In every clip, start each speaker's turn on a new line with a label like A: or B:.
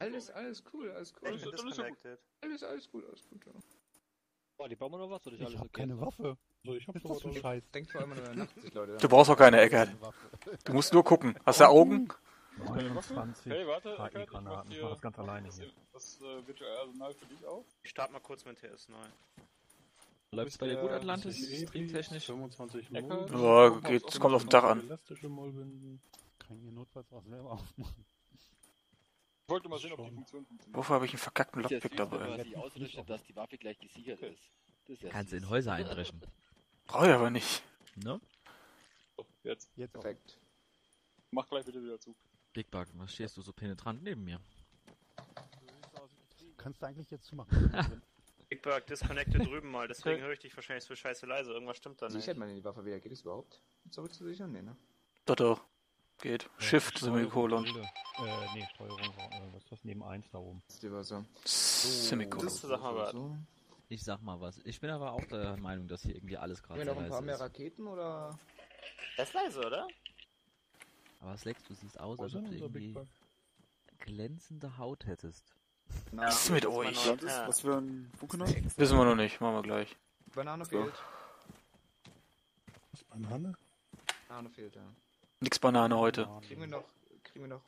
A: Alles, alles cool, alles cool.
B: Ich
C: Alles.
A: Alles, alles gut, alles gut. Ja.
D: Boah, die bauen wir noch was oder
E: Ich
D: alles
E: hab
D: okay?
E: keine Waffe.
F: So, ich hab
E: Was das für Scheiß?
A: Denkt vor allem an Nachtsicht, Leute.
G: Du brauchst auch keine, Eckert. Du musst nur gucken. Hast du Augen?
F: 29
C: Hey, warte, Eckert, ich mach
F: HI-Granaten. Ich
C: dir
F: mach das ganz alleine
C: das,
F: hier.
C: das äh, virtuelle Arsenal für dich auf.
B: Ich starte mal kurz mit TS9.
D: Läuft's bei dir gut,
C: Der-
D: Atlantis?
F: Das
D: Streamtechnisch?
F: 25
C: Eckert.
G: Ja, geht, es kommt auf den Tag an.
E: Kann hier notfalls auch selber aufmachen.
C: Ich wollte mal sehen, ob die. Funktion funktioniert.
G: Wofür habe ich einen verkackten Lockpick
H: süß, wenn
G: dabei?
H: man sie ausrichtet, dass die Waffe gleich gesichert ist. Das ist ja
D: Kannst du
H: süß.
D: in Häuser einbrechen.
G: Brauche ich aber nicht.
D: Ne?
C: So, jetzt.
E: Jetzt.
A: Perfekt.
C: Mach gleich bitte wieder zu.
D: Big Bug, was stehst du so penetrant neben mir?
E: Kannst du eigentlich jetzt zumachen.
B: Big Bird disconnected drüben mal, deswegen höre ich dich wahrscheinlich so scheiße leise. Irgendwas stimmt da nicht.
A: Sichert man denn die Waffe wieder? Geht es überhaupt? Zurückzusichern? Nee, ne?
G: Doch, doch. Geht. Shift, Semikolon.
F: Äh, nee, Steuerung, äh, was ist das? Neben 1 da oben.
A: Ist so.
G: Semikolon.
A: So.
D: Ich sag mal was. Ich bin aber auch der Meinung, dass hier irgendwie alles gerade
A: Haben wir noch ein paar mehr
D: ist.
A: Raketen oder?
B: Das ist leise, oder?
D: Aber Slex, du siehst aus,
F: Wo
D: als
F: ist
D: ob du irgendwie glänzende Haut hättest.
A: Na,
G: Was ist mit euch?
C: ist,
B: Tag.
C: was für ein Funkkanal?
G: Wissen wir noch nicht. Machen wir gleich.
A: Banane
G: So.
A: fehlt.
F: Was, Banane?
A: Banane fehlt, ja.
G: Nix Banane heute.
A: Kriegen wir noch, kriegen wir noch,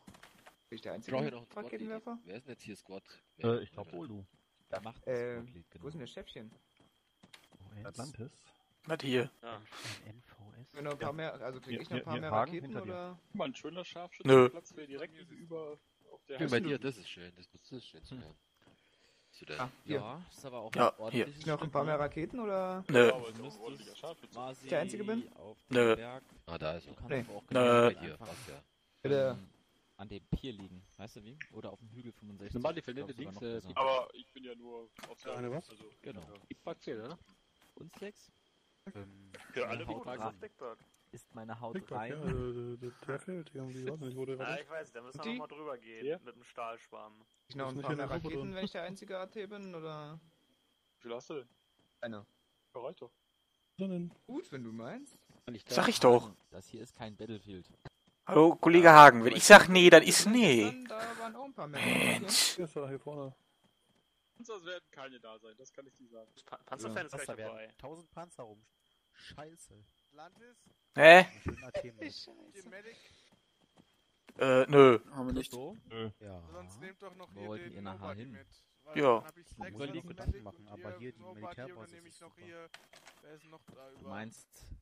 A: bin ich der einzige
H: brauche hier noch einen Squad. Wer ist denn jetzt hier Squad?
F: Äh, ich glaube wohl du.
D: Da macht
A: Äh,
D: das Squad-Lied,
A: Wo ist denn das Schäppchen?
F: Atlantis.
G: Was hier?
B: Ja.
D: NVS?
A: Wir noch ein paar mehr, also krieg ich noch ein paar mehr
F: hier, Hagen
A: Raketen oder?
C: Guck mal, ein schöner
G: Nö.
C: Scharfschützenplatz wäre direkt gegenüber auf der Heißluft.
H: dir, das ist schön. Das, das ist schön zu hören. Denn?
A: Ah, hier.
D: Ja, ist aber auch
G: Ja,
D: ein ordentliches
A: Ist noch ein paar mehr? Raketen oder?
G: Nö.
C: Ja, aber
A: der Einzige bin?
D: Auf
G: Nö.
H: Ah, da ist
D: Du
H: er.
D: kannst
A: Nee.
D: aber auch
G: Nö.
D: genau
H: ja.
A: Bitte.
D: ähm, an dem Pier liegen. Weißt du wie? Oder auf dem Hügel 65. Normal die Ich Dings, noch äh,
C: Aber ich bin ja nur auf der
F: Eine was?
C: Also,
D: Genau.
C: ja.
D: Big Bug zählt, oder? Und Slex?
E: Ähm,
B: Für alle
D: Haut
B: Fokus
D: rein. Ist meine Haut
F: Big Bug, ja,
D: rein?
F: äh, der, der fehlt irgendwie. Weiß nicht, wo der
B: Ja,
F: war.
B: ich weiß, da müssen wir nochmal drüber gehen.
C: Ja.
B: Mit dem Stahlschwarm.
A: Ich noch
F: Ist
A: ein paar mehr Raketen,
F: drin.
A: wenn ich der einzige AT bin oder?
C: Wie viel hast du denn?
A: Eine.
C: Ja, reicht doch.
A: Gut, wenn du meinst.
D: Und ich
G: Sag ich doch.
D: Das hier ist kein Battlefield.
G: Hallo, Kollege Hagen. Wenn ich sag nee, dann ist nee.
A: Dann, da waren auch ein paar.
G: Mensch.
F: Hier ist er, hier vorne.
C: Panzers werden keine da sein, das kann ich dir sagen.
B: Pa Panzerfan ist gleich
E: Panzer
B: dabei.
E: werden 1000 Panzer rum. Scheiße.
I: Atlantis,
G: Hä? Äh, nö.
C: Haben wir nicht.
D: So?
E: Ja.
I: sonst nehmt doch noch hier
D: wollten
I: den
D: ihr nachher hin?
I: mit. Weil
G: Ja.
I: ich
E: noch
I: Medic
E: Gedanken machen, aber hier die Militärbasis
I: ich
E: ist
I: noch
E: super.
I: hier, wer ist noch da?
D: Du meinst.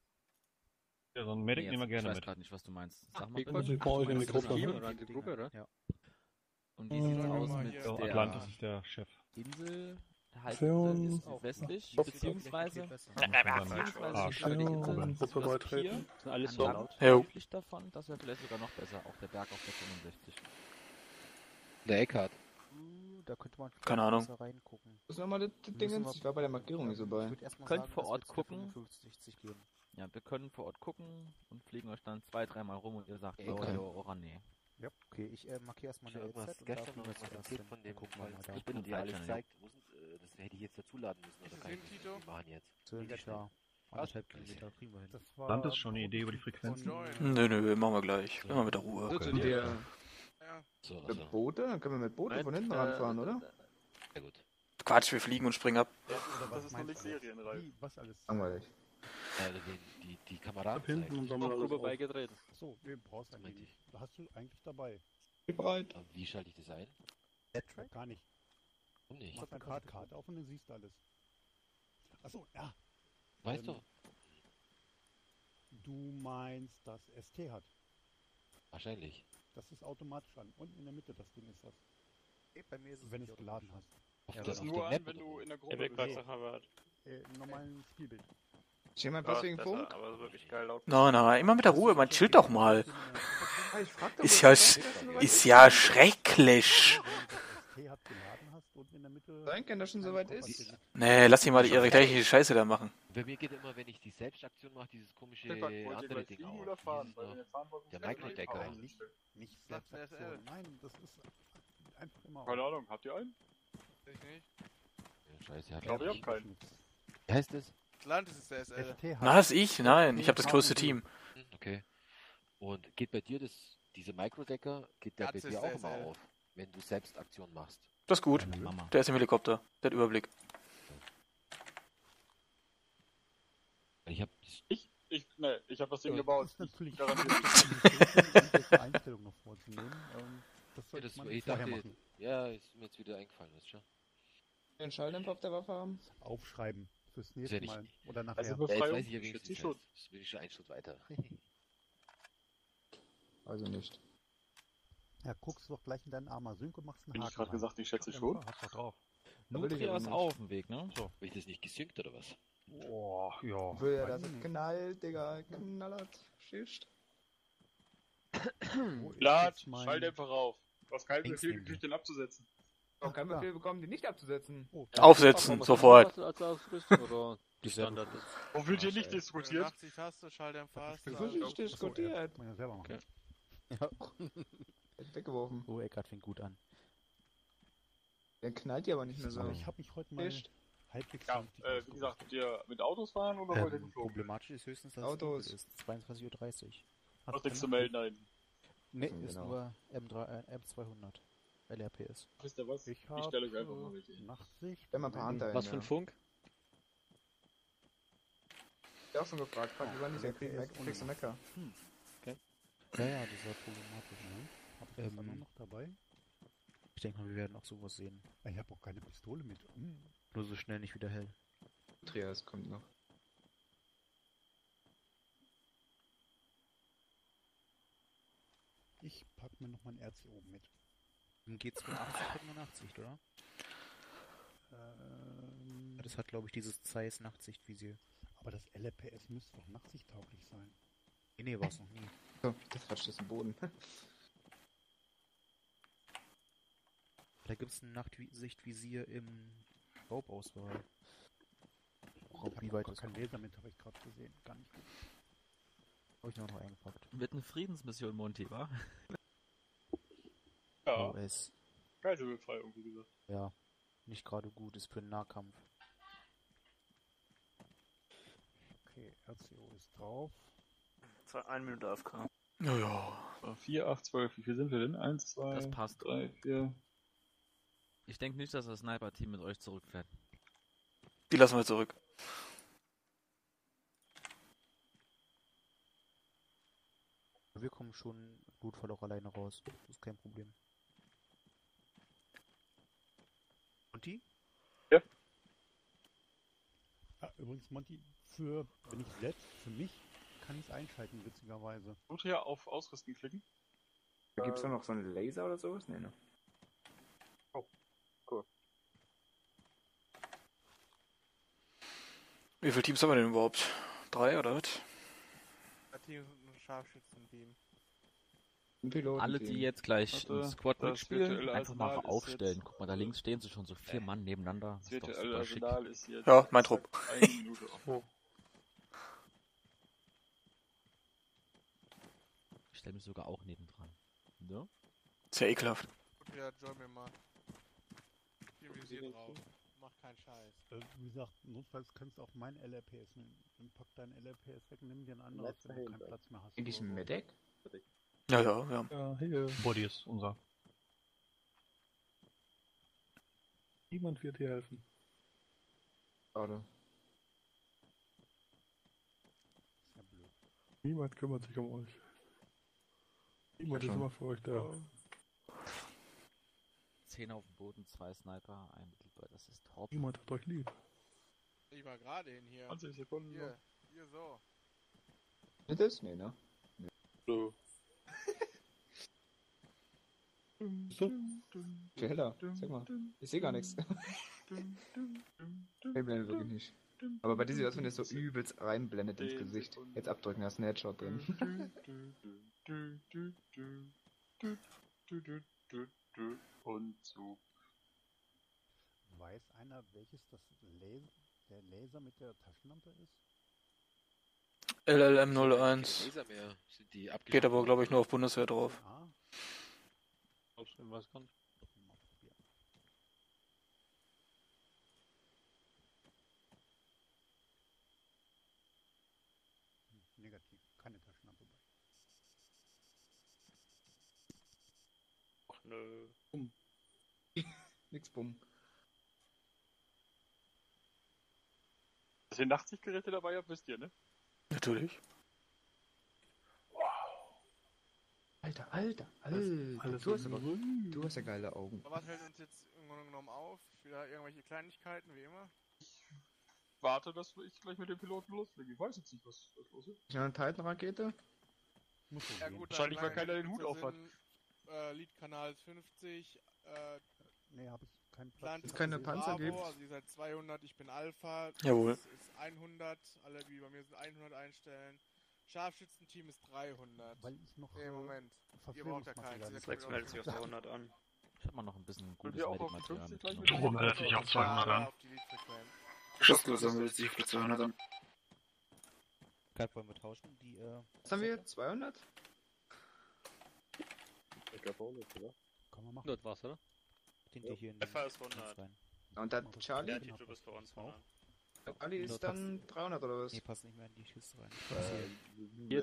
F: Ja, so einen Medic
D: Nee,
F: nehmen wir
D: ich
F: gerne
D: weiß
F: mit.
D: gerade nicht, was du meinst. Sag mal bitte.
F: Ich brauche euch in die Gruppe.
E: Die
D: oder die
E: Dinger,
D: Gruppe, oder?
E: Ja.
D: Und wie sieht's aus mit der
F: Atlantis ist der Chef.
D: Insel?
F: Ist
D: südwestlich,
F: Auf-
D: beziehungsweise beziehungsweise
F: Ah, alles so.
D: Südlich davon, das wäre vielleicht sogar noch besser, auch der Berg auf der 65.
H: Der Eckhart.
E: Uh, Da könnte man
G: Keine Ahnung.
E: reingucken.
A: Was ist nochmal das das Dingens? Ich war bei der Markierung nicht so bei.
D: Könnt
E: sagen,
D: vor Ort gucken.
E: 55, 60 gehen.
D: Ja, wir können vor Ort gucken und fliegen euch dann zwei, dreimal rum und ihr sagt, oh, oh, oh, nee.
E: Ja, okay, ich äh, markiere erstmal eine
H: irgendwas gestern noch was erzählt von dem Fall.
E: mal da.
H: Ich bin
D: im
H: dir alles zeigt. Wo sind, äh, das hätte ich jetzt dazuladen müssen. Oder
I: Ist es hin, Tito?
H: machen jetzt.
E: Anderthalb Kilometer kriegen wir hin.
I: Das
F: Land ist schon eine Idee über die Frequenzen.
I: Join.
G: Nö, nö, machen wir gleich. Immer mit der Ruhe.
A: Und wir
I: Ja,
H: So,
A: mit
H: also.
A: Boote? Dann können wir mit Boote von hinten ranfahren, oder?
H: Sehr gut.
G: Quatsch, wir fliegen und springen ab.
C: Das ist, das
E: Was
C: ist noch nicht serienreif.
E: Was alles?
A: Langweilig.
H: Also die, die, die Kameraden
F: Ab hinten und dann mal auf.
D: beigedreht.
E: So, wir brauchst
H: meinte
E: eigentlich.
H: ich.
E: Hast du eigentlich dabei?
A: Bereit.
H: Aber Wie schalte ich das ein?
E: Backtrack? Gar nicht.
H: Warum nicht?
E: Mach eine Karte, Karte auf und dann siehst du alles. Achso, ja.
H: Weißt
E: Ähm,
H: du?
E: Du meinst, dass ST hat.
H: Wahrscheinlich.
E: Das ist automatisch an. Unten in der Mitte, das Ding ist das.
I: bei mir ist es
E: Wenn du es geladen hast. Ja,
C: Das nur an, wenn du in der Gruppe bist.
E: Äh, Im normalen Spielbild.
A: Ist jemand was wegen Funk?
B: aber wirklich geil laut.
G: Nein, nein, immer mit der Ruhe. Man chillt doch mal. Ist ja,
A: ist, wenn
G: ist
A: das
G: ja schrecklich.
A: Kann, dass schon soweit ist.
G: Nee, lass die mal ihre technische Scheiße da machen.
H: Bei mir geht immer, wenn ich die Selbstaktion mache, dieses komische andere Ding auf. der Microdecker.
E: Nicht, nicht Selbstaktion. Nein, das ist einfach immer.
C: Keine Ahnung, habt ihr einen?
I: Ich nicht.
H: Ja, Scheiße, hab
C: Ich glaube, ich
H: ich
C: hab keinen.
H: Wie heißt das?
I: Atlantis ist der SL.
E: ST hat.
G: Was, ich? Nein, ich habe das größte Team.
H: Okay. Und geht bei dir das, diese Microdecker, geht der bei dir
I: ist
H: auch immer auf? wenn du selbst Aktion machst.
G: Das ist gut. Der ist im Helikopter. Der hat Überblick.
H: Ich hab.
C: Ich, ne, ich hab das Ding
E: Ja,
C: gebaut.
E: Das ist irgendwelche Einstellungen noch vorzunehmen. Das
H: Ja,
E: sollte
H: das,
E: man
H: ich dachte,
E: machen.
H: ja, ist mir jetzt wieder eingefallen, weißt du?
A: Den Schalldämpfer auf der Waffe haben?
E: Aufschreiben fürs
H: ja
E: nächste
H: nicht-
E: Mal. Oder nachher.
C: Also
H: Ja, jetzt
C: Befreiung,
H: weiß ich ja. Das bin ich schon einen Schritt weiter.
A: Also nicht.
E: ja, guckst du doch gleich in deinen Armer Sync und machst einen
C: Bin ich
E: Haken.
C: gerade gesagt, ich schätze
F: Ja,
C: schon.
F: Hast doch drauf.
A: Ich
D: Nutria ist auf dem Weg, ne? So.
H: Habe ich das nicht gesynkt oder was?
F: Boah, ja.
A: Will ja, das
E: ich
A: ist knallt, Digga. Knallert. Schicht.
C: Lad,
E: jetzt mein-
C: Schalldämpfer rauf. Du hast keinen
E: Links
C: Befehl
E: neben
C: gekriegt, den abzusetzen.
A: Auch keinen
E: Ja.
A: Befehl bekommen, die nicht abzusetzen.
E: Oh,
G: Aufsetzen, sofort.
J: Ausrüstung oder die Standard ist.
C: Wo wird hier nicht diskutiert?
I: 80 hast, du Schalldämpfer hast.
E: Das
A: wird nicht diskutiert.
E: Kann man ja selber machen.
A: Wird Weggeworfen.
J: Oh, Eckart fängt gut an.
A: Der knallt die aber nicht mehr so.
E: Aber ich habe mich heute mal
A: Schicht.
E: halbwegs
C: Ja, äh, wie gesagt, habt ihr mit Autos fahren oder wollt ihr
J: Ähm,
C: geflogen?
J: problematisch ist höchstens, dass
A: Autos.
J: es ist. 22.30 Uhr.
C: Du hast nichts zu melden da hinten.
J: Ne,
A: Genau.
J: ist nur M3, äh, M200. LRPS.
C: Wisst ihr was?
E: Ich
C: Ich
E: habe
C: stelle euch einfach mal welche hin.
E: Nachtsicht.
A: Stell mal ein paar
E: wenn
A: Hunter
J: Was für ein. Funk?
A: Ich hab auch schon gefragt. Frag lieber nicht, der kriegt
E: LRPS
A: Meck- kriegst du Mecker.
J: Ja, ja, dieser problematisch, ne?
E: Hab ich das
J: Ähm,
E: dann auch noch dabei?
J: Ich denke mal, wir werden auch sowas sehen.
E: Ich habe auch keine Pistole mit. Hm.
J: Nur so schnell nicht wieder hell.
A: Trias kommt noch.
E: Ich pack mir noch mein RCO mit.
J: Im G82 hat man Nachtsicht, oder?
E: Ähm,
J: Das hat, glaube ich, dieses Zeiss Nachtsichtvisier.
E: aber das LRPS müsste doch nachtsichttauglich sein.
J: Nee, nee, war es noch nie.
A: So, das ratscht jetzt im Boden.
J: Da gibt es ein Nachtsichtvisier im Raubauswahl.
E: Ich
J: wie weit
E: keinen
J: kommt,
E: Laser mit, habe ich gerade gesehen. Gar nicht gut.
J: habe ich noch noch eingepackt.
D: Wird eine Friedensmission, Monty, wa?
C: Ja,
J: OS.
C: Geiselbefreiung, wie gesagt.
J: Ja, nicht gerade gut, ist für den Nahkampf.
E: Okay, RCO ist drauf.
B: Zwei, eine Minute AFK.
G: Ja, ja.
C: 4, 8, 12, wie viel sind wir denn? 1, 2,
D: Das passt.
C: 3, 4.
D: Ich denke nicht, dass das Sniper-Team mit euch zurückfährt.
G: Die lassen wir zurück.
J: Wir kommen schon blutvoll auch alleine raus. Das ist kein Problem. Und die?
E: Ah, übrigens, Monty, für, wenn ich selbst, für mich, kann ich es einschalten, witzigerweise.
C: Gut hier auf Ausrüsten klicken.
A: Gibt's da noch so einen Laser oder sowas? Nee, ne?
G: Wie viele Teams haben wir denn überhaupt? Drei oder was?
I: Ein Team und ein Scharfschützenteam.
A: Piloten.
D: Alle, die jetzt gleich im Squad mitspielen, einfach mal aufstellen. Guck mal, da links stehen sie schon so vier Mann nebeneinander.
C: Das
D: ist doch super schick.
C: Arsenal ist jetzt.
G: Ja, mein Trupp.
C: Eine Minute auf.
D: Ich stelle mich sogar auch nebendran. Ne?
G: Ist ja ekelhaft.
I: Gut, ja, join mir mal. Hier Visier drauf. Mach keinen Scheiß.
E: Äh, wie gesagt, notfalls kannst du auch mein LRPS nehmen. Dann pack dein LRPS weg, nimm dir ein anderes, wenn du keinen Platz mehr hast.
A: Ein
E: so.
A: Medic?
G: Ja, ja, ja.
F: Ja, hier. Body ist unser. Niemand wird dir helfen.
A: Schade.
E: Ist ja blöd.
F: Niemand kümmert sich um euch. Niemand
A: Ja,
F: ist immer für euch da.
D: Zehn auf dem Boden, zwei Sniper, ein Mittelbird. Das ist top.
F: Niemand hat euch lieb.
I: Ich war gerade hin hier.
C: 20 Sekunden.
I: Hier, hier so.
A: Ist das? Nee, ne?
C: So.
A: Viel heller. Sag mal. Ich sehe gar nichts. Blende wirklich nicht. Aber bei dir sieht das, wenn es so übelst reinblendet ins Gesicht. Jetzt abdrücken, da ist ein Headshot drin.
C: Und so.
E: Weiß einer, welches das Laser, der Laser mit der Taschenlampe ist?
G: LLM
H: Keine
G: 01.
H: Laser mehr. Sind die
G: Geht aber, glaube ich, nur auf Bundeswehr drauf.
E: Ah,
J: Ausstellen, was kann.
E: mal probieren. Hm, Negativ, keine Taschenlampe bei.
B: nö.
A: Nix bumm.
C: Dass ihr Nachtsichtgeräte dabei habt, wisst ihr, ne?
G: Natürlich.
A: Alter, Alter, Alter.
F: alles
A: du, hast aber,
F: grün.
A: du hast ja geile Augen.
I: Aber was hält uns jetzt im Grunde genommen auf? Wieder irgendwelche Kleinigkeiten, wie immer?
C: Warte, dass ich gleich mit dem Piloten loslege. Ich weiß jetzt nicht, was, was los ist.
A: Ist ja eine Titan-Rakete?
E: Muss
I: Ja
E: gehen.
I: gut,
C: Wahrscheinlich, weil keiner den Hut auf hat.
I: Äh, Lead-Kanal ist 50, äh,
E: Nee, hab ich keinen Platz.
I: Plant
A: es keine
I: ist
A: Panzer
I: Bravo,
A: gibt.
I: Also ihr seid 200, ich bin Alpha.
G: Jawohl.
I: Das ist 100, alle wie bei mir sind 100 einstellen. Scharfschützenteam ist 300.
E: Weil ich noch
I: Nee,
E: äh,
I: Moment. Ihr braucht ja keins.
B: Meldet sich auf der
I: auch-
B: 100 an.
D: Ich hab mal noch ein bisschen gutes
C: auf
D: Medic-Material
C: 50 gleich
D: mitgenommen.
F: Warum meldet sich auf 200 an?
I: Auf.
G: Schussloser meldet sich für 200 an.
J: Kalb wollen wir tauschen, die, äh...
A: Was haben wir? 200?
C: Ich glaube 100, oder?
E: Kann man machen.
D: 100 war's, oder?
J: Den wir hier in den
B: ist 100.
J: rein.
A: Und dann
E: Ja,
A: Charlie?
B: Der Titel ist für uns 100.
A: Ali ist dann 300 oder was?
J: Nee, passt nicht mehr in die Schüsse rein.
C: Hier.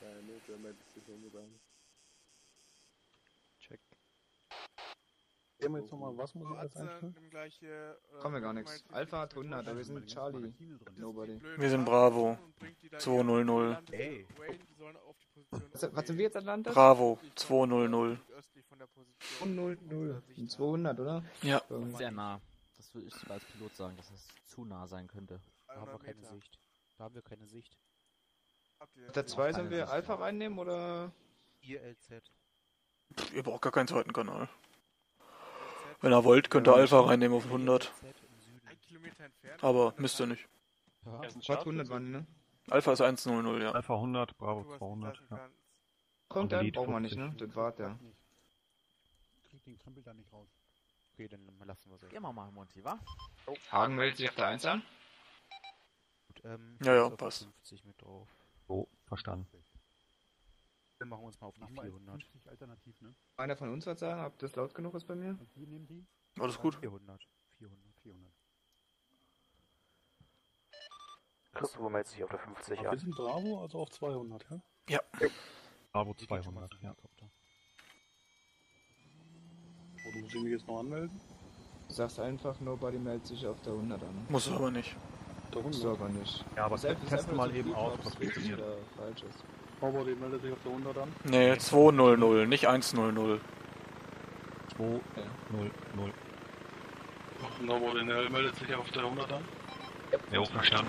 C: Ja, ne, der meldet sich 100 an.
J: Check.
F: Gehen wir jetzt nochmal, was muss ich alles
I: Atze,
F: einstellen?
I: äh,
A: Kommen wir gar nichts. Alpha hat 100, aber wir sind Charlie. Nobody.
G: Wir sind
I: Bravo
G: Bravo.
I: und bringt die da
G: 200.
I: hier an.
J: Ey.
I: Wayne, die sollen auf die Position
A: Was, was sind wir jetzt Atlantis?
G: Bravo, 200.
I: Östlich von der Position.
A: 200. 200, oder?
G: Ja.
D: Sehr nah. Das würde ich sogar als Pilot sagen, dass es zu nah sein könnte.
J: Da haben wir
I: 100
J: keine
I: Meter.
J: Sicht. Da haben wir keine Sicht.
I: Habt ihr
A: Auf der
I: jetzt
A: 2
D: keine
A: sollen wir
D: Sicht.
A: Alpha reinnehmen oder?
J: Ihr LZ.
G: Ihr braucht gar keinen zweiten Kanal. Wenn ihr wollt, könnt ihr Alpha reinnehmen auf 100.
J: LZ im Süden.
I: Ein Kilometer entfernt.
G: Aber müsst ihr nicht.
J: Ja.
A: Quad 100 waren ne?
G: Alpha ist 100, ja.
F: Alpha 100, Bravo
I: Du was
F: 200.
I: lassen
F: Ja.
A: Kommt der? Brauchen wir nicht, ne?
F: 50.
A: Das war der.
E: Nicht. Krieg den Krempel da nicht raus.
J: Okay, dann lassen wir es.
D: Gehen wir mal, Monty, wa?
A: Hagen meldet sich auf der 1 an.
J: Gut, ähm,
G: Ja, ja,
J: die
G: passt.
J: 50 mit drauf.
F: So, verstanden.
J: Dann machen wir uns mal auf die
E: Machen wir als
J: 400.
E: 50 alternativ, ne?
A: Einer von uns wird sagen, ob das laut genug ist bei mir.
E: Und wir nehmen die?
G: Alles gut.
J: 400. 400.
E: 400.
J: Christopher meldet sich auf der 50
F: Wir sind Bravo, also auf 200, ja?
G: Ja.
F: Bravo 200, ja. Wo muss ich mich jetzt noch anmelden?
A: Du sagst einfach, nobody meldet sich auf der 100 an.
G: Muss er aber nicht.
F: Der
A: Musst du
F: 100.
A: aber nicht.
F: Ja, aber
A: ist
F: testen
A: einfach
F: mal
A: so
F: eben aus,
A: ob es richtig
F: funktioniert.
A: oder falsch ist.
F: Nobody meldet sich auf der 100 an.
G: Nee, 200, nicht 100.
F: 2, 0, 0. Nobody meldet sich auf der 100 an. Ja, verstanden.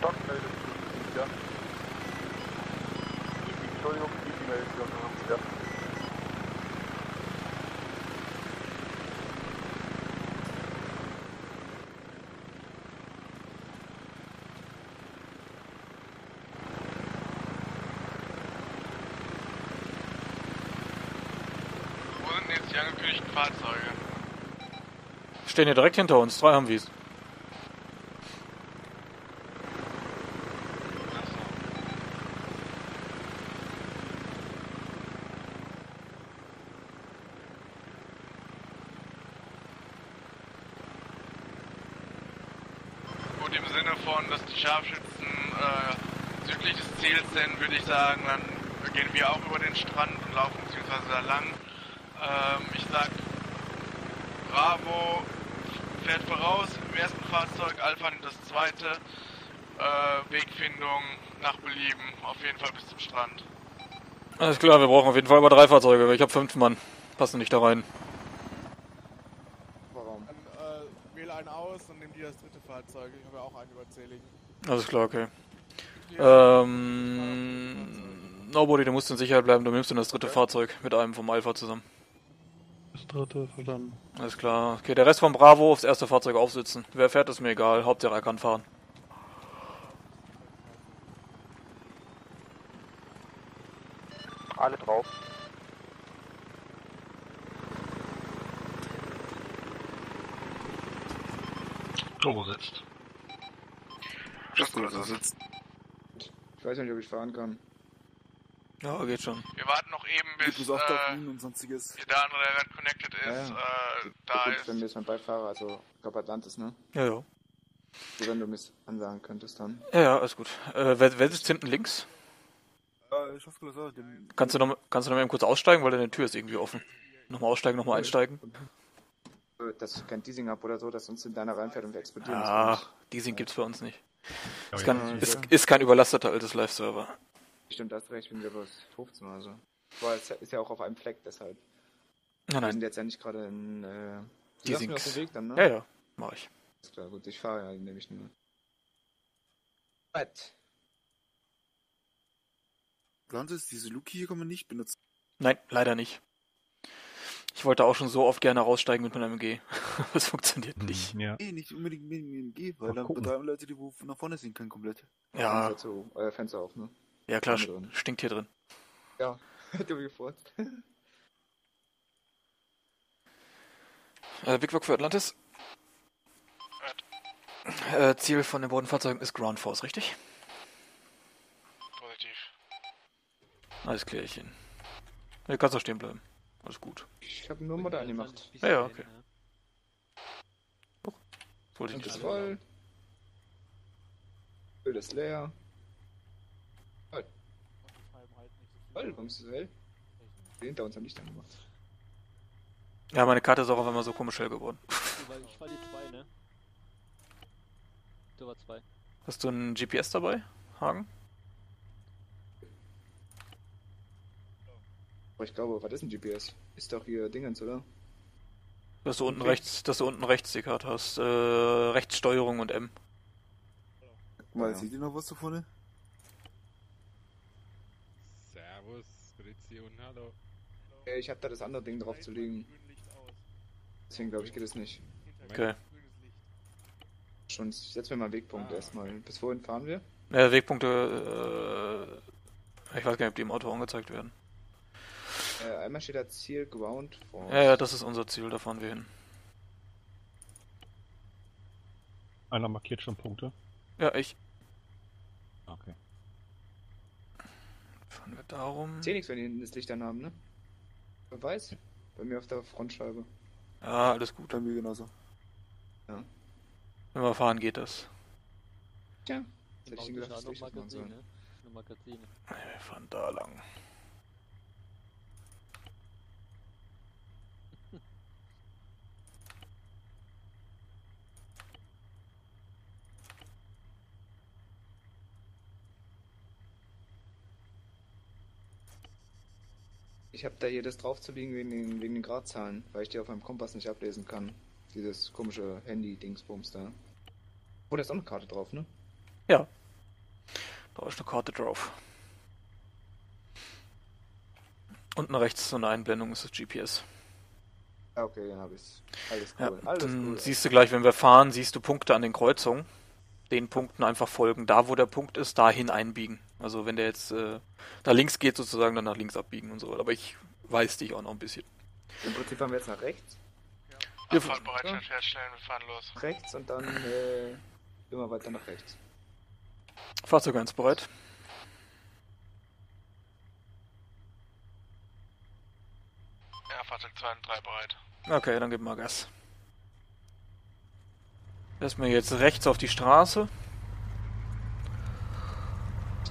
C: Doc meldet sich ja. Entschuldigung, die meldet sich auf der 50 an.
I: Wo sind denn jetzt die angekündigten Fahrzeuge?
G: Stehen hier direkt hinter uns. Drei haben wir.
I: Gut, im Sinne von, dass die Scharfschützen äh, südlich des Ziels sind, würde ich sagen, dann gehen wir auch über den Strand und laufen beziehungsweise da lang. Ähm, ich sag, Bravo fährt voraus im ersten Fahrzeug, Alpha nimmt das zweite. Äh, Wegfindung nach Belieben, auf jeden Fall bis zum Strand.
G: Alles klar, wir brauchen auf jeden Fall aber drei Fahrzeuge. Ich habe fünf Mann. Passen nicht da rein.
A: Warum?
I: Dann äh, wähle einen aus und nimm dir das dritte Fahrzeug. Ich habe ja auch einen überzähligen.
G: Alles klar, okay. Ähm. Nobody, du musst in Sicherheit bleiben. Du nimmst dann das dritte Fahrzeug mit einem vom Alpha zusammen.
F: Dritte, verstanden.
G: Alles klar. Okay, der Rest vom Bravo aufs erste Fahrzeug aufsitzen. Wer fährt, ist mir egal. Hauptsache er kann fahren.
J: Alle drauf.
F: Turbo sitzt.
G: Just sitzt.
A: Ich weiß nicht, ob ich fahren kann.
G: Ja, geht schon.
I: Wir warten noch eben bis äh,
J: und sonstiges.
I: der andere, der connected ist,
A: Ja, ja.
I: äh, da
A: Gut,
I: ist.
A: Bei mir ist mein Beifahrer, also ich glaube Atlantis, ne?
G: Ja, ja.
A: Wenn du mir ansagen könntest dann.
G: Ja, ja, alles gut. Äh, wer, wer sitzt hinten links?
K: Äh, ich hab's gesagt, dem
G: Kannst du noch, kannst du noch mal eben kurz aussteigen, weil deine Tür ist irgendwie offen. Nochmal aussteigen, nochmal einsteigen.
A: Dass du kein Deasing ab oder so, dass uns in deiner reinfährt und wir explodieren.
G: Ah, Deasing gibt's bei uns nicht. Ist kein, ist, ist kein überlasteter altes Live-Server.
A: Stimmt, da hast du recht, ich bin wieder bloß 15 oder so. Aber es ist ja auch auf einem Fleck, deshalb.
G: Nein,
A: Wir sind
G: nein.
A: jetzt ja nicht gerade in. Äh,
G: Deasings.
A: mir auf den Weg dann, ne?
G: Ja, ja, mach ich.
A: Ist klar, gut, ich fahre ja nämlich nur. Right.
K: Plant ist, diese Luke hier kann man nicht benutzen.
G: Nein, leider nicht. Ich wollte auch schon so oft gerne raussteigen mit meinem MG. Das funktioniert nicht.
F: Ja.
K: Nee, nicht unbedingt mit dem MG, weil
F: Mal
K: dann betreiben Leute, die wo nach vorne sehen können, komplett.
G: Ja,
A: Fenster, zu, äh, Fenster auf, ne?
G: Ja klar,
A: drin.
G: stinkt hier drin.
A: Ja, du gefurzt.
G: Äh, Big Rock für Atlantis. Äh, Ziel von den Bodenfahrzeugen ist Ground Force, richtig?
I: Positiv.
G: Alles klärchen. Du kannst auch stehen bleiben. Alles gut.
A: Ich habe nur Modder angemacht.
G: Ja, ja, okay. Das wollte ich nicht
A: voll. Öl ist leer. Voll. Voll, warum ist es hell? Die Hinter uns haben Licht angemacht.
G: Ja, meine Karte ist auch auf einmal so komisch hell geworden.
D: Weil ich war die 2, ne? Du war 2.
G: Hast du ein GPS dabei, Hagen?
A: Aber ich glaube, was ist ein GPS? Ist doch hier Dingens, oder?
G: Dass du unten
A: Okay.
G: rechts, dass du unten rechts die Karte hast. Äh, Rechtssteuerung und M.
K: Guck mal,
A: Ja.
K: seht ihr noch was da vorne?
L: Spedition, hallo.
A: Äh, Ich habe da das andere Ding drauf zu liegen. Deswegen glaube ich, geht es nicht.
G: Okay.
A: Schon, setzen wir mal Wegpunkt erstmal. Bis wohin fahren wir?
G: Äh, Wegpunkte, äh, ich weiß gar nicht, ob die im Auto angezeigt werden.
A: Äh, einmal steht da Ziel Ground Force.
G: Ja, ja, das ist unser Ziel, da fahren wir hin.
F: Einer markiert schon Punkte.
G: Ja, ich.
F: Okay.
G: Fahren wir darum.
A: Ich sehe nichts, wenn die hinten das Licht an haben, ne? Wer weiß? Bei mir auf der Frontscheibe.
G: Ja, alles gut.
K: Bei mir genauso.
G: Wenn wir fahren, geht das.
A: Tja, hätte ich gedacht,
D: ist
A: das Licht ausmachen
D: Magazin,
A: sollen.
D: ne? Eine Magazine.
G: Wir fahren da lang.
A: Ich habe da hier das drauf zu liegen wegen den, wegen den Gradzahlen, weil ich die auf meinem Kompass nicht ablesen kann. Dieses komische Handy-Dingsbums da. Oh, da ist auch eine Karte drauf, ne?
G: Ja. Da ist eine Karte drauf. Unten rechts so eine Einblendung ist das GPS.
A: Ah, okay, dann habe ich's. Alles
G: Ja,
A: cool. Alles
G: dann
A: cool.
G: siehst du gleich, wenn wir fahren, siehst du Punkte an den Kreuzungen. Den Punkten einfach folgen. Da, wo der Punkt ist, dahin einbiegen. Also wenn der jetzt äh, da links geht, sozusagen dann nach links abbiegen und so. Aber ich weiß dich auch noch ein bisschen.
A: Im Prinzip fahren wir jetzt nach rechts.
G: Wir-
I: Abfahrtbereitschaft herstellen, wir fahren los.
A: Rechts und dann äh, immer weiter nach rechts.
G: Fahrzeug 1 bereit.
I: Ja, Fahrzeug 2 und 3 bereit.
G: Okay, dann gib mal Gas. Erstmal jetzt rechts auf die Straße.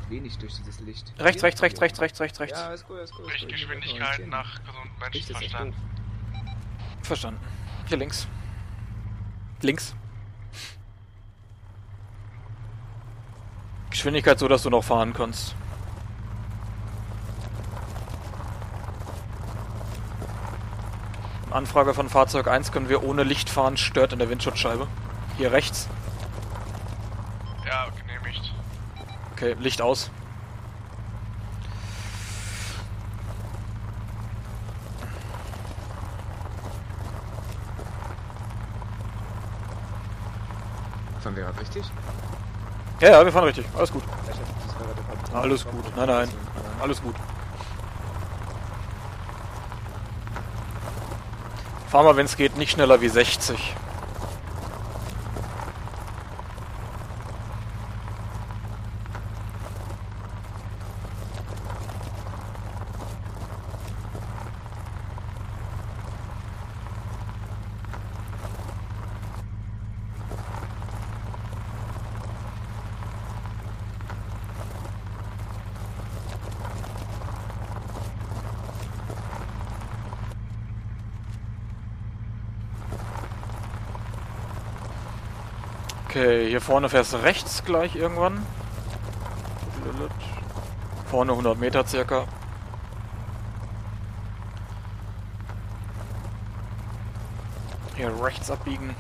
A: Wenig durch dieses Licht.
G: Rechts, rechts, rechts, rechts, rechts, rechts, rechts.
A: Ja, ist gut, ist gut. Ist gut.
I: Richtgeschwindigkeit nach gesundem Menschenverstand.
G: Verstanden. Hier links. Links. Geschwindigkeit so, dass du noch fahren kannst. Anfrage von Fahrzeug 1 können wir ohne Licht fahren, stört in der Windschutzscheibe. Hier rechts.
I: Ja, genehmigt.
G: Okay, Licht aus.
A: Fahren wir gerade richtig?
G: Ja, ja, wir fahren richtig. Alles gut. Alles gut. Nein, nein. Alles gut. Fahr mal, wenn es geht, nicht schneller wie 60. Okay, hier vorne fährst rechts gleich irgendwann. Vorne 100 Meter circa. Hier rechts abbiegen.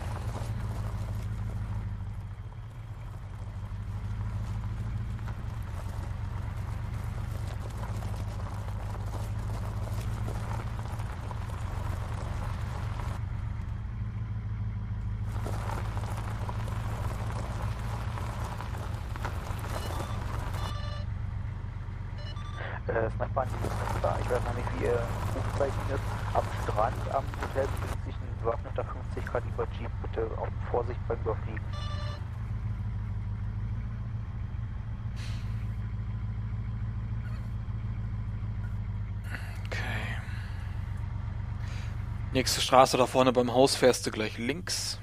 M: Äh, an die da. Ich weiß noch nicht, wie ihr Rufzeichen ist. Am Strand, am Hotel befindet sich ein bewaffneter 50 Kaliber Jeep. Bitte auf Vorsicht beim Überfliegen.
G: Okay. Nächste Straße da vorne beim Haus fährst du gleich links.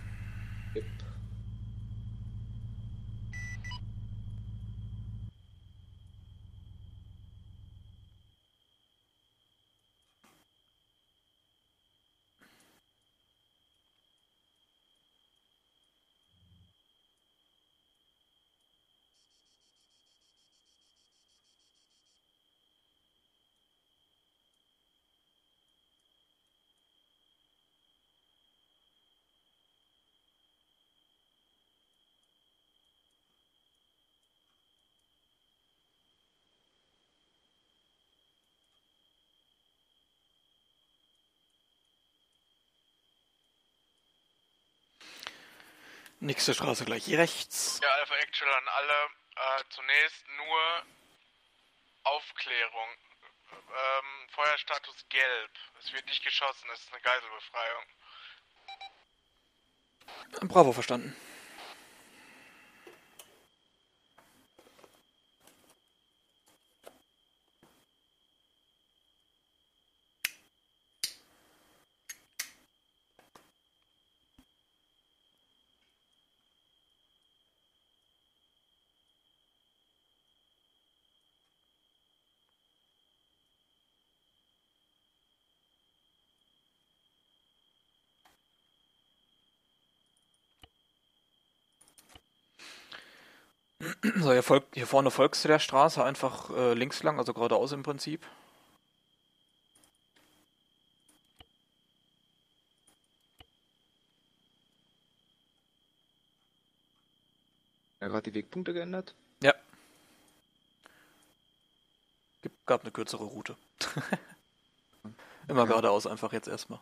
G: Nächste Straße gleich rechts.
I: Ja, Alpha Actual an alle. Äh, zunächst nur Aufklärung. Ähm, Feuerstatus gelb. Es wird nicht geschossen, es ist eine Geiselbefreiung.
G: Bravo, verstanden. So, hier, folgt, hier vorne folgst du der Straße einfach äh, links lang, also geradeaus im Prinzip.
A: Ja, gerade die Wegpunkte geändert?
G: Ja. Gibt, gab eine kürzere Route. Immer
A: Ja.
G: geradeaus einfach jetzt erstmal.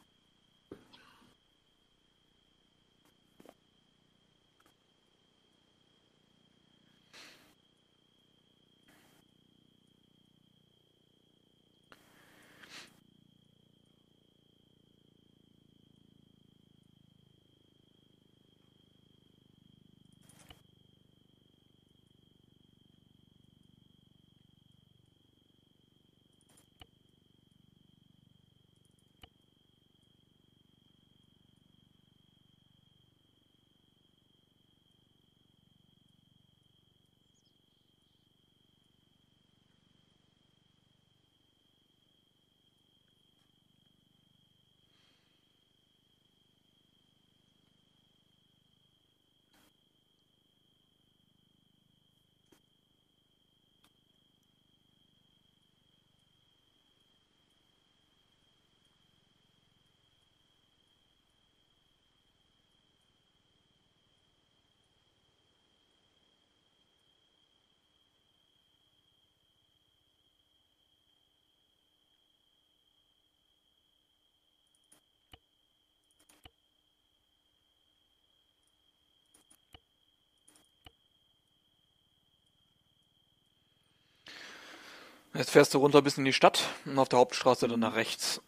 G: Jetzt fährst du runter bis in die Stadt und auf der Hauptstraße dann nach rechts.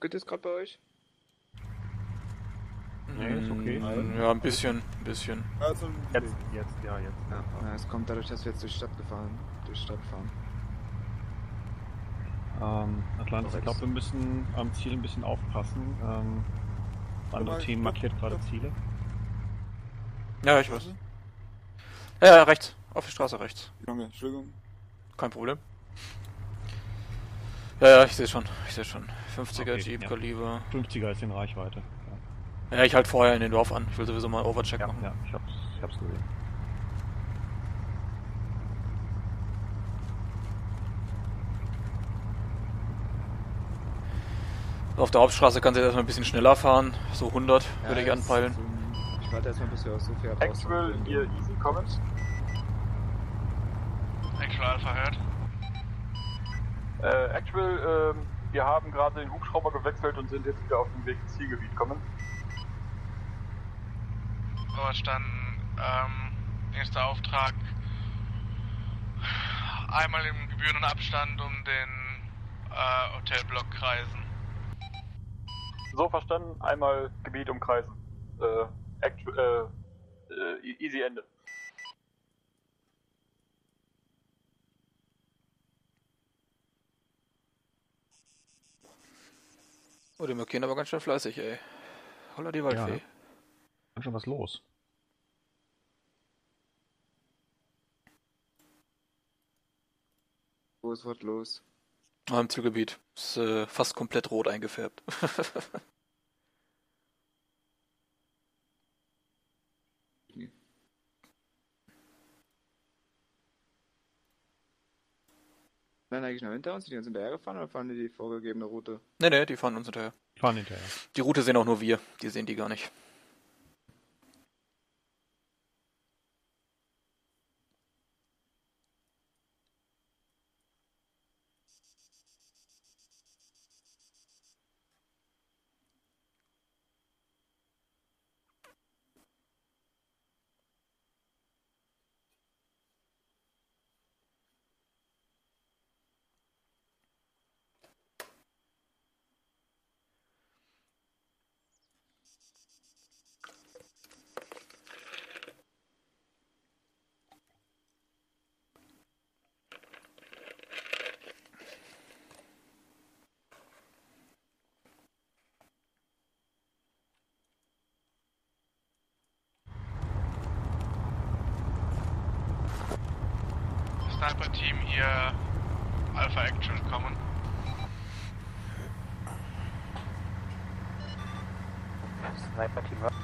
A: Geht es gerade bei euch?
N: Nee, ist okay.
G: Mm, Ja, ein bisschen, ein bisschen.
N: Also, jetzt, jetzt, ja, jetzt.
A: Ja, ja, es kommt dadurch, dass wir jetzt durch die Stadt gefahren, durch die Stadt fahren.
N: Ähm, Atlantis, ich glaube, wir müssen am Ziel ein bisschen aufpassen. Ähm, das andere
K: Aber-
N: Team markiert gerade Ziele.
G: Ja, ich weiß. Ja, ja, rechts. Auf die Straße rechts.
K: Junge, Entschuldigung.
G: Kein Problem. Ja, ja, ich sehe schon. Ich sehe schon. 50er
N: Okay,
G: Jeep
N: ja.
G: Kaliber.
N: 50er ist in Reichweite.
G: Ja, ich halt vorher in den Dorf an. Ich will sowieso mal einen Overcheck machen.
N: Ja, ich hab's, ich hab's gesehen.
G: Auf der Hauptstraße kannst du erstmal ein bisschen schneller fahren. So 100
A: Ja,
G: würde ich anpeilen.
A: ähm, Ich warte erstmal, bis wir aus Sofia raus
C: Actual, hier Easy Comments.
I: Actual Alpha hört.
C: Äh, Actual, ähm, wir haben gerade den Hubschrauber gewechselt und sind jetzt wieder auf dem Weg ins Zielgebiet kommen.
I: Verstanden. Ähm, nächster Auftrag. Einmal im gebührenden Abstand um den äh, Hotelblock kreisen.
C: So verstanden, einmal Gebiet umkreisen. Äh, äh, äh, easy Ende.
G: Oh, die markieren aber ganz schön fleißig, ey. Holla die Waldfee.
N: Ja. Ist schon was los.
A: Wo ist was los?
G: Ah, Im Zielgebiet. Ist äh, fast komplett rot eingefärbt.
A: Nein, eigentlich noch hinter uns? Sind die uns hinterhergefahren oder fahren die die vorgegebene Route?
G: nee, nee, die fahren uns hinterher.
N: Fahren hinterher.
G: Die Route sehen auch nur wir. Die sehen die gar nicht.
I: Sniper-Team hier Alpha Actual kommen.
M: Sniper-Team hört.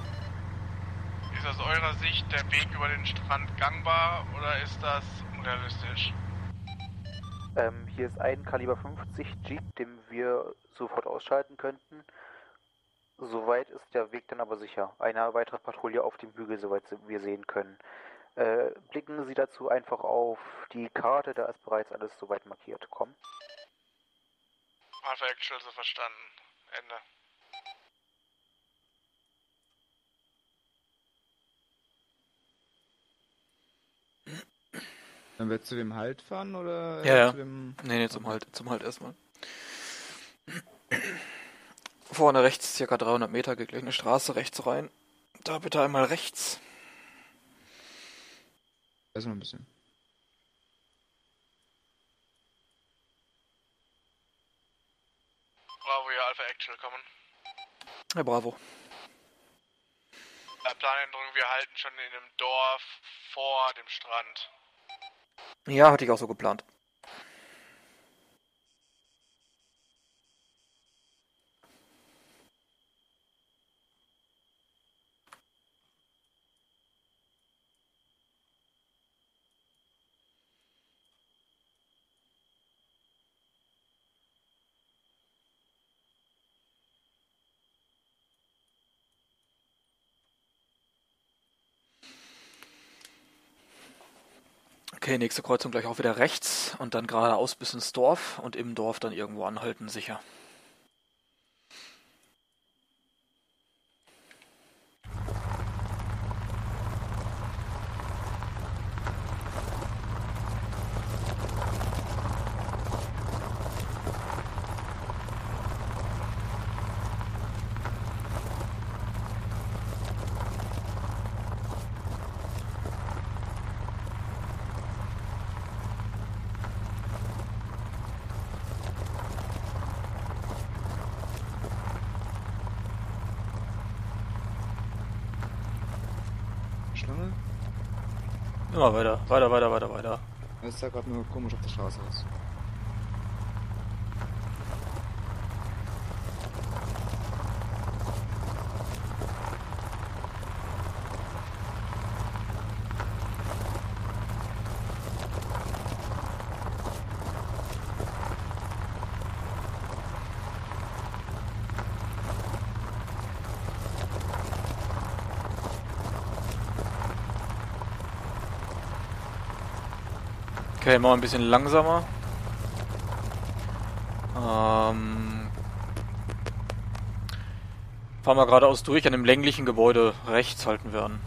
I: Ist aus eurer Sicht der Weg über den Strand gangbar oder ist das unrealistisch?
M: Ähm, hier ist ein Kaliber 50 Jeep, den wir sofort ausschalten könnten. Soweit ist der Weg dann aber sicher. Eine weitere Patrouille auf dem Hügel, soweit wir sehen können. Äh, blicken Sie dazu einfach auf die Karte, da ist bereits alles soweit markiert. Komm.
I: Alpha Actual so verstanden. Ende.
A: Dann wir zu dem Halt fahren oder äh,
G: Ja, ja.
A: zu dem.
G: Nee, nee, zum Halt, zum Halt erstmal. Vorne rechts, circa 300 Meter, geht gleich eine Straße rechts rein. Da bitte einmal rechts.
A: Noch ein bisschen.
I: Bravo, hier Alpha Actual kommen.
G: Ja, bravo.
I: Äh, Planänderung, wir halten schon in einem Dorf vor dem Strand.
G: Ja, hatte ich auch so geplant. Okay, nächste Kreuzung gleich auch wieder rechts und dann geradeaus bis ins Dorf und im Dorf dann irgendwo anhalten, sicher. Immer weiter, weiter, weiter, weiter, weiter.
A: Das sah gerade nur komisch auf der Straße aus.
G: Okay, mal ein bisschen langsamer. Ähm, fahren wir geradeaus durch an dem länglichen Gebäude rechts halten wir an.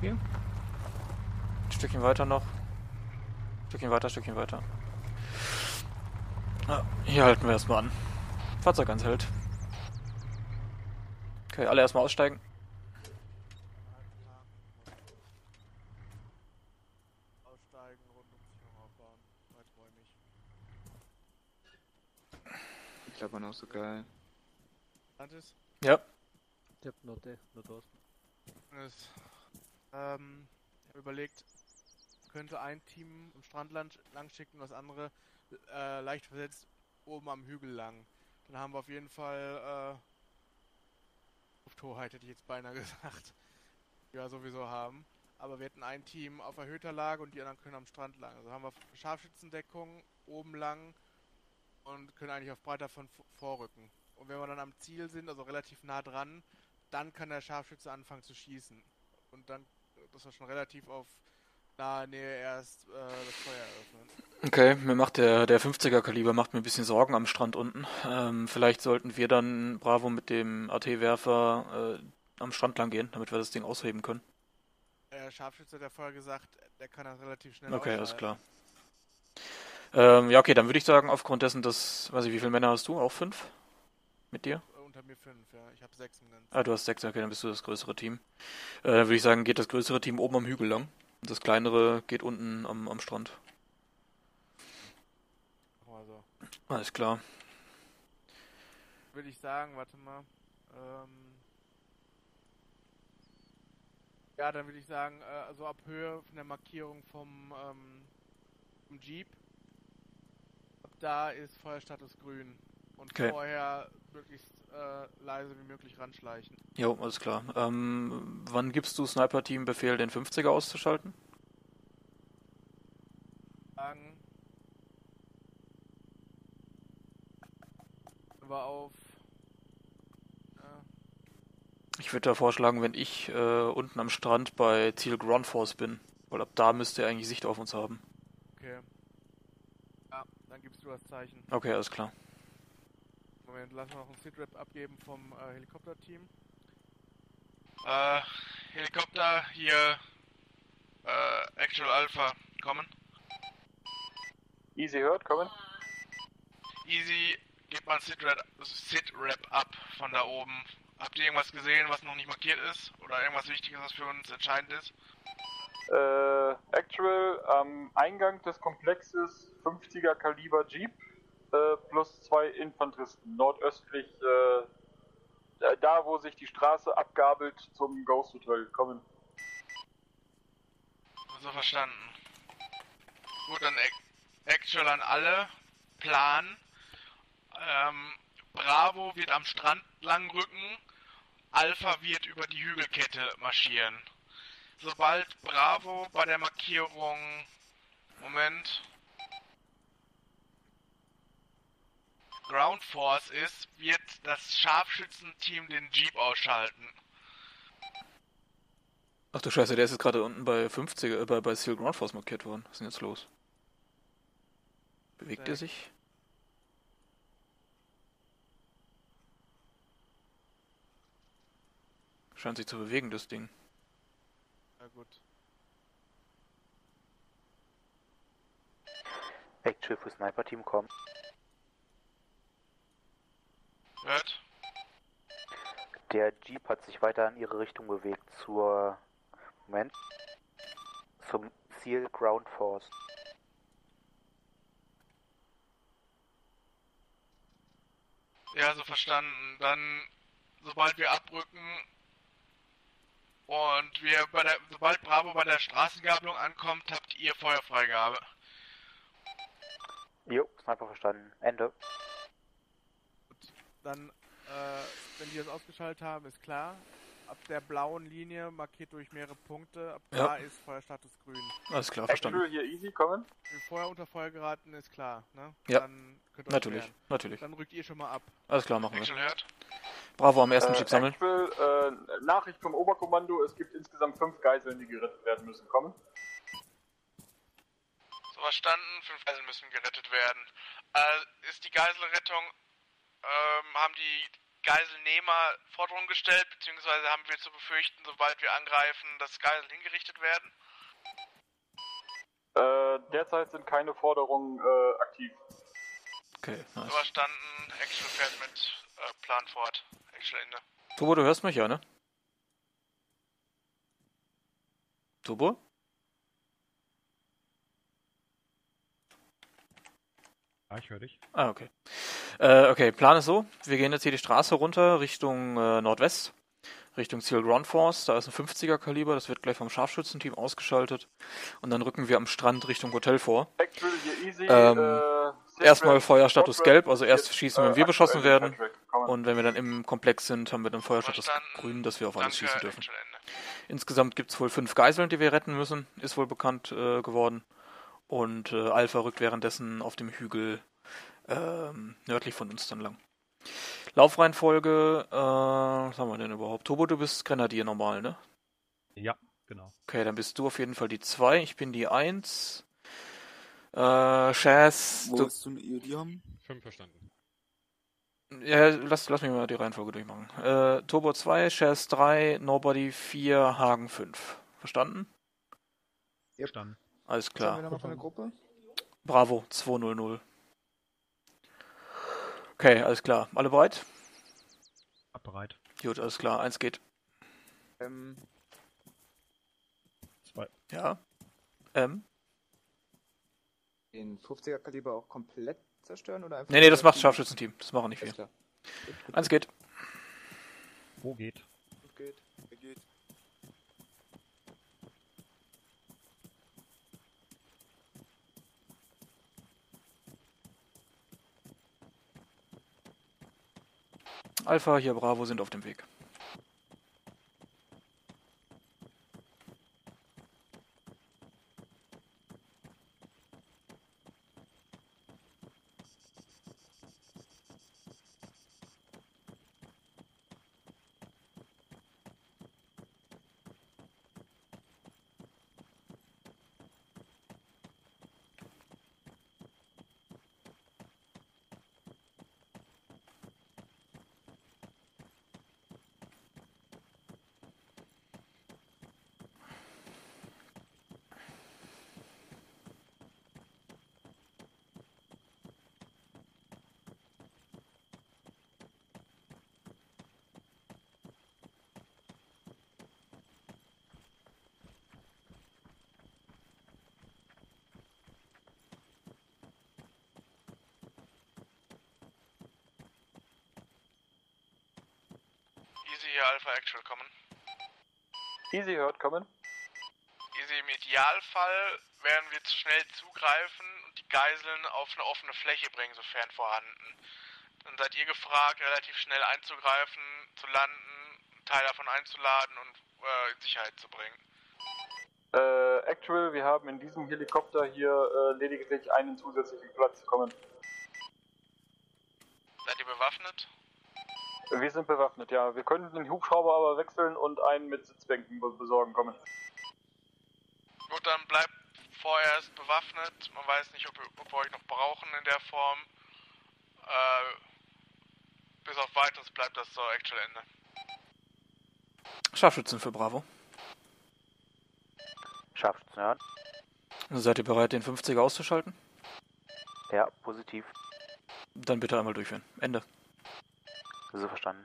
G: Hier? Ein Stückchen weiter noch. Ein Stückchen weiter, ein Stückchen weiter. Ah, hier halten wir erstmal an. Fahrzeug anhält. Okay, alle erstmal. Aussteigen,
A: so geil.
I: Atlantis?
G: Ja.
J: Ich hab Nord Nordosten.
I: Ist, ähm, ich habe überlegt, könnte ein Team am Strand lang, lang schicken, das andere äh, leicht versetzt oben am Hügel lang. Dann haben wir auf jeden Fall äh, Lufthoheit, hätte ich jetzt beinahe gesagt. Die wir sowieso haben. Aber wir hätten ein Team auf erhöhter Lage und die anderen können am Strand lang. Also haben wir Scharfschützendeckung oben lang und können eigentlich auf breiter von vorrücken. Und wenn wir dann am Ziel sind, also relativ nah dran, dann kann der Scharfschütze anfangen zu schießen. Und dann, dass wir schon relativ auf nahe Nähe erst äh, das Feuer eröffnen.
G: Okay, mir macht der, der 50er Kaliber macht mir ein bisschen Sorgen am Strand unten. Ähm, vielleicht sollten wir dann Bravo mit dem AT-Werfer äh, am Strand lang gehen, damit wir das Ding ausheben können.
I: Der Scharfschütze hat ja vorher gesagt, der kann das relativ schnell
G: Okay, alles klar. Ähm, ja, okay, dann würde ich sagen, aufgrund dessen, dass, weiß ich, wie viele Männer hast du? Auch fünf? Mit dir?
I: Äh, Unter mir fünf, ja. Ich habe sechs im Ganzen.
G: Ah, du hast sechs, okay, dann bist du das größere Team. Äh, dann würde ich sagen, geht das größere Team oben am Hügel lang. Und das kleinere geht unten am, am Strand.
I: Machen wir so.
G: Alles klar.
I: Würde ich sagen, warte mal. Ähm ja, dann würde ich sagen, äh, also ab Höhe von der Markierung vom, ähm, vom Jeep. Da ist Feuerstatus grün. Und
G: Okay.
I: vorher möglichst äh, leise wie möglich ranschleichen.
G: Jo, alles klar. Ähm, wann gibst du Sniper-Team Befehl, den 50er auszuschalten?
I: Sagen. War auf. Äh,
G: Ich würde da vorschlagen, wenn ich äh, unten am Strand bei Ziel Ground Force bin. Weil ab da müsst ihr eigentlich Sicht auf uns haben.
I: okay. Gibst du das Zeichen.
G: Okay, alles klar.
I: Moment, lass mal noch einen Sit-Rep abgeben vom äh, Helikopterteam.
O: Äh, Helikopter hier, äh, Actual Alpha, kommen.
C: Easy hört, kommen.
O: Easy, gib mal Sit-Rep Sit ab von da oben. Habt ihr irgendwas gesehen, was noch nicht markiert ist? Oder irgendwas Wichtiges, was für uns entscheidend ist?
C: Äh, actual am Eingang des Komplexes 50er Kaliber Jeep äh, plus zwei Infanteristen nordöstlich äh, da- wo sich die Straße abgabelt zum Ghost Hotel. Kommen.
O: So verstanden. Gut, dann Ac- Actual an alle. Plan. Ähm, Bravo wird am Strand lang rücken. Alpha wird über die Hügelkette marschieren. Sobald Bravo bei der Markierung. Moment. Ground Force ist, wird das Scharfschützenteam den Jeep ausschalten.
G: Ach du Scheiße, der ist jetzt gerade unten bei 50er, äh, bei, bei Seal Ground Force markiert worden. Was ist denn jetzt los? Bewegt er sich? Scheint sich zu bewegen, das Ding.
I: Na gut.
M: Actual für Sniper Team kommen.
O: Hört?
M: Der Jeep hat sich weiter in ihre Richtung bewegt zur Moment. Zum Ziel Ground Force.
I: Ja, so verstanden. Dann, sobald wir abrücken und wir bei der, sobald Bravo bei der Straßengabelung ankommt, habt ihr Feuerfreigabe.
M: Jo, Sniper verstanden. Ende.
P: Dann, äh, wenn die das ausgeschaltet haben, ist klar. Ab der blauen Linie markiert durch mehrere Punkte. Ab
G: Ja.
P: da ist Feuerstatus grün.
G: Alles klar, verstanden.
C: Actual hier easy, kommen.
P: Wenn vorher unter Feuer geraten ist klar, ne?
G: Ja,
P: Dann könnt ihr euch
G: natürlich,
P: wehren.
G: natürlich.
P: Dann rückt ihr schon mal ab.
G: Alles klar, machen
I: Actual
G: wir.
I: hört.
G: Bravo am ersten
C: Äh,
G: Chip sammeln.
C: Actual, äh, Nachricht vom Oberkommando, es gibt insgesamt fünf Geiseln, die gerettet werden müssen. Kommen.
I: So verstanden, fünf Geiseln müssen gerettet werden. Äh, ist die Geiselrettung, ähm, haben die Geiselnehmer Forderungen gestellt, beziehungsweise haben wir zu befürchten, sobald wir angreifen, dass Geiseln hingerichtet werden?
C: Äh, derzeit sind keine Forderungen äh, aktiv.
G: Okay, nice.
I: verstanden, Actual fährt mit äh, Plan fort. Actual Ende.
G: Turbo, du hörst mich ja, ne? Turbo?
L: Ah, ich höre dich.
G: Ah, okay. Äh, okay, Plan ist so. Wir gehen jetzt hier die Straße runter Richtung äh, Nordwest. Richtung Ziel Ground Force. Da ist ein 50er Kaliber. Das wird gleich vom Scharfschützenteam ausgeschaltet. Und dann rücken wir am Strand Richtung Hotel vor. Ähm,
C: äh,
G: erstmal Feuerstatus gelb. Also erst schießen,
C: äh,
G: wenn wir beschossen werden. Und wenn wir dann im Komplex sind, haben wir dann Feuerstatus grün, dass wir auf alles schießen dürfen. Insgesamt gibt es wohl fünf Geiseln, die wir retten müssen. Ist wohl bekannt äh, geworden. Und äh, Alpha rückt währenddessen auf dem Hügel ähm, nördlich von uns dann lang. Laufreihenfolge, äh, was haben wir denn überhaupt? Turbo, du bist Grenadier normal, ne?
L: Ja, genau.
G: Okay, dann bist du auf jeden Fall die 2, ich bin die 1. Äh, Shaz,
K: Wo
G: du,
K: du eine EOD haben?
L: Fünf verstanden.
G: ja, lass, lass mich mal die Reihenfolge durchmachen. Äh, Turbo 2, Shaz 3, Nobody 4, Hagen 5. Verstanden?
A: Yep.
L: Verstanden.
G: Alles
A: Was haben
G: klar.
A: wir nochmal für eine Gruppe?
G: Bravo, 200. Okay, alles klar. Alle bereit?
L: Abbereit.
G: Gut, alles klar. Eins geht.
A: Ähm,
L: Zwei.
G: Ja. Ähm.
A: den 50er Kaliber auch komplett zerstören oder einfach?
G: Nee, nee, das macht Scharfschützenteam. Das machen nicht wir. Eins geht.
L: Wo geht.
K: Wer geht?
G: Alpha, hier Bravo sind auf dem Weg.
I: Easy hier Alpha Actual kommen.
C: Easy hört, kommen.
I: Easy im Idealfall werden wir zu schnell zugreifen und die Geiseln auf eine offene Fläche bringen, sofern vorhanden. Dann seid ihr gefragt, relativ schnell einzugreifen, zu landen, einen Teil davon einzuladen und äh, in Sicherheit zu bringen.
C: Äh, actual, wir haben in diesem Helikopter hier äh, lediglich einen zusätzlichen Platz. Kommen.
I: Seid ihr bewaffnet?
C: Wir sind bewaffnet, ja. Wir können den Hubschrauber aber wechseln und einen mit Sitzbänken be- besorgen. Kommen.
I: Gut, dann bleibt vorerst bewaffnet. Man weiß nicht, ob, ob wir euch noch brauchen in der Form. Äh, bis auf weiteres bleibt das so Actual Ende.
G: Scharfschützen für Bravo.
M: Scharfschützen hören.
G: Seid ihr bereit, den 50er auszuschalten?
M: Ja, positiv.
G: Dann bitte einmal durchführen. Ende.
M: So verstanden.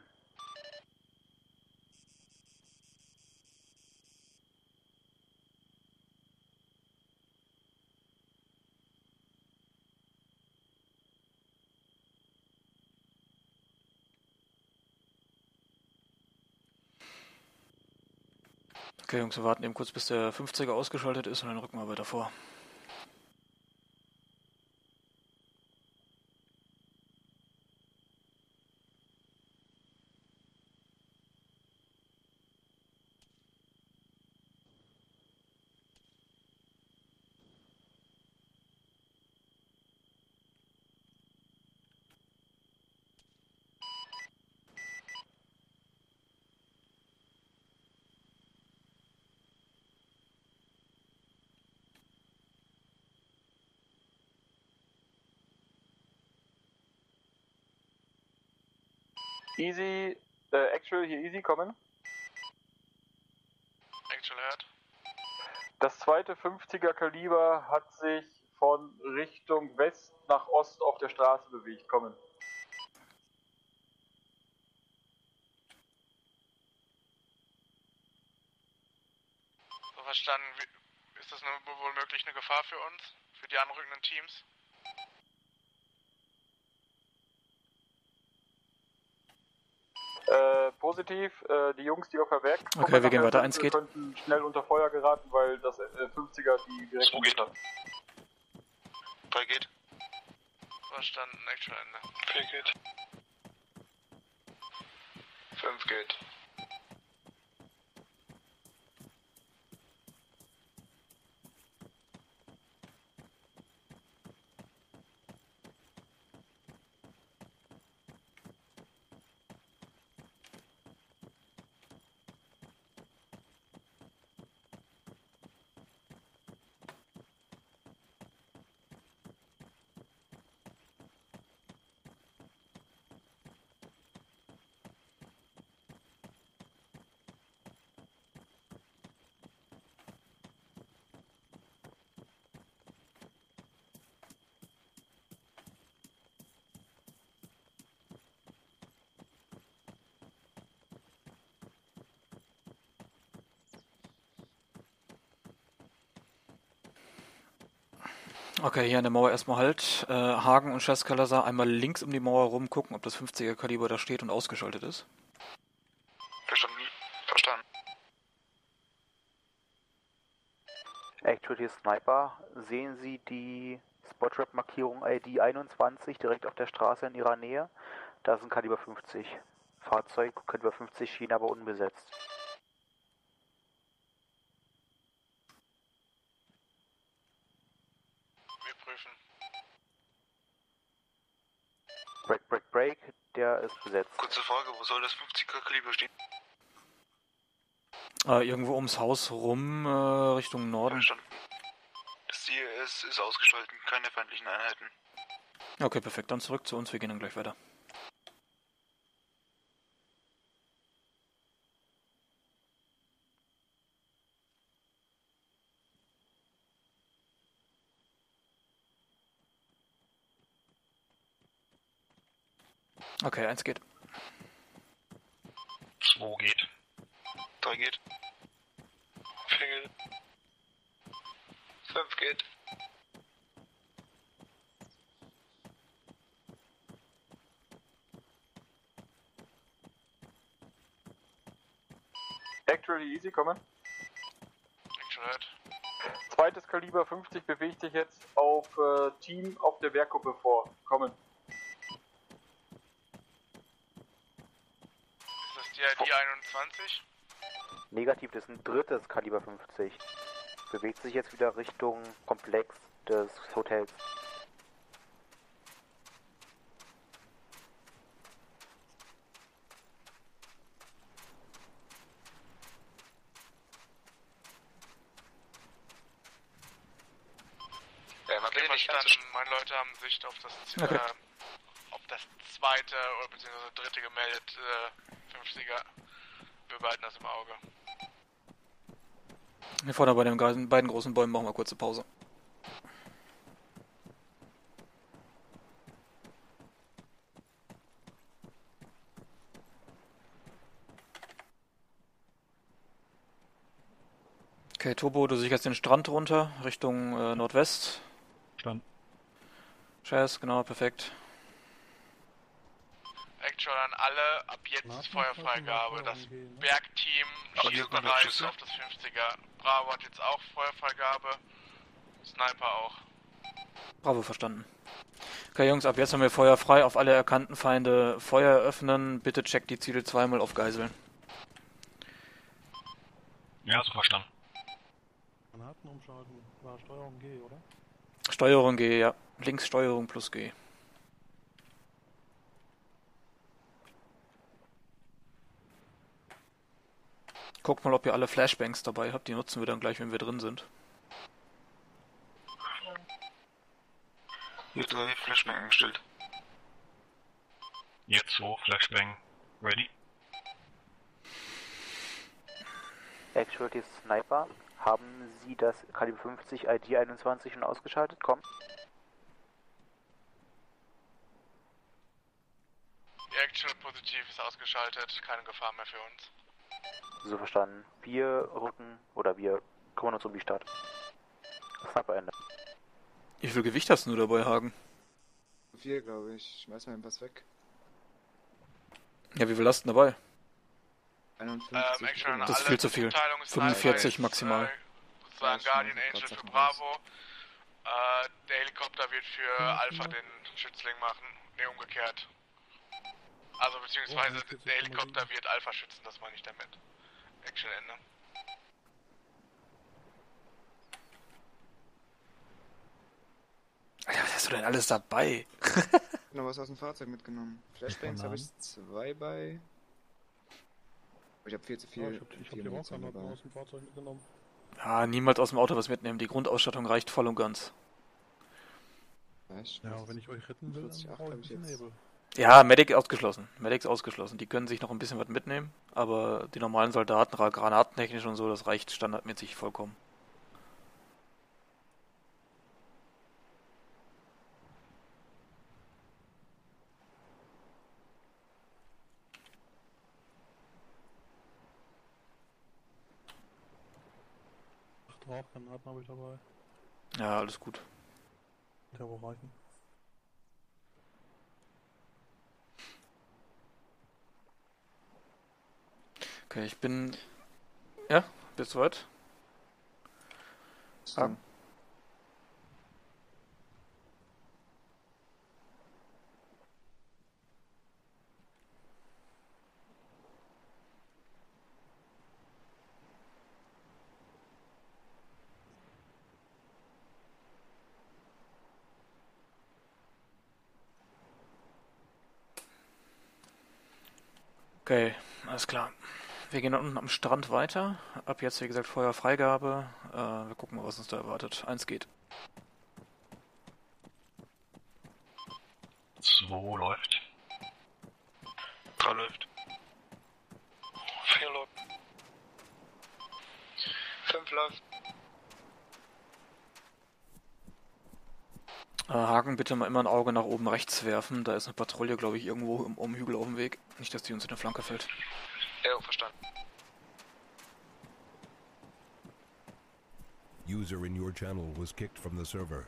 G: Okay, Jungs, wir warten eben kurz, bis der 50er ausgeschaltet ist und dann rücken wir weiter vor.
C: Easy, äh, Actual hier Easy kommen.
I: Actual Head.
C: Das zweite 50er Kaliber hat sich von Richtung West nach Ost auf der Straße bewegt. Kommen.
I: So verstanden. Ist das wohl möglich eine Gefahr für uns? Für die anrückenden Teams?
C: Äh, positiv, äh, die Jungs, die auf der Werk
G: Okay, wir gehen weiter. Eins
C: sind,
G: geht.
C: könnten schnell unter Feuer geraten, weil das äh, 50er die direkt umgeht hat.
I: 3 geht. Verstanden, Actual Ende. 4 geht. 5 geht.
G: Okay, hier an der Mauer erstmal halt. Äh, Hagen und Chaskalasa einmal links um die Mauer rum gucken, ob das 50er Kaliber da steht und ausgeschaltet ist.
I: Verstanden. Verstanden.
M: Actual hier Sniper. Sehen Sie die Spotrap-Markierung ID 21 direkt auf der Straße in Ihrer Nähe? Da ist ein Kaliber 50. Fahrzeug Kaliber 50 schien aber unbesetzt.
I: Wir prüfen.
M: Break, break, break. Ist besetzt.
I: Kurze Frage, wo soll das 50er Kaliber stehen?
G: Äh, irgendwo ums Haus rum, äh, Richtung Norden.
I: Das Ziel ist, ist ausgeschaltet, keine feindlichen Einheiten.
G: Okay, perfekt. Dann zurück zu uns. Wir gehen dann gleich weiter. Okay, eins geht.
I: 2 geht. 3 geht. 4 geht. 5 geht.
C: Actually Easy kommen.
I: Actual Head.
C: Zweites Kaliber 50 bewegt sich jetzt auf äh, Team auf der Werkgruppe vor. Kommen.
I: Das die ID 21?
M: Negativ, das ist ein drittes Kaliber 50. Bewegt sich jetzt wieder Richtung Komplex des Hotels.
I: Verstanden. Meine Leute haben Sicht auf das,
G: Okay.
I: äh, auf das zweite oder beziehungsweise dritte gemeldet äh, 50er. Wir behalten das im Auge.
G: Hier vorne bei den beiden großen Bäumen machen wir kurze Pause. Okay, Turbo, du sicherst den Strand runter, Richtung äh, Nordwest.
L: Stand.
G: Chaz, genau, perfekt.
I: Actual an alle, ab jetzt ist Feuerfreigabe. Das Bergteam schießt bereits auf das 50er. Bravo hat jetzt auch Feuerfreigabe. Sniper auch.
G: Bravo, verstanden. Okay, Jungs, ab jetzt haben wir Feuer frei auf alle erkannten Feinde. Feuer eröffnen. Bitte checkt die Ziele zweimal auf Geiseln.
F: Ja, so verstanden.
L: Granaten umschalten. War Steuerung G, oder?
G: Steuerung G, ja. Links Steuerung plus G. Guckt mal, ob ihr alle Flashbangs dabei habt. Die nutzen wir dann gleich, wenn wir drin sind.
K: Hier drei Flashbang eingestellt.
F: Jetzt so, Flashbang. Ready?
M: Actuality Sniper, haben Sie das Kaliber 50 ID 21 schon ausgeschaltet? Komm.
I: Die Actual positiv ist ausgeschaltet, keine Gefahr mehr für uns.
M: So verstanden. Wir rücken oder wir kümmern uns um die Stadt. Sniper Ende.
G: Wie viel Gewicht hast du dabei, Hagen?
A: Vier, glaube ich. Schmeiß mal was weg.
G: Ja, wie viel hast du dabei?
A: 51.
I: Ähm,
G: Das ist viel zu viel.
I: Zuteilung ist
G: 45
I: drei,
G: maximal.
I: Äh, sozusagen Guardian Angel für Bravo. Äh, der Helikopter wird für Alpha den Schützling machen. Ne, umgekehrt. Also beziehungsweise der Helikopter wird Alpha schützen, das meine ich damit. Action Ende.
G: Alter, was hast du denn alles dabei?
A: noch was aus dem Fahrzeug mitgenommen. Flashbangs habe ich zwei bei. Aber Ich habe viel zu viel.
L: Ja, ich hab, ich hab
A: viel
L: die
A: dabei.
L: aus dem Fahrzeug mitgenommen.
G: Ja, niemals aus dem Auto was mitnehmen. Die Grundausstattung reicht voll und ganz.
L: Ja, wenn ich euch retten will,
A: 48,
L: dann
A: 8
L: brauche ich
A: ich
L: ein bisschen
A: jetzt.
L: Nebel.
G: Ja, Medic ausgeschlossen. Medics ausgeschlossen. Die können sich noch ein bisschen was mitnehmen, aber die normalen Soldaten, ra- granatentechnisch und so, das reicht standardmäßig vollkommen.
L: Acht Rauchgranaten habe ich dabei.
G: Ja, alles gut.
L: Terrorreifen.
G: Okay, ich bin. Ja, bist du weit?
A: Dann.
G: Okay, alles klar. Wir gehen unten am Strand weiter. Ab jetzt, wie gesagt, Feuerfreigabe. Äh, wir gucken mal, was uns da erwartet. Eins geht.
F: 2 läuft. 3 läuft.
Q: 4 läuft. 5 läuft.
G: Äh, Haken, bitte mal immer ein Auge nach oben rechts werfen. Da ist eine Patrouille, glaube ich, irgendwo im, um Hügel auf dem Weg. Nicht, dass die uns in der Flanke fällt.
Q: Verstanden.
R: User in your channel was kicked from the server.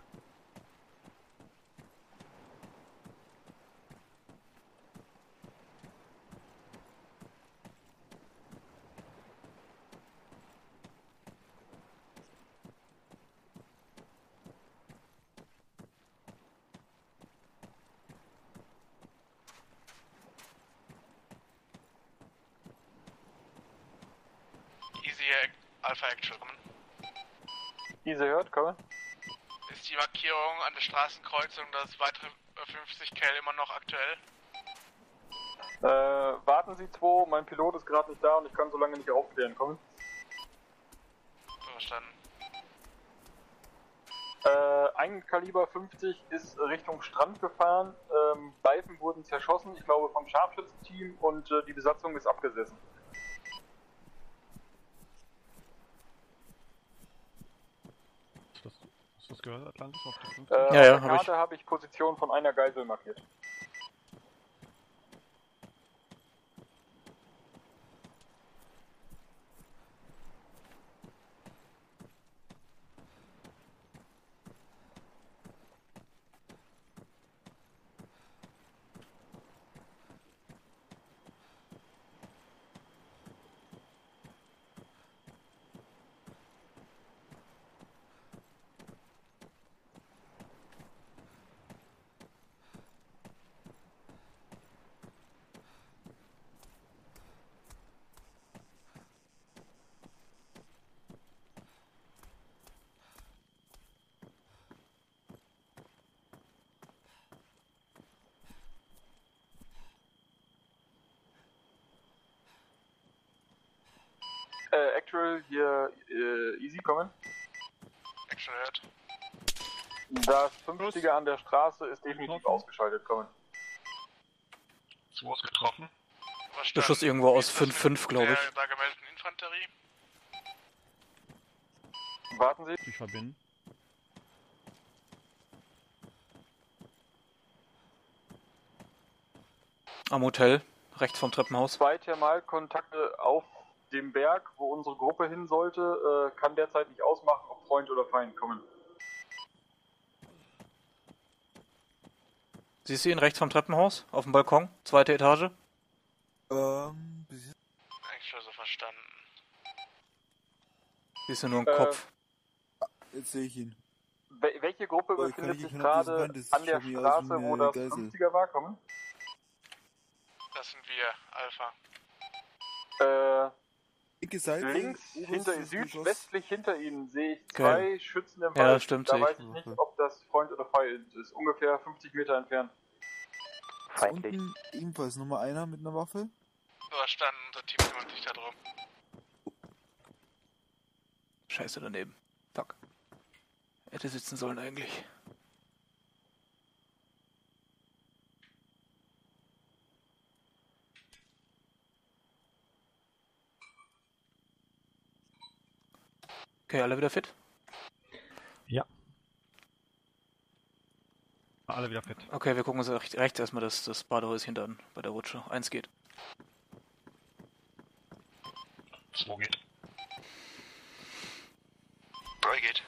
C: Komm.
I: Ist die Markierung an der Straßenkreuzung das weitere äh, 50 Cal immer noch aktuell?
C: Äh, warten Sie zwei, mein Pilot ist gerade nicht da und ich kann so lange nicht aufklären, komm.
I: So verstanden.
C: Äh, ein Kaliber 50 ist Richtung Strand gefahren, ähm, Reifen wurden zerschossen, ich glaube vom Scharfschützenteam und äh, die Besatzung ist abgesessen.
L: Hast du das, hast du das gehört, Atlantis? Auf der 50?
C: Äh,
G: Ja,
C: auf
G: ja,
C: der
G: hab ich.
C: Karte habe ich Position von einer Geisel markiert. Äh, Actual, hier, äh, easy kommen.
I: Action hört.
C: Das 50er an der Straße ist definitiv ausgeschaltet, kommen.
F: Zwei ist getroffen.
G: Beschuss irgendwo aus 5-5, glaube ich.
I: Da gemeldeten Infanterie.
C: Warten Sie.
N: Ich verbinden.
G: Am Hotel, rechts vom Treppenhaus.
C: Zwei Thermalkontakte auf dem Berg, wo unsere Gruppe hin sollte, äh, kann derzeit nicht ausmachen, ob Freund oder Feind kommen.
G: Siehst du ihn rechts vom Treppenhaus? Auf dem Balkon? Zweite Etage?
K: Ähm, bis jetzt-
I: Actual so verstanden.
G: Siehst du nur einen
C: Äh,
G: Kopf?
K: Jetzt sehe ich ihn.
C: Wel welche Gruppe
K: ich kann
C: befindet sich gerade an der Straße, wo das
K: Geisel.
C: 50er war? Kommen.
I: Das sind wir, Alpha.
C: Äh, links, hinter, südwestlich hinter Ihnen sehe ich
G: Okay.
C: zwei Schützen im
G: Ja,
C: Wald.
G: das stimmt,
C: Da
G: sehe ich.
C: weiß ich nicht, ob das Freund oder Feind ist. Ungefähr 50 Meter entfernt.
M: Feindlich.
K: Unten ebenfalls nochmal einer mit einer Waffe.
I: So verstanden, unser Team kümmert sich darum.
G: Scheiße daneben. Fuck. Hätte sitzen sollen eigentlich. Okay, alle wieder fit?
L: Ja. Alle wieder fit.
G: Okay, wir gucken uns recht, rechts erstmal das, das Badehäuschen an, bei der Rutsche. Eins geht.
F: Zwei geht.
Q: Drei geht.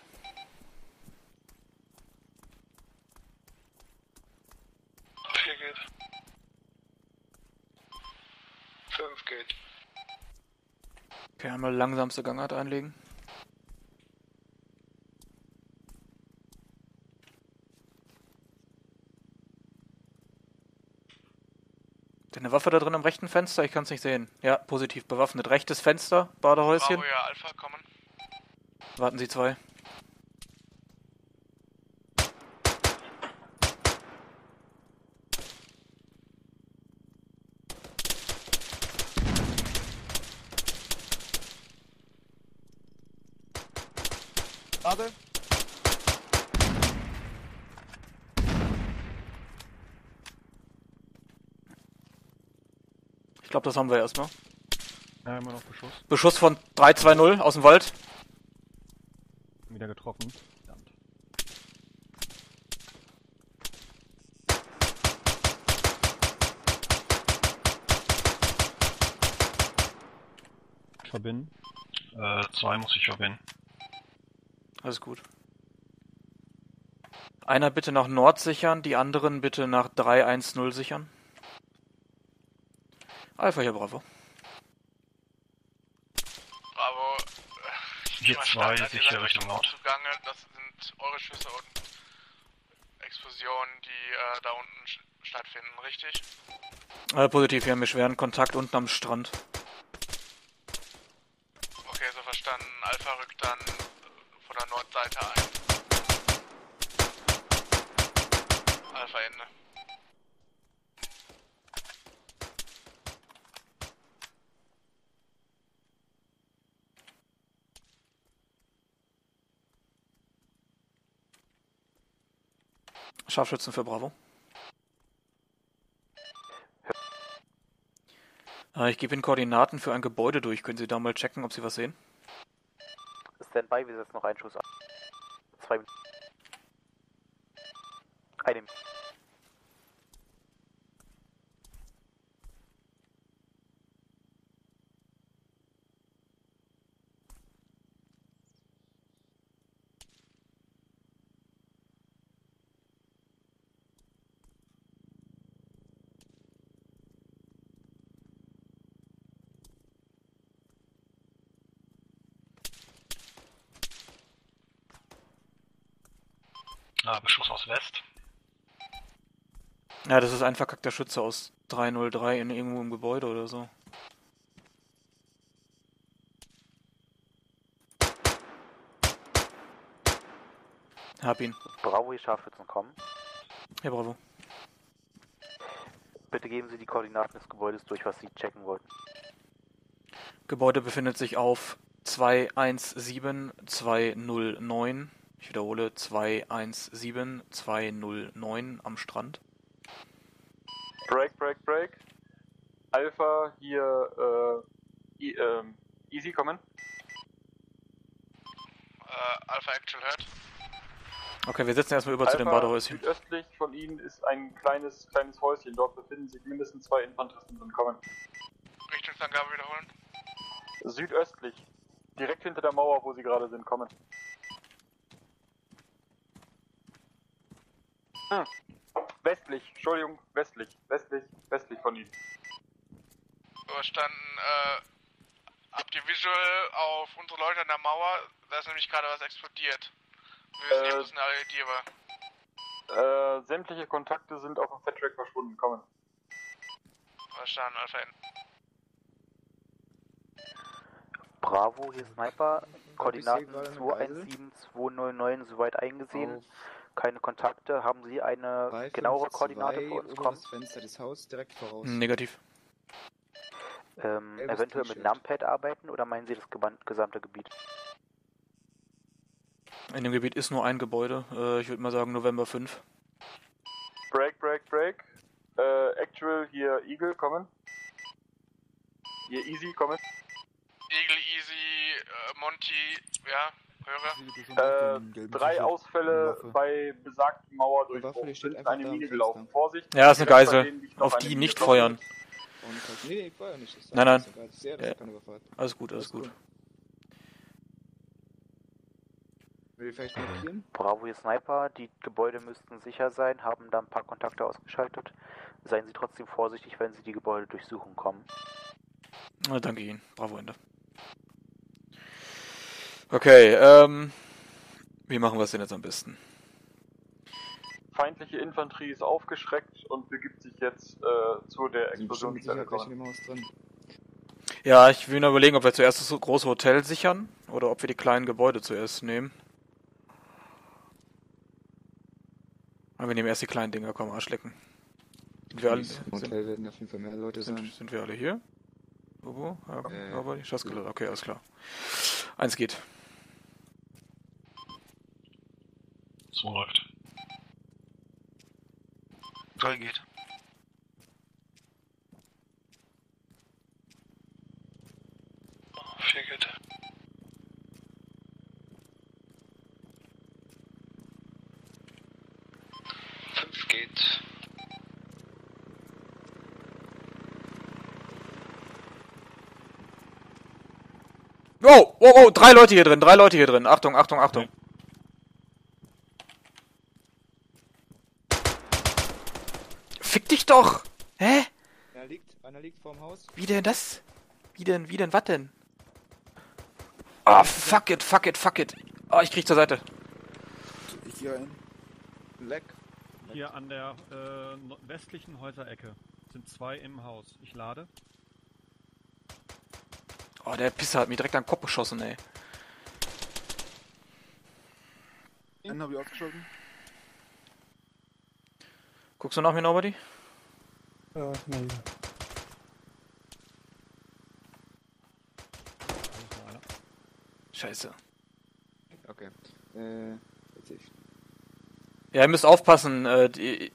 I: Vier geht.
Q: Fünf geht.
G: Okay, einmal langsamste Gangart einlegen. Eine Waffe da drin am rechten Fenster? Ich kann es nicht sehen. Ja, positiv bewaffnet. Rechtes Fenster, Badehäuschen.
I: Bravo, ja, Alpha, kommen.
G: Warten Sie zwei.
K: Warte.
G: Glaube, das haben wir erstmal.
L: Ja, immer noch Beschuss.
G: Beschuss von 3-2-0 aus dem Wald.
L: Wieder getroffen. Verdammt. Verbinden.
F: Äh, zwei muss ich verbinden.
G: Alles gut. Einer bitte nach Nord sichern, die anderen bitte nach 310 sichern. Alpha hier, Bravo.
I: Bravo. Ich
F: Hier zwei, sicher Richtung Nord.
I: Zugange. Das sind eure Schüsse und Explosionen, die äh, da unten stattfinden, richtig?
G: Äh, positiv, wir haben hier schweren Kontakt unten am Strand.
I: Okay, so verstanden. Alpha rückt dann von der Nordseite ein. Alpha Ende.
G: Scharfschützen für Bravo. Äh, ich gebe Ihnen Koordinaten für ein Gebäude durch. Können Sie da mal checken, ob Sie was sehen?
M: Standby, wir setzen noch einen Schuss ab. Zwei Minuten. Eine Minute.
F: Ah, Beschuss aus West.
G: Ja, das ist ein verkackter Schütze aus 303 in irgendwo im Gebäude oder so. Hab ihn.
M: Bravo, die Scharfschützen kommen.
G: Ja, Bravo.
M: Bitte geben Sie die Koordinaten des Gebäudes durch, was Sie checken wollten.
G: Gebäude befindet sich auf 217209. Ich wiederhole 217209 am Strand.
C: Break, break, break. Alpha hier, äh, e ähm, easy kommen.
I: Äh, Alpha Actual hört.
G: Okay, wir setzen erstmal über zu dem
C: Alpha,
G: Badehäuschen.
C: Südöstlich von Ihnen ist ein kleines, kleines Häuschen. Dort befinden sich mindestens zwei Infanteristen und kommen.
I: Richtungsangabe wiederholen.
C: Südöstlich. Direkt hinter der Mauer, wo Sie gerade sind, kommen. Hm. Westlich, Entschuldigung, westlich, westlich, westlich von Ihnen.
I: Überstanden, äh, habt ihr Visual auf unsere Leute an der Mauer? Da ist nämlich gerade was explodiert. Wir wissen nicht, ob das eine LED war.
C: Äh, sämtliche Kontakte sind auf dem Fat-Track verschwunden, kommen.
I: Verstanden, Alpha N.
M: Bravo, hier Sniper. Koordinaten
A: gerade eine Geisel.
M: 217209 soweit eingesehen. Keine Kontakte. Haben Sie eine
A: 3,
M: genauere
A: 5,
M: Koordinate
A: 2,
M: für uns? Kommen.
A: oberes Fenster des Hauses direkt voraus.
G: Negativ.
M: Ähm, eventuell mit. Numpad arbeiten oder meinen Sie das gesamte Gebiet?
G: In dem Gebiet ist nur ein Gebäude. Äh, ich würde mal sagen November 5.
C: Break, break, break. Äh, actual hier Eagle, kommen. Hier Easy, kommen.
I: Eagle Easy, äh, Monty, ja, höre.
C: Äh, drei Ausfälle bei besagten Mauerdurchbruch.
A: Einfach
C: eine Mine gelaufen. Vorsicht.
G: Ja, ist eine Geisel. Auf die nicht feuern.
A: Nee, nee, feuer nicht.
G: Nein, nein.
A: alles
G: Ja. gut, alles gut.
A: Will ich vielleicht markieren?
M: Bravo, hier Sniper. Die Gebäude müssten sicher sein, haben da ein paar Kontakte ausgeschaltet. Seien Sie trotzdem vorsichtig, wenn Sie die Gebäude durchsuchen kommen.
G: Na, danke Ihnen. Bravo, Ende. Okay, ähm. Wie machen wir es denn jetzt am besten?
C: Feindliche Infanterie ist aufgeschreckt und begibt sich jetzt äh, zu der Explosionsstelle.
A: Drin.
G: Ja, ich will nur überlegen, ob wir zuerst das große Hotel sichern oder ob wir die kleinen Gebäude zuerst nehmen. Aber wir nehmen erst die kleinen Dinger, komm, Arschlecken. Sind wir alle,
A: Im
G: sind,
A: Hotel werden auf jeden Fall mehr Leute
G: sind,
A: sein.
G: sind wir alle hier? Bobo? Ja,
A: Äh,
G: aber die Schatzgelade. Okay, alles klar. Eins geht.
F: So läuft.
Q: Drei geht.
F: Vier geht.
Q: Fünf geht.
G: Wow, wow, wow, drei Leute hier drin, drei Leute hier drin. Achtung, Achtung, Achtung. Fick dich doch! Hä?
A: Einer liegt, einer liegt vorm Haus.
G: Wie denn das? Wie denn, wie denn, was denn? Ah, fuck it, fuck it, fuck it. Ah, ich krieg zur Seite.
K: Ich gehe rein.
A: Leck.
N: Hier an der äh, westlichen Häuserecke sind zwei im Haus. Ich lade.
G: Oh, der Pisser hat mir direkt an den Kopf geschossen, ey.
K: Einen habe ich ausgeschalten.
G: Guckst du nach mir, Nobody?
L: Ja, nein.
G: Scheiße.
A: Okay. Äh, jetzt sehe ich.
G: Ja, ihr müsst aufpassen. Äh,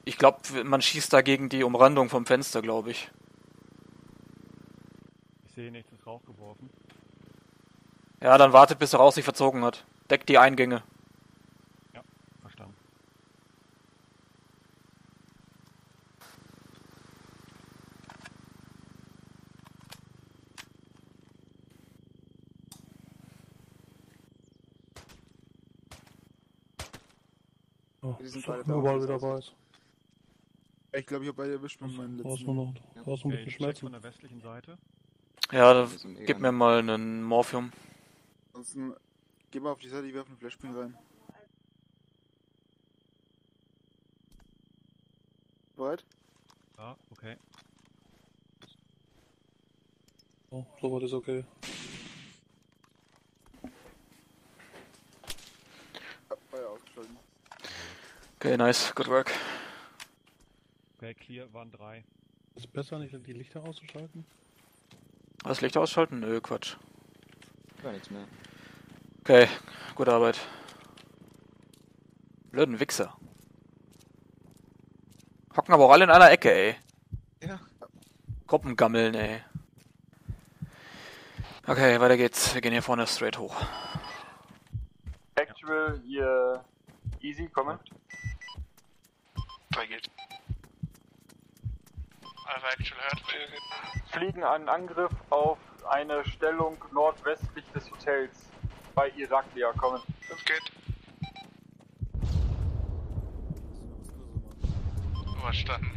G: ich glaube, man schießt da gegen die Umrandung vom Fenster, glaube ich.
N: Ich sehe nichts, ist Rauch geworfen.
G: Ja, dann wartet, bis er raus sich verzogen hat. Deckt die Eingänge.
N: Ja, verstanden.
L: Oh,
A: Die sind beide da.
L: nur wieder weiß.
K: Ich glaube, ich habe beide erwischt mit
L: ist
K: letzten.
L: nur noch, da ist ein
N: Okay,
L: bisschen Schmerzen.
N: von der westlichen Seite.
G: Ja, da, gib mir mal einen Morphium.
K: Ansonsten, geh mal auf die Seite, ich werfe einen Flashbang rein. Bereit?
N: Ja, okay.
L: Oh, soweit ist okay.
K: Ja, beide ausgeschalten.
G: Okay, nice. Good work.
N: Okay, clear waren drei.
L: Ist es besser, nicht die Lichter auszuschalten?
G: Was, Licht ausschalten? Nö, Quatsch.
A: Gar nichts mehr.
G: Okay, gute Arbeit. Blöden Wichser. Hocken aber auch alle in einer Ecke, ey.
A: Ja.
G: Gruppengammeln, ey. Okay, weiter geht's. Wir gehen hier vorne straight hoch.
C: Actual hier easy, kommen.
I: Zwei geht. Alpha Actual hört.
C: Fliegen einen Angriff auf eine Stellung nordwestlich des Hotels bei Iraklia, kommen.
I: Fünf geht. Verstanden.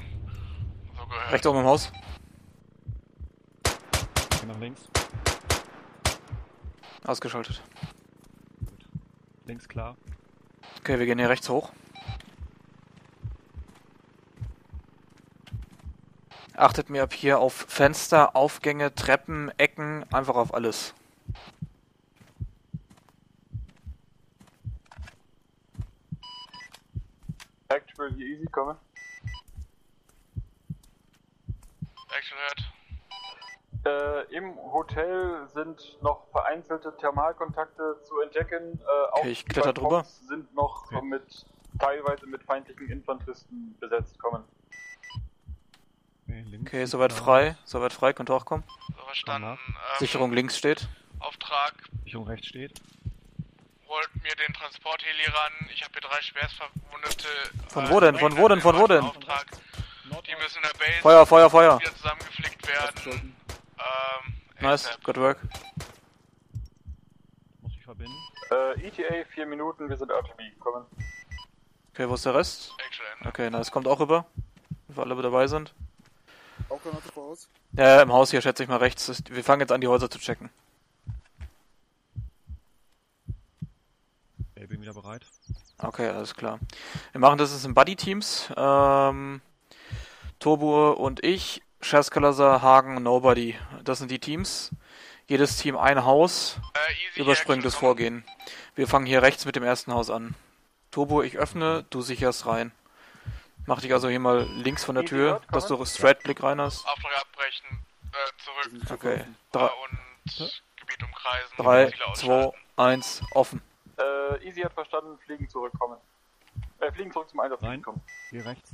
I: So gehört.
G: Rechts oben im Haus.
N: Nach links.
G: Ausgeschaltet.
N: Links klar.
G: Okay, wir gehen hier rechts hoch. Achtet mir ab hier auf Fenster, Aufgänge, Treppen, Ecken, einfach auf alles.
C: Actual hier easy, kommen.
I: Actual hört.
C: Äh, Im Hotel sind noch vereinzelte Thermalkontakte zu entdecken. Äh,
G: Okay, ich kletter drüber.
C: Balkons sind noch mit teilweise mit feindlichen Infanteristen besetzt, kommen.
N: Okay, links.
G: Okay, soweit frei. Soweit frei, könnte auch kommen.
I: So verstanden. Ähm,
G: Sicherung links steht.
I: Auftrag.
N: Sicherung rechts steht.
I: Holt mir den Transportheli ran. Ich habe hier drei schwerstverwundete.
G: Von wo denn? Von wo denn? Von wo denn?
I: Auftrag. Die müssen in der Base
G: Feuer, Feuer, Feuer.
I: wieder zusammengeflickt werden. Ähm,
G: Nice, good work.
N: Muss ich verbinden.
C: Äh, ETA 4 Minuten, wir sind RTB, kommen.
G: Okay, wo ist der Rest? Okay, nice, kommt auch rüber. Wenn wir alle dabei sind.
K: Auch Granate voraus.
G: Ja, ja, im Haus hier schätze ich mal rechts. Wir fangen jetzt an, die Häuser zu checken.
N: Ich bin wieder bereit.
G: Okay, alles klar. Wir machen das jetzt in Buddy-Teams. Ähm, Turbo und ich, Scherskalasa, Hagen, Nobody. Das sind die Teams. Jedes Team ein Haus. Überspringendes Vorgehen. Wir fangen hier rechts mit dem ersten Haus an. Turbo, ich öffne, du sicherst rein. Mach dich also hier mal links von der Tür, dass du Straight-Blick rein hast.
I: Auftrag abbrechen. Äh, zurück.
G: Okay. Drei,
I: und Gebiet umkreisen.
G: drei
I: Ziele
G: 2,
I: ausschalten.
G: 1, offen.
C: Äh, easy hat verstanden, fliegen zurückkommen. Äh, fliegen zurück zum Einsatz
N: Rein.
C: kommen.
N: Hier rechts.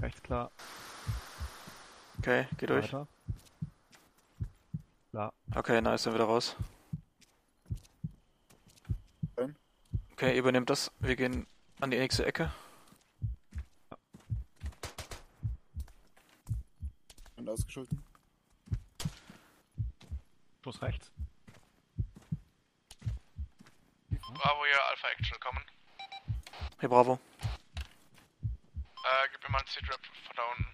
N: Rechts klar.
G: Okay, geh durch.
N: Weiter. Klar.
G: Okay, nice, dann wieder raus. Okay, übernehmt das. Wir gehen an die nächste Ecke.
K: Und ausgeschalten.
N: Schuss rechts.
I: Bravo, hier Alpha Actual kommen.
G: Hey, Bravo.
I: Äh, gib mir mal einen C-Trap von da unten.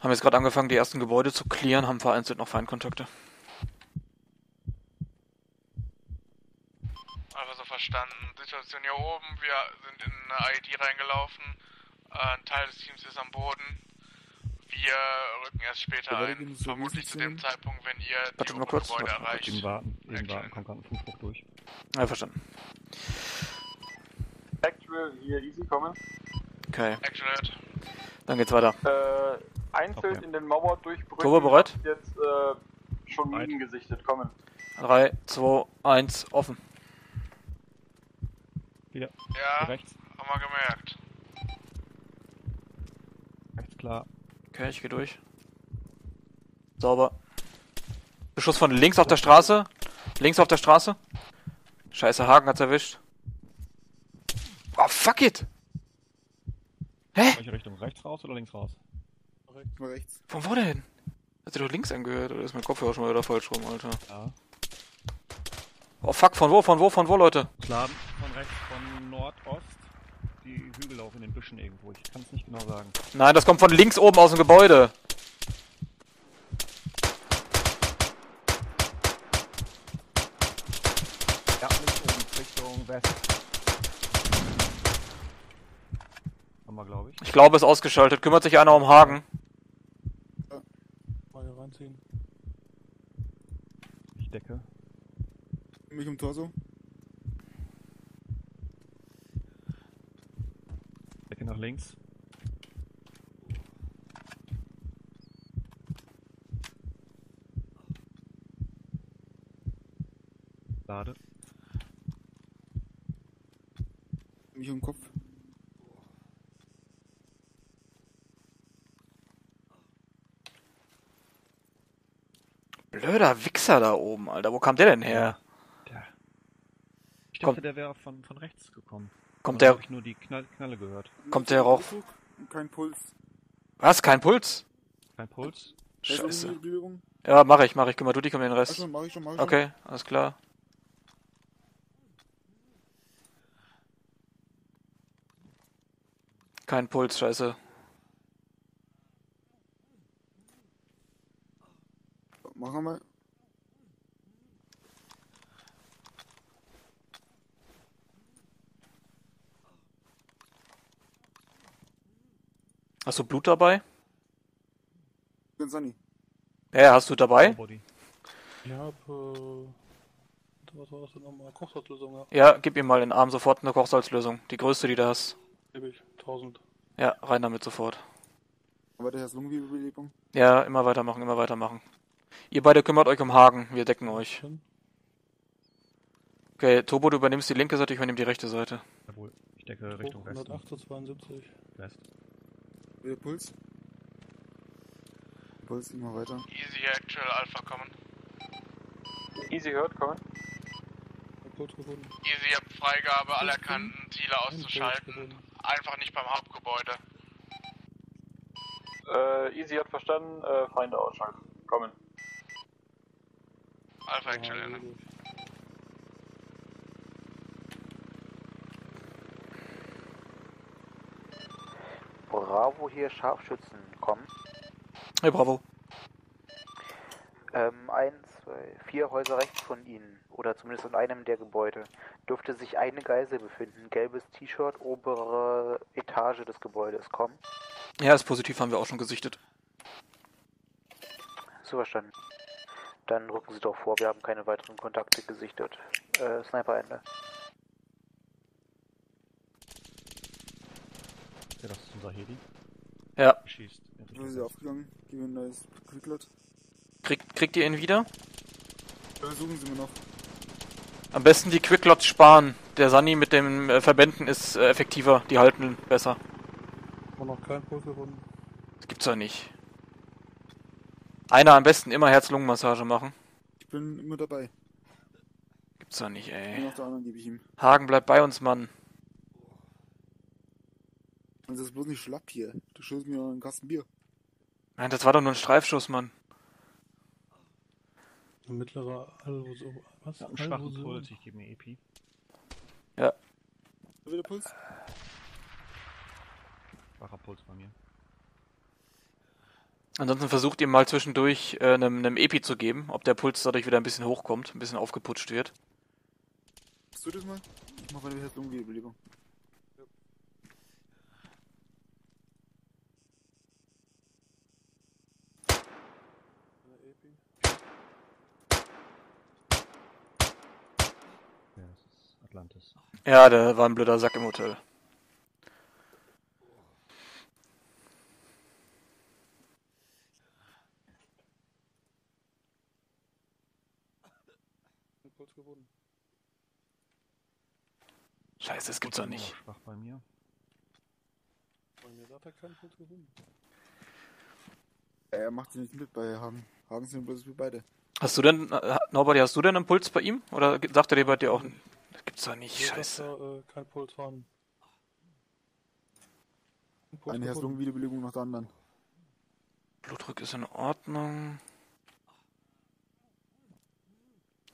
G: Haben jetzt gerade angefangen, die ersten Gebäude zu clearen, haben vereinzelt noch Feindkontakte.
I: Einfach so verstanden. Situation hier oben, wir sind in eine ID reingelaufen. Äh, ein Teil des Teams ist am Boden. Wir rücken erst später ein.
K: so
I: Vermutlich zu dem Zeitpunkt, wenn ihr die
G: Wartet mal kurz.
I: Gebäude
G: Warte,
I: erreicht.
N: Eben warten. Eben warten. Kommt gerade ein Funkspruch durch.
G: Ja, verstanden.
C: Actual hier easy, kommen.
G: Okay,
I: Actual hört.
G: dann geht's weiter.
C: Äh, einzeln in den Mauerdurchbrüchen.
G: Turbo bereit?
C: Jetzt äh, schon Minen gesichtet, kommen.
G: 3, 2, 1, offen.
N: Wieder.
I: Ja,
N: Rechts.
I: haben wir gemerkt.
N: Rechts klar.
G: Okay, ich gehe durch. Sauber. Beschuss von links auf der Straße. Links auf der Straße. Scheiße, Hagen hat's erwischt. Oh, fuck it! Hä?
N: Welche Richtung? Rechts raus oder links raus?
K: Rechts. Rechts.
G: Von wo denn? Hat sie doch links angehört oder ist mein Kopfhörer schon mal wieder falsch rum, Alter?
N: Ja.
G: Oh fuck, von wo, von wo, von wo, Leute?
N: Klar, von rechts, von Nordost. Die Hügel laufen in den Büschen irgendwo. Ich kann es nicht genau sagen.
G: Nein, das kommt von links oben aus dem Gebäude.
N: Ja, links oben, Richtung West. Haben wir, glaube ich.
G: Ich glaube, es ist ausgeschaltet. Kümmert sich einer um Hagen.
E: Mal hier reinziehen.
N: Ich decke.
K: Mich um Torso.
N: Geh nach links. Lade.
K: Mich um den Kopf.
G: Blöder Wichser da oben, Alter. Wo kam der denn her?
N: Ich dachte, Komm. der wäre von, von rechts gekommen.
G: Kommt der-
N: hab ich nur die Knall, Knalle gehört.
G: Kommt der rauf?
K: Kein Puls.
G: Was? Kein Puls?
N: Kein Puls?
G: Scheiße. Ja, mach ich, mach ich. Kümmer du dich um den Rest.
K: Schon, mach ich schon, mach ich schon.
G: okay, alles klar. Kein Puls, scheiße.
K: Machen wir
G: Hast du Blut dabei?
K: Ganz Sunny.
G: Ja, hast du dabei?
F: Ich hab, äh, was war das denn nochmal? Kochsalzlösung, ja.
G: Ja, gib ihm mal in den Arm sofort eine Kochsalzlösung. Die größte, die du hast.
F: Geb ich, 1000.
G: Ja, rein damit sofort.
K: Aber der Herr Lungenwirbelbelebung.
G: Ja, immer weitermachen, immer weitermachen. Ihr beide kümmert euch um Hagen, wir decken euch. Okay, Turbo, du übernimmst die linke Seite, ich übernehme die rechte Seite.
N: Jawohl, ich decke Richtung Westen.
F: 108 zu 72.
N: West.
K: Wieder Puls. Puls immer weiter.
I: Easy Actual Alpha kommen.
C: Easy hört, kommen.
F: Gefunden.
I: Easy, habt Freigabe, alle erkannten Ziele auszuschalten. Einfach nicht beim Hauptgebäude.
C: Äh, Easy hat verstanden, äh, Feinde ausschalten. Kommen.
I: Alpha Actual Ende.
M: Bravo hier, Scharfschützen, kommen.
G: Hey, bravo.
M: Ähm, eins, zwei, vier Häuser rechts von Ihnen, oder zumindest in einem der Gebäude, dürfte sich eine Geisel befinden. Gelbes T-Shirt, obere Etage des Gebäudes, kommen.
G: Ja, ist positiv, haben wir auch schon gesichtet.
M: So verstanden. Dann rücken Sie doch vor, wir haben keine weiteren Kontakte gesichtet. Äh, Sniper Ende.
N: Ja, das ist unser Heli.
G: Ja.
N: Schießt.
K: Wo ist aufgegangen? Gib mir ein neues Quicklot.
G: Kriegt, kriegt ihr ihn wieder?
K: Versuchen Sie mir noch.
G: Am besten die Quicklots sparen. Der Sunny mit den äh, Verbänden ist äh, effektiver, die halten besser.
F: Haben noch keinen Puls gefunden.
G: Das gibt's ja nicht. Einer am besten immer Herz-Lungen-Massage machen.
K: Ich bin immer dabei.
G: Gibt's ja nicht, ey.
K: ihm.
G: Hagen, bleib bei uns, Mann.
K: Also das ist bloß nicht schlapp hier. Du schuldest mir noch einen Kasten Bier.
G: Nein, das war doch nur ein Streifschuss, Mann.
F: Mittlerer Alvoso. Was?
N: Ja, einen schwachen Puls, ich gebe mir EP.
G: Ja.
K: Wieder Puls?
N: Schwacher Puls bei mir.
G: Ansonsten versucht ihr mal zwischendurch äh, einem, einem Epi zu geben, ob der Puls dadurch wieder ein bisschen hochkommt, ein bisschen aufgeputscht wird.
K: Hast du das mal? Ich mach mal wieder Lungenwirbelbelebung.
N: Ja, das ist Atlantis.
G: Ja, der war ein blöder Sack im Hotel. Scheiße, das gibt's doch nicht.
N: Schwach bei mir.
F: Bei mir hat er keinen Puls gefunden.
K: Er macht sie nicht mit bei Hagen. Hagen sind bloß wie beide.
G: Hast du denn, äh, Nobody, hast du denn einen Puls bei ihm? Oder sagt er dir bei dir auch? Das gibt's doch nicht,
F: dass
G: scheiße.
F: da, äh, kein Puls vorhanden. Kein Puls
K: Eine Herz
F: gefunden.
K: Lungenwirbelbelebung nach der anderen.
G: Blutdruck ist in Ordnung.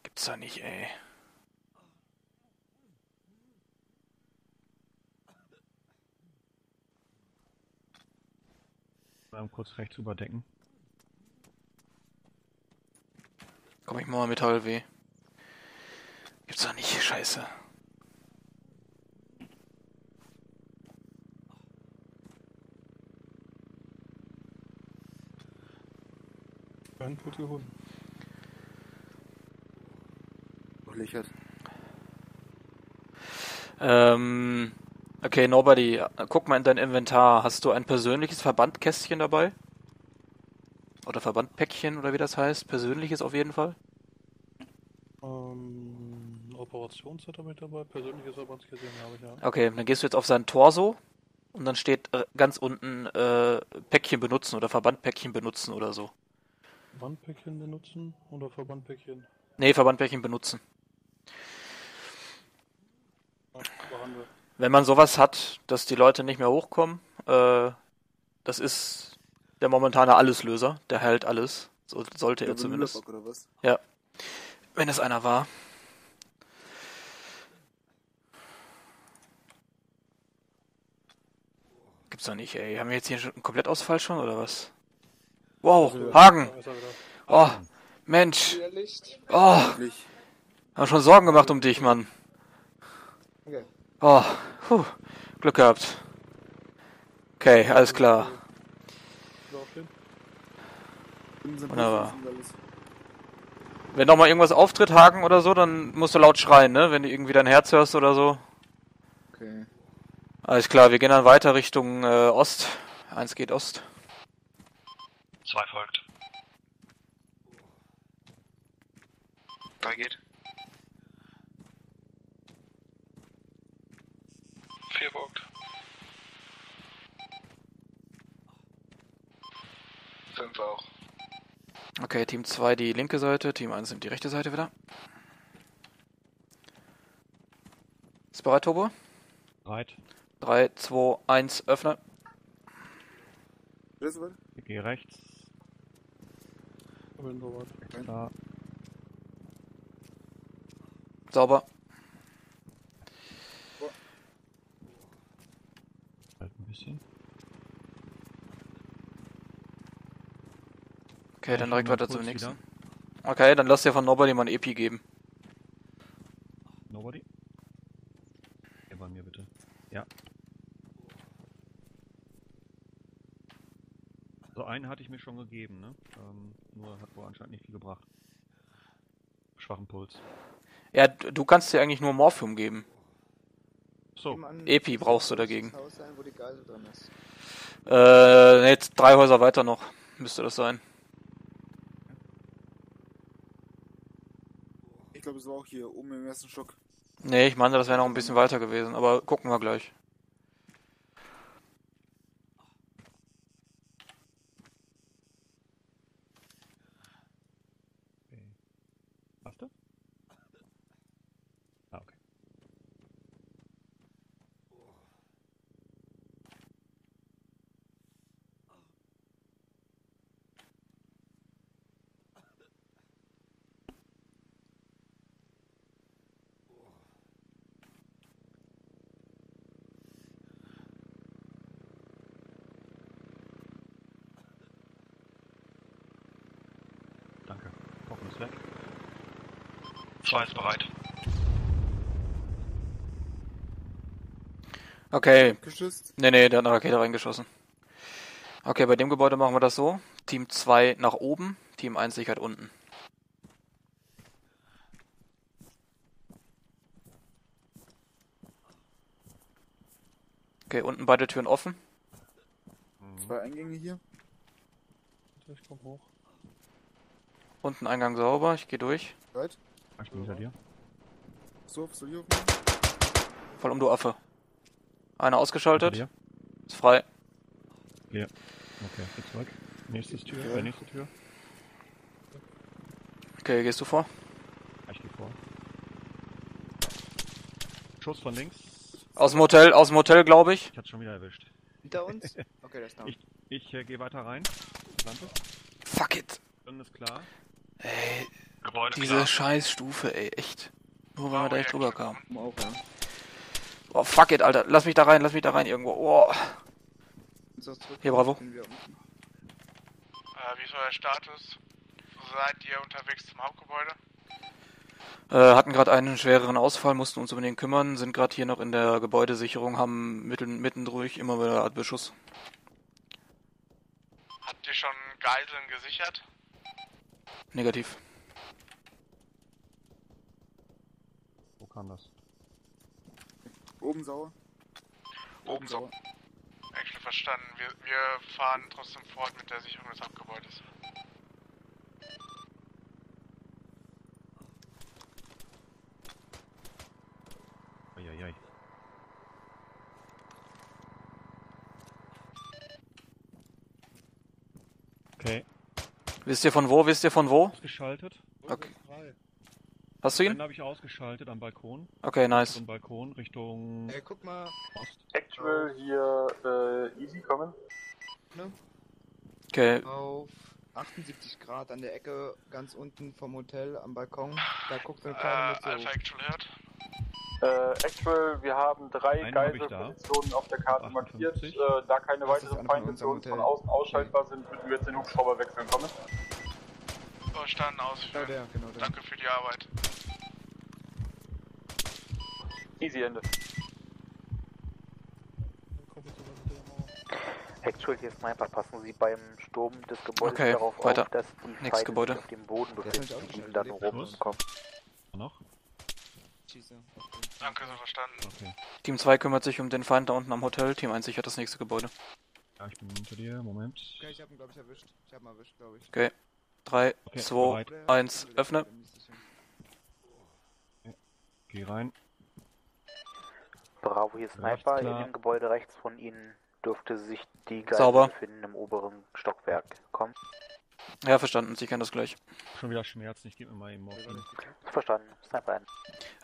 G: Gibt's doch nicht, ey.
N: Mal kurz rechts überdecken.
G: Komm ich mal mit HLW. Gibt's doch nicht, scheiße.
F: Keinen Puls gefunden.
K: Löchert.
G: Ähm, okay, Nobody, guck mal in dein Inventar. Hast du ein persönliches Verbandkästchen dabei? Oder Verbandpäckchen oder wie das heißt? Persönliches auf jeden Fall?
F: Ähm, Operationsleiter mit dabei, persönliches aber uns gesehen habe ich ja.
G: Okay, dann gehst du jetzt auf sein Torso und dann steht äh, ganz unten äh, Päckchen benutzen oder Verbandpäckchen benutzen oder so.
F: Verbandpäckchen benutzen oder Verbandpäckchen?
G: Nee, Verbandpäckchen benutzen. Wenn man sowas hat, dass die Leute nicht mehr hochkommen, äh, das ist der momentane Alleslöser, der heilt alles. So, sollte er
K: Der
G: zumindest.
K: Oder was?
G: Ja. Wenn es einer war. Gibt's doch nicht, ey. Haben wir jetzt hier schon einen Komplettausfall schon oder was? Wow, Hagen! Oh, Mensch! Oh! Hab schon Sorgen gemacht um dich, Mann.
A: Okay.
G: Oh, puh, Glück gehabt. Okay, alles klar. Wunderbar. Wenn noch mal irgendwas auftritt, Hagen oder so, dann musst du laut schreien, ne? Wenn du irgendwie dein Herz hörst oder so.
A: Okay.
G: Alles klar, wir gehen dann weiter Richtung äh, Ost. Eins geht Ost.
Q: Zwei folgt. Drei geht. Vier folgt. Fünf auch.
G: Okay, Team 2 die linke Seite, Team 1 nimmt die rechte Seite wieder. Ist bereit, Turbo?
N: Bereit.
G: 3, 2, 1, öffne.
N: Ich gehe rechts. Klar.
G: Sauber.
N: Halt ein bisschen.
G: Okay, dann
N: Ja,
G: direkt weiter zum nächsten.
N: wieder.
G: Okay, dann lass dir von Nobody mal ein Epi geben.
N: Nobody? Hier bei mir bitte. Ja. So einen hatte ich mir schon gegeben, ne? Ähm, nur hat wohl anscheinend nicht viel gebracht. Schwachen Puls.
G: Ja, du kannst dir eigentlich nur Morphium geben.
N: So.
G: Epi brauchst du dagegen.
A: Das Haus sein, wo die Geisel drin ist.
G: Äh, jetzt drei Häuser weiter noch. Müsste das sein.
K: Ich glaube, es war auch hier oben im ersten Stock.
G: Nee, ich meine, das wäre noch ein bisschen weiter gewesen, aber gucken wir gleich.
N: 2 ist
Q: bereit.
G: Okay.
K: Geschützt?
G: Nee, nee, der hat eine Rakete reingeschossen. Okay, bei dem Gebäude machen wir das so. Team 2 nach oben, Team 1 sichert unten. Okay, unten beide Türen offen.
K: Zwei Eingänge hier.
F: Ich komm hoch.
G: Unten Eingang sauber, ich gehe durch.
K: Right.
N: Ich bin hinter dir.
K: So, ich aufmachen?
G: Voll um du Affe. Einer ausgeschaltet. Ist frei.
N: Ja. Okay, geht zurück. Nächste Tür,
K: Ja.
N: äh, nächste Tür.
G: Okay, gehst du vor?
N: Ich geh vor. Schuss von links.
G: Aus dem Hotel, aus dem Hotel, glaube ich.
N: Ich hatte schon wieder erwischt.
A: Hinter uns? Okay, der ist down.
N: Ich, ich äh, gehe weiter rein. Lande.
G: Fuck it.
N: Dann ist klar.
G: Ey,
Q: Gebäude
G: diese
Q: klar.
G: Scheißstufe, ey, echt. Nur weil wir da nicht drüber
A: ja.
G: Oh, fuck it, Alter. Lass mich da rein, lass mich da rein irgendwo. Oh. Hier, bravo.
I: Äh, wie ist euer Status? Seid ihr unterwegs zum Hauptgebäude?
G: Äh, hatten gerade einen schwereren Ausfall, mussten uns um den kümmern, sind gerade hier noch in der Gebäudesicherung, haben mitten, mittendurch immer wieder eine Art Beschuss.
I: Habt ihr schon Geiseln gesichert?
G: Negativ.
N: kam das?
K: Oben sauer.
Q: Oben sauer.
I: Actually verstanden. Wir, wir fahren trotzdem fort mit der Sicherung des Hauptgebäudes. Eieiei.
N: Okay.
G: Wisst ihr von wo? Wisst ihr von wo?
N: Geschaltet.
G: Okay. Hast du ihn?
N: Den habe ich ausgeschaltet am Balkon.
G: Okay, nice.
N: Zum Balkon Richtung
A: Ey, guck mal.
N: Ost.
C: Actual hier äh, easy kommen.
A: Ne?
G: Okay.
A: Auf 78 Grad an der Ecke, ganz unten vom Hotel am Balkon. Da guckt so eine kleine Mütze
I: Alpha
A: hoch.
I: Actual hört.
C: Äh, Actual, wir haben drei
N: Einen hab.
C: Geiselpositionen auf der Karte markiert.
N: 58.
C: Äh, da keine
A: Das
C: weiteren uns von außen ausschaltbar sind, würden wir jetzt den Hubschrauber wechseln kommen.
I: Verstanden,
A: Genau
I: ausführen.
A: der, genau der.
I: Danke für die Arbeit.
C: Easy Ende.
M: Actual, hier Sniper. Passen Sie beim Sturm des Gebäudes
G: Okay,
M: darauf
G: weiter.
M: auf, dass die
G: Nächstes
M: Feinde
G: Gebäude.
M: auf dem Boden befinden.
A: nicht
M: Die
A: ausgeschaltet,
M: liegen da
A: der
M: nur
A: lebt
M: rum
N: noch.
I: Danke, so verstanden.
N: Okay.
G: Team 2 kümmert sich um den Feind da unten am Hotel. Team 1 sichert das nächste Gebäude.
N: Ja, ich bin hinter dir. Moment.
A: Okay, ich hab ihn, glaube ich, erwischt. Ich hab ihn erwischt, glaube ich.
G: Okay. 3,
N: Okay,
G: 2,
N: bereit.
G: 1, öffne.
N: Geh rein.
M: Bravo, hier Sniper. In dem Gebäude rechts von Ihnen dürfte sich die Geisel
G: Sauber.
M: befinden im oberen Stockwerk. Komm.
G: Ja, verstanden. Sie kennen das gleich.
N: Schon wieder Schmerzen. Ich gebe mir mal eben Morphin.
M: Verstanden. Sniper ein.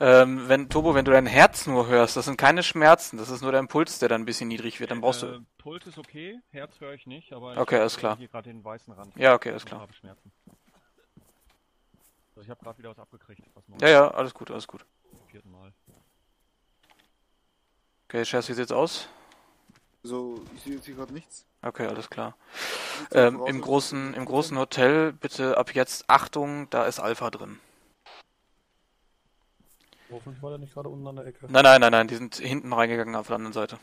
G: Ähm, wenn, Turbo, wenn du dein Herz nur hörst, das sind keine Schmerzen, das ist nur dein Puls, der dann ein bisschen niedrig wird, dann brauchst
N: Äh,
G: du...
N: Puls ist okay, Herz höre ich nicht, aber
G: Okay,
N: ich
G: alles
N: hab
G: klar.
N: hier gerade den weißen Rand.
G: Ja, okay, alles klar.
N: habe Schmerzen. Also ich habe gerade wieder was abgekriegt. Was
G: Ja, ja, alles gut, alles gut.
N: Vierten Mal.
G: Okay, Chess, wie sieht's aus?
K: So, ich sehe jetzt hier gerade nichts.
G: Okay, alles klar.
K: Sieht's
G: Ähm, Im großen, im großen Hotel bitte ab jetzt Achtung, da ist Alpha drin.
L: Hoffentlich war der nicht gerade unten an der Ecke.
G: Nein, nein, nein, nein, die sind hinten reingegangen auf der anderen Seite.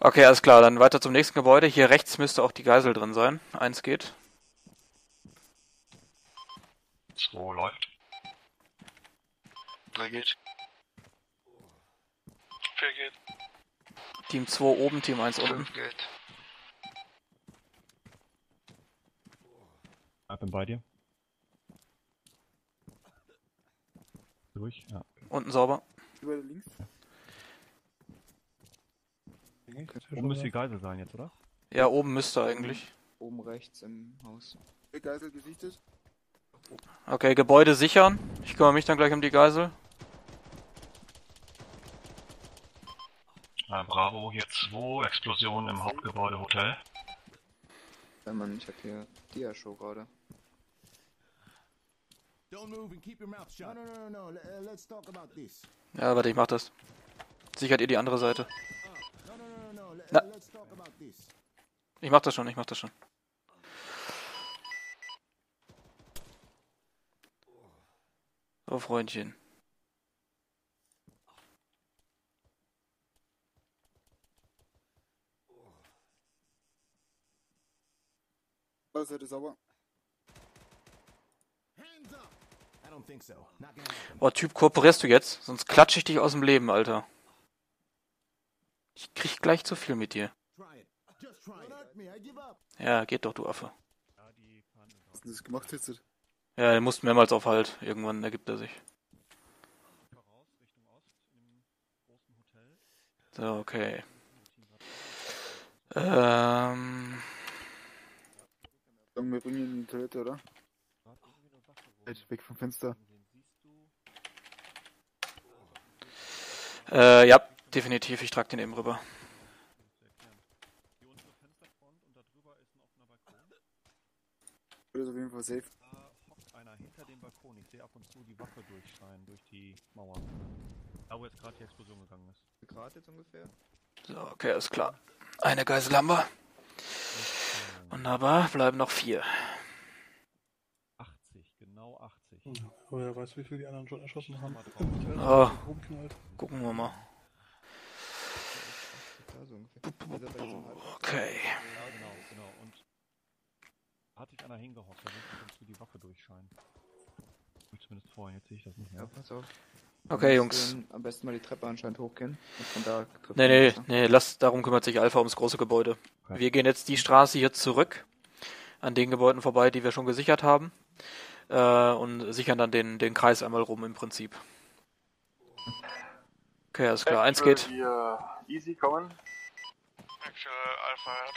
G: Okay, alles klar, dann weiter zum nächsten Gebäude. Hier rechts müsste auch die Geisel drin sein. Eins geht.
Q: 2 läuft. 3 geht. 4 geht.
G: Team 2 oben, Team 1 unten.
Q: 5 geht.
N: Ich bin bei dir. Durch, ja.
G: Unten sauber.
K: Über links.
N: Oben müsste die Geisel sein jetzt, oder?
G: Ja, oben müsste eigentlich.
A: Oben rechts im Haus.
K: Geisel gesichtet.
G: Okay, Gebäude sichern. Ich kümmere mich dann gleich um die Geisel.
Q: Ah, Bravo, hier 2 Explosionen im Hauptgebäude Hotel.
A: Ja, Mann, ich hab hier Dia-Show gerade.
S: Don't move and keep your mouth shut. No, no, no, no. L- let's talk about this.
G: Ja, warte, ich mach das. Sichert ihr die andere Seite.
S: L-
G: Na.
S: uh.
G: Ich mach das schon, ich mach das schon. So, Freundchen.
K: Andere Seite sauber.
S: Hands up. I don't think so. Not gonna happen.
G: Oh, Typ, kooperierst du jetzt? Sonst klatsche ich dich aus dem Leben, Alter. Ich krieg gleich zu viel mit dir. Ja, geht doch, du Affe.
K: Was hast du das gemacht jetzt?
G: Ja, er musste mehrmals auf Halt. Irgendwann ergibt er sich. So, okay. Ähm,
K: Sagen wir bringen ihn in die Toilette, oder? Halt, weg vom Fenster.
G: äh, ja, definitiv. Ich trag den eben rüber.
K: Das ist auf jeden Fall safe.
N: Da hockt einer hinter dem Balkon. Ich sehe ab und zu die Waffe durchscheinen, durch die Mauer. Da wo jetzt gerade die Explosion gegangen ist.
A: Grad jetzt ungefähr?
G: So, okay, alles klar. Eine Geisel haben wir. Wunderbar, bleiben noch vier.
N: 80, genau 80.
L: Aber wer weiß, wie viel die anderen schon erschossen haben.
G: Oh, gucken wir mal. Okay.
N: Ja, genau, genau. Und hat sich einer hingehockt, da wird ab und zu die Waffe durchscheinen. Zumindest vorhin, jetzt sehe ich das nicht mehr.
A: Ja, pass auf.
G: Okay, Jungs.
A: Am besten mal die Treppe anscheinend hochgehen. Und von da
G: Nee, nee, nee, lass, darum kümmert sich Alpha ums große Gebäude.
N: Okay.
G: Wir gehen jetzt die Straße hier zurück, an den Gebäuden vorbei, die wir schon gesichert haben, äh, und sichern dann den, den Kreis einmal rum im Prinzip. Okay, alles klar, eins geht.
C: Hier easy kommen.
I: Actual Alpha hört.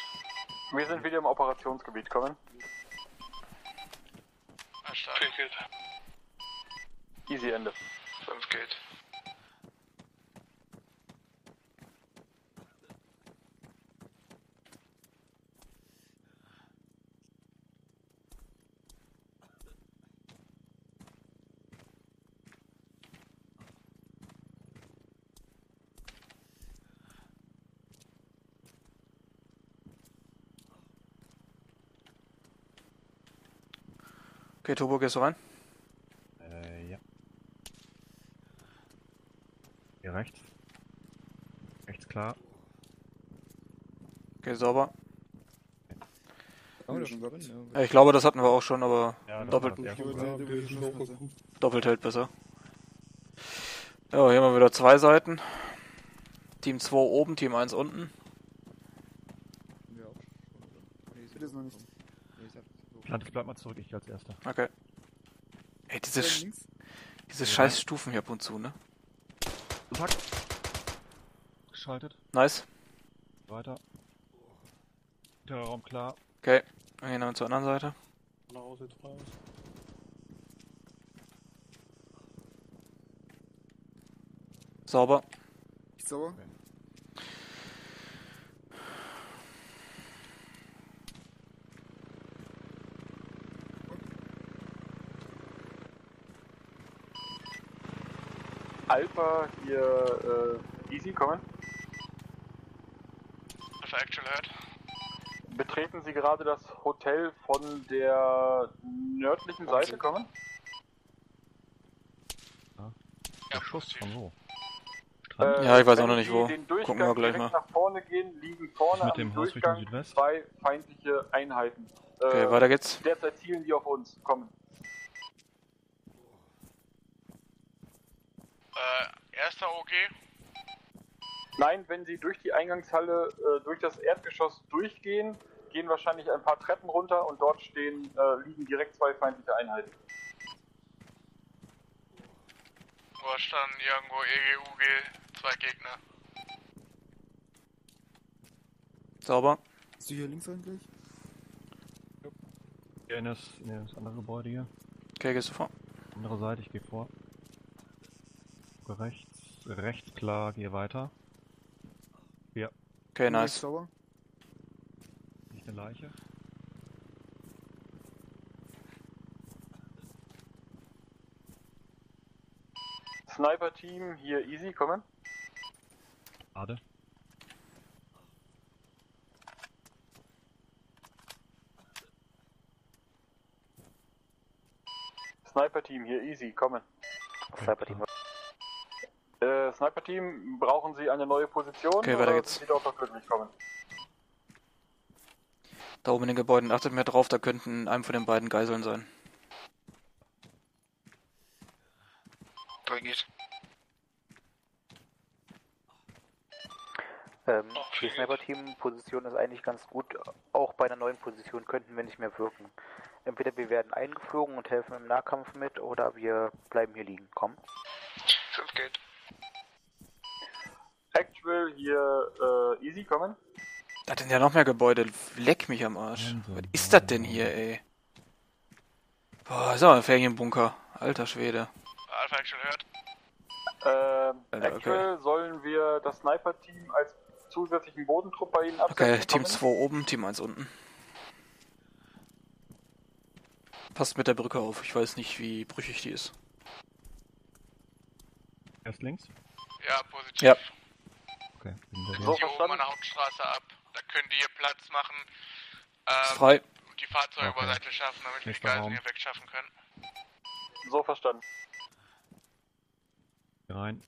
C: Wir sind wieder im Operationsgebiet, kommen. Easy Ende.
I: 5 geht.
G: Okay, Turbo, gehst rein?
N: Äh, ja. Hier rechts. Rechts klar.
G: Okay, sauber. Ja, ich glaube, das hatten wir auch schon, aber
N: Ja,
G: doppelt, doppelt hält besser. Ja, hier haben wir wieder zwei Seiten. Team 2 oben, Team 1 unten.
K: Bitte ist noch nicht.
N: Atlantis, bleib mal zurück, ich als erster.
G: Okay. Ey, diese, diese scheiß Stufen hier ab und zu, ne?
N: Kontakt. Geschaltet.
G: Nice.
N: Weiter. Der Raum klar.
G: Okay, dann gehen wir zur anderen Seite.
F: Nach Hause jetzt frei.
G: Sauber.
K: Ist sauber?
C: Alpha hier äh, easy, kommen.
I: Alpha Actual hört.
C: Betreten Sie gerade das Hotel von der nördlichen Seite, kommen.
N: Der Schuss von wo?
C: Äh,
G: Ja, ich weiß auch noch nicht wo.
C: Den
G: Gucken
C: Durchgang
G: wir gleich
C: direkt
G: mal.
C: nach vorne gehen, liegen vorne
N: Mit
C: am
N: dem Haus Richtung
C: Durchgang
N: Südwest?
C: zwei feindliche Einheiten.
G: Okay,
C: Äh,
G: weiter geht's.
C: Derzeit zielen die auf uns. Kommen.
I: Äh, erster OG.
C: Nein, wenn Sie durch die Eingangshalle, äh, durch das Erdgeschoss durchgehen, gehen wahrscheinlich ein paar Treppen runter und dort stehen, äh, liegen direkt zwei feindliche Einheiten.
I: Wo standen irgendwo E EGUG, zwei Gegner.
G: Sauber.
K: Bist du hier links eigentlich?
N: Hier in das, in das andere Gebäude hier.
G: Okay, gehst du vor?
N: Andere Seite, ich gehe vor. Rechts. Rechts klar, gehe weiter. Ja.
G: Okay, nice.
K: sauber?
N: Nicht eine Leiche.
C: Sniper-Team hier easy, kommen.
N: Schade.
C: Sniper-Team hier easy, kommen.
M: Sniper-Team.
C: Äh, Sniper-Team, brauchen Sie eine neue Position
G: Okay, weiter
C: oder
G: geht's. Da oben in den Gebäuden, achtet mehr drauf, da könnten in einem von den beiden Geiseln sein.
I: Drei geht.
M: Ähm, die Sniper-Team-Position ist eigentlich ganz gut. Auch bei einer neuen Position könnten wir nicht mehr wirken. Entweder wir werden eingeflogen und helfen im Nahkampf mit, oder wir bleiben hier liegen. Komm.
I: 5 geht.
C: Actual hier äh, easy, kommen.
G: Da sind ja noch mehr Gebäude. Leck mich am Arsch. Was ist das denn hier, ey? Boah, ist aber ein Ferienbunker. Alter Schwede.
I: Alpha Actual hört.
C: Ähm,
G: Alter,
C: Actual sollen wir das Sniper-Team als zusätzlichen Bodentrupp bei Ihnen absetzen?
G: Okay, Team
C: kommen?
G: 2 oben, Team 1 unten. Passt mit der Brücke auf. Ich weiß nicht, wie brüchig die ist.
N: Erst links?
I: Ja, positiv.
G: Ja.
N: Okay,
I: oben
C: verstanden.
I: an der Hauptstraße ab. Da können die hier Platz machen. Ähm,
G: frei.
I: Und die Fahrzeuge
N: Okay.
I: beiseite schaffen, damit wir die Geiseln hier wegschaffen können.
C: So verstanden.
N: Hier rein.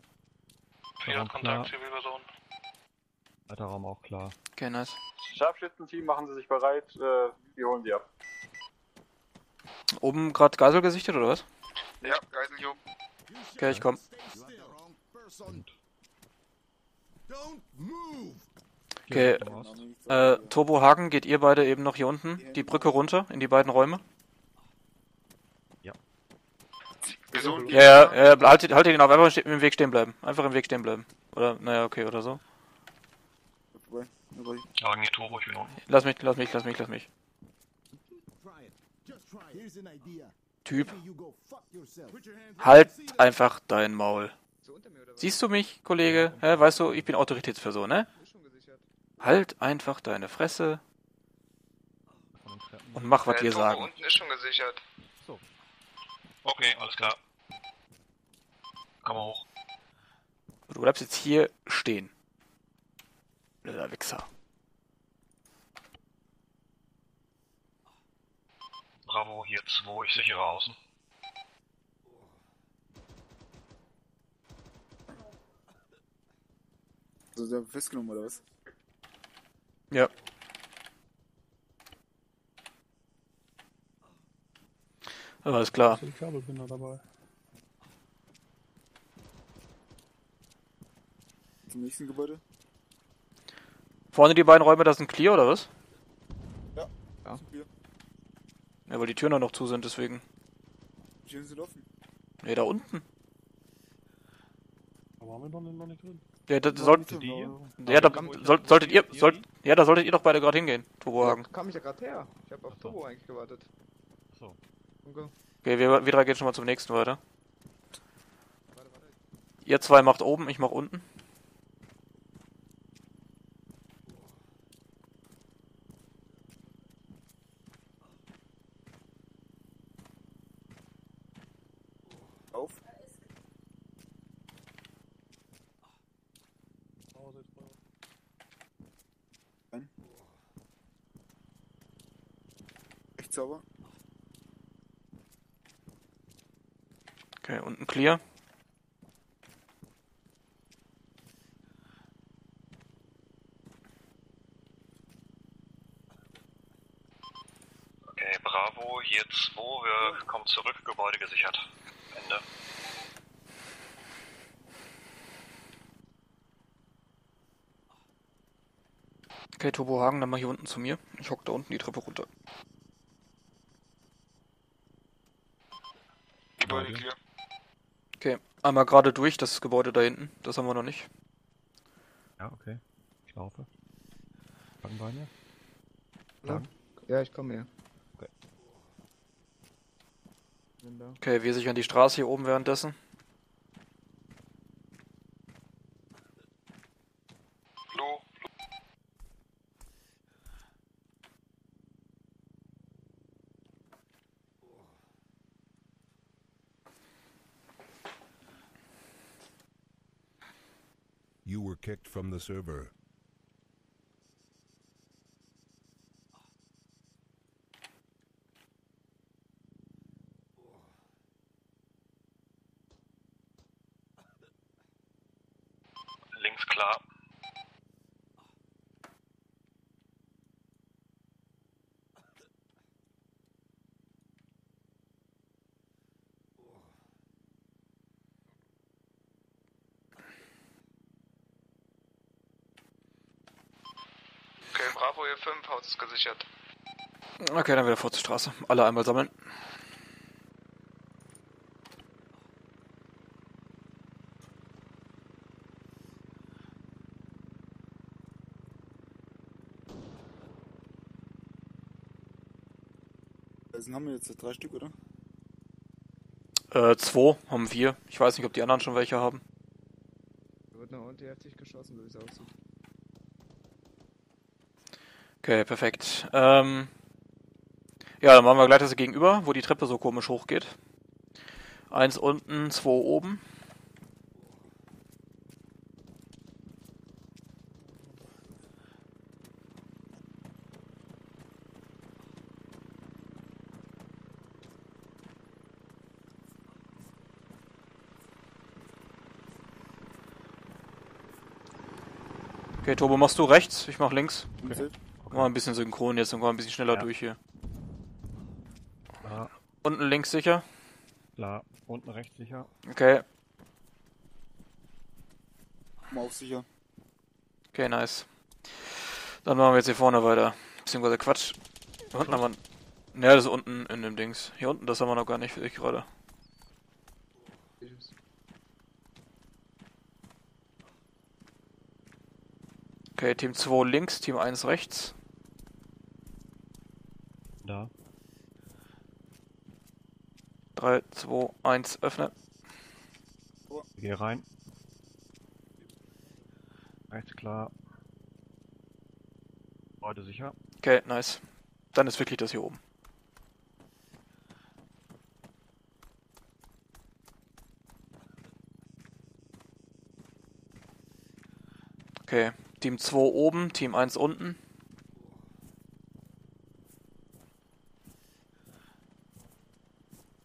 I: Vier
N: Raum klar.
I: Kontakt, Zivilperson.
N: Weiter Raum auch klar.
G: Okay, nice.
C: Scharfschützenteam, machen Sie sich bereit. Äh, wir holen Sie ab.
G: Oben gerade Geisel gesichtet, oder was?
I: Ja, Geisel hier.
G: Okay, ich komm.
S: Move.
G: Okay, äh, Turbo Hagen, geht ihr beide eben noch hier unten die Brücke runter in die beiden Räume?
N: Ja.
I: Wieso?
G: Ja, ja, ja haltet, haltet ihn auf, einfach im Weg stehen bleiben. Einfach im Weg stehen bleiben. Oder, naja, okay, oder so.
Q: Sagen hier Turbo, ich bin unten.
G: Lass mich, lass mich, lass mich, lass mich. Typ. Halt einfach dein Maul. Siehst du mich, Kollege? Hä, weißt du, ich bin Autoritätsperson, ne? Halt einfach deine Fresse und mach, was
A: Äh,
G: wir
A: Turbo
G: sagen.
A: unten ist schon gesichert.
Q: Okay, alles klar. Komm mal hoch.
G: Du bleibst jetzt hier stehen. Blöder Wichser.
Q: Bravo, hier 2, ich sichere außen.
K: Also, der festgenommen oder was?
G: Ja. Alles klar.
L: Die Kabelbinder dabei.
K: Zum nächsten Gebäude?
G: Vorne die beiden Räume, das sind clear oder was?
K: Ja.
A: Ja.
G: Ja, weil die Türen noch zu sind, deswegen.
K: Die Türen sind offen.
G: Ne, da unten.
L: Waren wir doch noch nicht drin.
G: Ja, da sollt, ja, da soll, solltet ihr, sollt, ja, da solltet ihr doch beide gerade hingehen, Turbohagen.
A: Da kam ich ja gerade her. Ich habe auf Turbo eigentlich gewartet.
N: So.
A: Okay.
G: Okay, wir, wir drei gehen schon mal zum nächsten weiter. Ihr zwei macht oben, ich mach unten.
K: Auf. Ein. Echt sauber.
G: Okay, unten clear.
Q: Okay, Bravo, hier 2, wir kommen zurück, Gebäude gesichert. Ende.
G: Okay, Turbohagen, dann mal hier unten zu mir. Ich hock da unten die Treppe runter.
A: Gebäude clear.
G: Okay, einmal gerade durch, das Gebäude da hinten. Das haben wir noch nicht.
N: Ja, okay. Ich laufe. Fangenbeine.
A: Ja, ja ich komme her.
N: Okay.
G: Okay, wir sichern die Straße hier oben währenddessen.
R: From the server.
A: E5, Haus ist gesichert.
G: Okay, dann wieder vor zur Straße. Alle einmal sammeln.
K: Also haben wir jetzt drei Stück, oder?
G: Äh, zwei haben wir. Ich weiß nicht, ob die anderen schon welche haben.
A: Da wird noch unten heftig geschossen, so wie es aussieht.
G: Okay, perfekt. Ähm, ja, dann machen wir gleich das gegenüber, wo die Treppe so komisch hochgeht. Eins unten, zwei oben. Okay, Turbo, machst du rechts? Ich mach links.
K: Okay.
G: Mal ein bisschen synchron jetzt und komm ein bisschen schneller
N: Ja.
G: durch hier.
N: Klar,
G: Unten links sicher.
N: klar. Unten rechts sicher.
G: Okay.
K: Mal auf sicher.
G: Okay, nice. Dann machen wir jetzt hier vorne weiter. Beziehungsweise Quatsch. Hier unten haben wir... Ne, das ist unten in dem Dings. Hier unten, das haben wir noch gar nicht für dich gerade. Okay, Team 2 links, Team 1 rechts.
N: Da.
G: 3, 2, 1, öffne.
N: Geh rein. Rechts klar. Heute sicher.
G: Okay, nice. Dann ist wirklich das hier oben. Okay, Team 2 oben, Team 1 unten.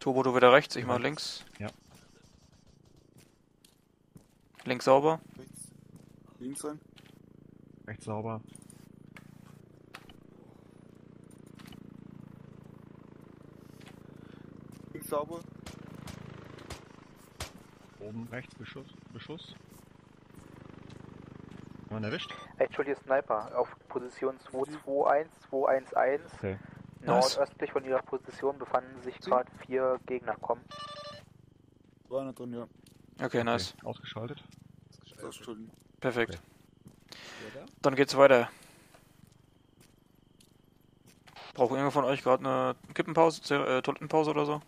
G: Turbo, du wieder rechts, ich mal links.
N: Ja.
G: Links sauber.
K: Rechts. Links rein.
N: Rechts sauber.
K: Links sauber.
N: Oben rechts Beschuss. Beschuss. Haben wir ihn erwischt?
M: Actually Sniper auf Position 221, 211.
N: Okay.
G: Nice.
M: Nordöstlich von ihrer Position befanden sich gerade vier Gegner. Kommen.
K: War einer drin, ja.
G: Okay, nice.
N: Ausgeschaltet.
K: Ausgeschaltet.
G: Perfekt.
A: Da?
G: Dann geht's weiter. Braucht irgendwer von euch gerade eine Kippenpause, Zer- äh, Toilettenpause oder so?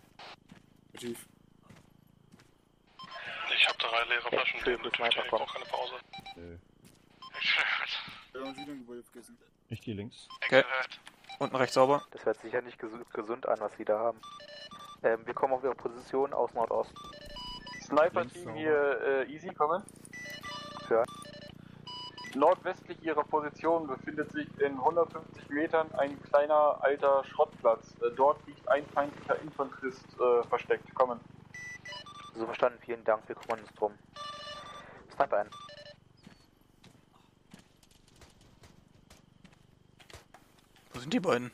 K: Tief.
F: Ich habe drei leere Flaschen.
M: schön, bis weiter
F: Ich brauche keine Pause.
N: Nö. Ich geh links.
G: Okay. Unten rechts sauber.
M: Das hört sich ja nicht gesu- gesund an, was sie da haben. Ähm, wir kommen auf ihre Position aus Nordost.
C: Sniper-Team hier äh, easy kommen.
M: Ja.
C: Nordwestlich ihrer Position befindet sich in 150 Metern ein kleiner alter Schrottplatz. Äh, dort liegt ein feindlicher Infanterist äh, versteckt. Kommen.
M: So verstanden, vielen Dank, wir kümmern uns drum. Sniper ein.
G: Sind die beiden?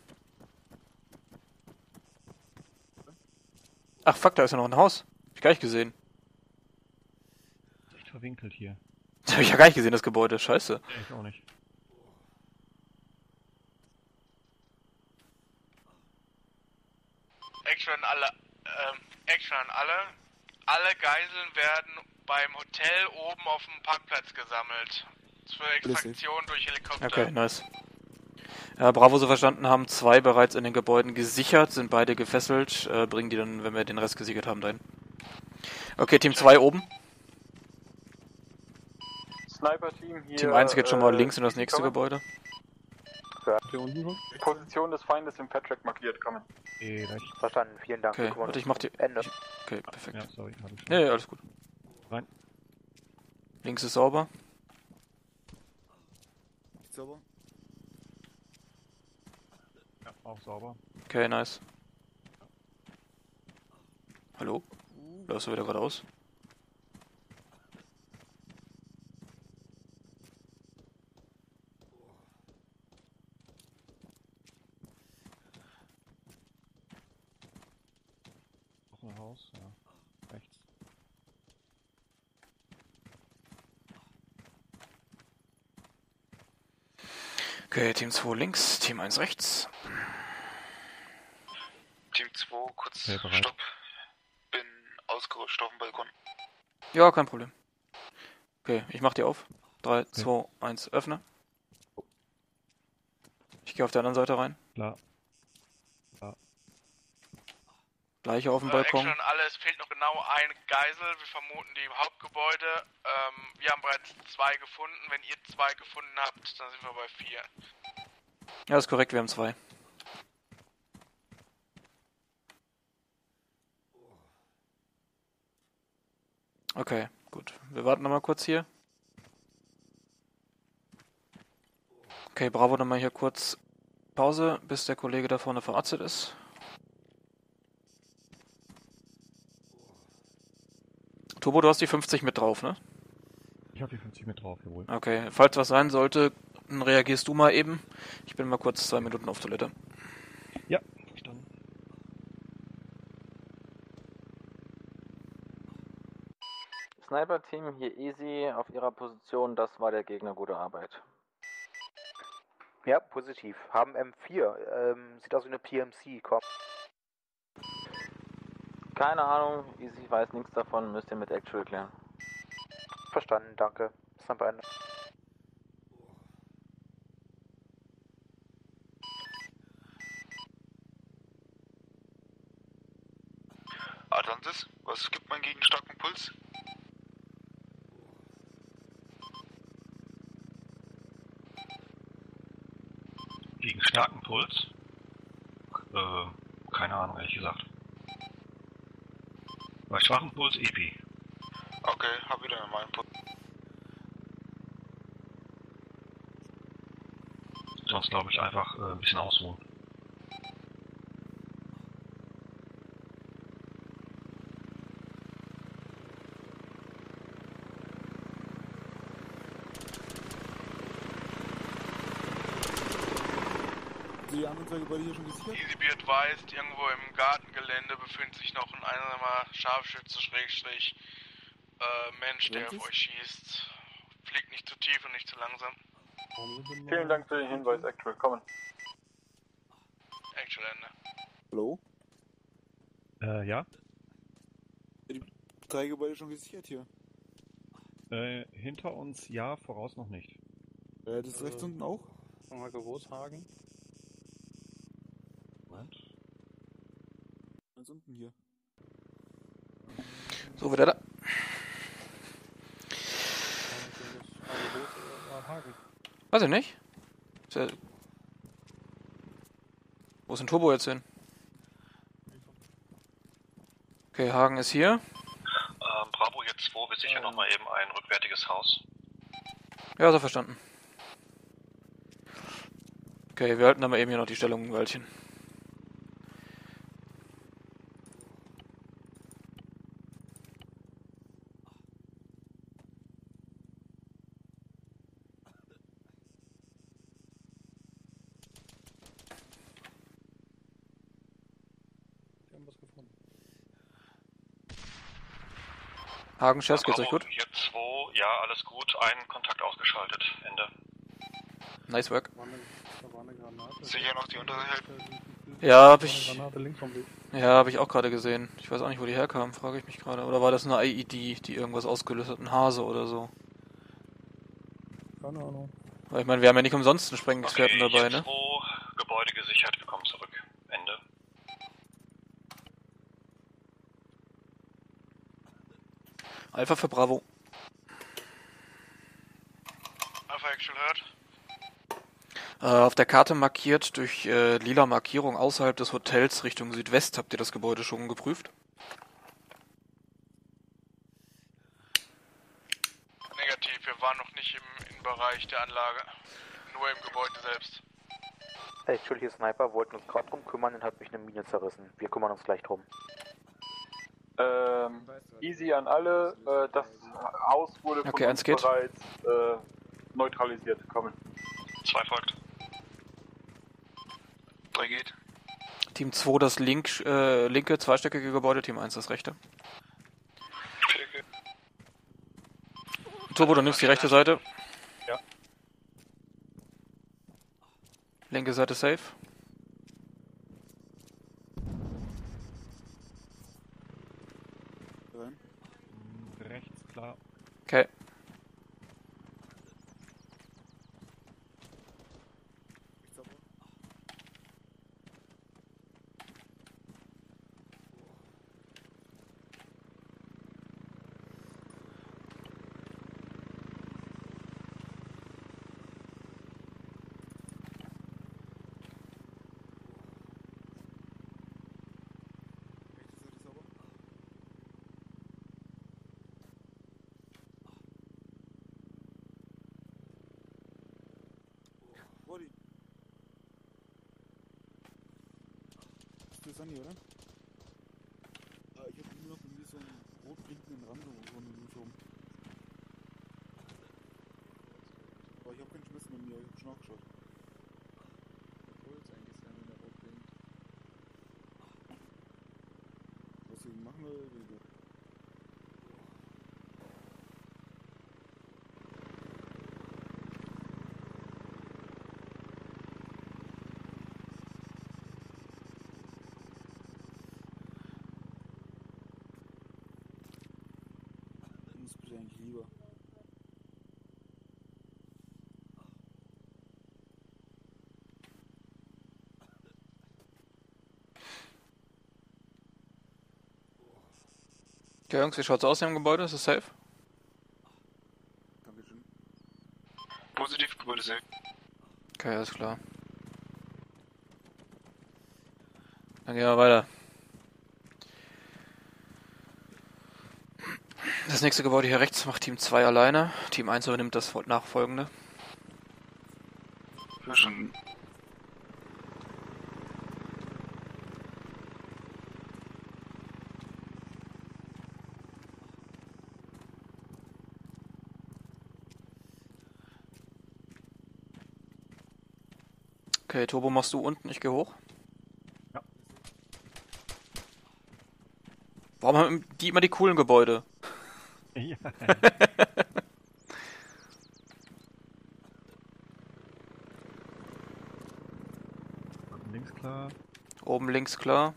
G: Ach fuck, da ist ja noch ein Haus. Hab ich gar nicht gesehen.
N: Echt verwinkelt hier.
G: Das hab ich ja gar nicht gesehen, das Gebäude. Scheiße.
N: Ich auch nicht.
I: Action an alle, ähm, Action an alle. Alle Geiseln werden beim Hotel oben auf dem Parkplatz gesammelt. Zur Extraktion durch Helikopter.
G: Okay, nice. Ja, Bravo so verstanden haben, zwei bereits in den Gebäuden gesichert, sind beide gefesselt, äh, bringen die dann, wenn wir den Rest gesichert haben, dahin. Okay, Team 2 oben.
C: Sniper-Team hier.
G: Team 1 geht schon mal
C: äh,
G: links in das nächste
C: kommen.
G: Gebäude.
C: Hier unten Position des Feindes im Patrick markiert. Kommen.
N: Geh rechts.
M: Verstanden, vielen Dank.
G: Okay, warte, ich mach die.
M: Ende.
G: Ich, okay, perfekt.
N: Ja, sorry.
G: Ja, ja, alles gut.
N: Rein.
G: Links ist sauber.
K: Sauber.
N: Auch sauber.
G: Okay, nice. Hallo? Läufst du wieder geradeaus?
N: Noch ein Haus, ja. Rechts.
G: Okay, Team 2 links, Team 1 rechts.
K: Team 2, kurz
N: bereit.
K: Stopp. Bin ausgerutscht auf dem Balkon.
G: Ja, kein Problem. Okay, ich mach die auf. 3, 2, 1, öffne. Ich gehe auf der anderen Seite rein.
N: Klar.
G: Gleiche auf dem
I: Äh,
G: Balkon.
I: Action an alle, es fehlt noch genau ein Geisel. Wir vermuten die im Hauptgebäude. Ähm, wir haben bereits zwei gefunden. Wenn ihr zwei gefunden habt, dann sind wir bei vier.
G: Ja, ist korrekt, wir haben zwei. Okay, gut. Wir warten nochmal kurz hier. Okay, Bravo, dann mal hier kurz Pause, bis der Kollege da vorne verarztet ist. Turbo, du hast die 50 mit drauf, ne?
N: Ich hab die 50 mit drauf, jawohl.
G: Okay, falls was sein sollte, dann reagierst du mal eben. Ich bin mal kurz zwei Minuten auf Toilette.
N: Ja, verstanden.
D: Sniper-Team hier easy auf ihrer Position, das war der Gegner, gute Arbeit.
M: Ja, positiv. Haben M4. Ähm, sieht aus wie eine PMC. Komm.
D: Keine Ahnung, ich weiß nichts davon, müsst ihr mit Actual klären.
M: Verstanden, danke. Bis dann beide.
K: Atlantis, was gibt man gegen starken Puls?
F: Gegen starken Puls? Äh, keine Ahnung, ehrlich gesagt. Bei schwachen Puls EP.
K: Okay, hab wieder normalen Puls.
F: Sonst glaube ich einfach äh, ein bisschen ausruhen.
K: Die anderen zwei Gebäude hier schon gesichert?
I: Advised, irgendwo im Gartengelände befindet sich noch ein einsamer Scharfschütze, Schrägstrich, äh, Mensch, der auf euch schießt. Fliegt nicht zu tief und nicht zu langsam.
C: Vielen Dank für den Hinweis, Actual. Kommen.
I: Actual Ende.
K: Hallo?
N: Äh, ja?
K: Die drei Gebäude schon gesichert hier.
N: Äh, hinter uns ja, voraus noch nicht.
K: Äh, das rechts unten auch?
L: Nochmal Großhagen.
K: Ganz unten hier.
G: So, wieder da. Weiß ich nicht. Ist ja- Wo ist denn Turbo jetzt hin? Okay, Hagen ist hier.
Q: Ähm, Bravo hier 2, wir sichern nochmal eben ein rückwärtiges Haus.
G: Ja, so verstanden. Okay, wir halten dann mal eben hier noch die Stellung ein Weilchen.
L: Wir haben was gefunden.
G: Hagen, Chess, geht's euch gut?
Q: hier 2, ja, alles gut. Ein Kontakt ausgeschaltet. Ende.
G: Nice work.
L: Granate.
K: Sicher noch die untere Hälfte.
G: Ja, hab ich. Ja, habe ich auch gerade gesehen. Ich weiß auch nicht, wo die herkam, frage ich mich gerade. Oder war das eine IED, die irgendwas ausgelöst hat? Ein Hase oder so?
L: Keine Ahnung.
G: Weil ich meine, wir haben ja nicht umsonst einen Sprengexperten
Q: Okay,
G: dabei,
Q: hier
G: ne?
Q: 2, Gebäude gesichert, wir kommen zurück. Ende.
G: Alpha für Bravo.
I: Alpha Actual hört.
G: Äh, auf der Karte markiert durch äh, lila Markierung außerhalb des Hotels Richtung Südwest. Habt ihr das Gebäude schon geprüft?
I: Negativ, wir waren noch nicht im Innenbereich der Anlage. Nur im Gebäude selbst.
M: Actual, hier Sniper, wollten uns gerade drum kümmern und hat mich eine Mine zerrissen. Wir kümmern uns gleich drum.
C: Ähm, easy an alle. Äh, das Haus wurde von
G: Okay,
C: uns
G: eins geht.
C: bereits äh, neutralisiert. Kommen.
Q: 2 folgt.
K: 3 geht.
G: Team 2 das link, äh, linke zweistöckige Gebäude, Team 1 das rechte. Turbo, du nimmst die rechte Seite.
L: Ja.
G: Linke Seite safe.
K: Sunny, oder? Ah, ich hab nur noch irgendwie so einen rot blinkenden Rand so den rum. Aber ich hab keinen Schmiss mit mir, ich hab schon nachgeschaut. Bitte eigentlich lieber.
G: Okay, Jungs, wie schaut's aus im Gebäude? Ist es safe?
K: Dankeschön.
Q: Positiv, Gebäude safe.
G: Okay, alles klar. Dann gehen wir weiter. Das nächste Gebäude hier rechts macht Team 2 alleine. Team 1 übernimmt das nachfolgende.
Q: Verstanden.
G: Okay, Turbo machst du unten, ich gehe hoch.
N: Ja.
G: Warum haben die immer die coolen Gebäude?
N: Unten links klar.
G: Oben links klar.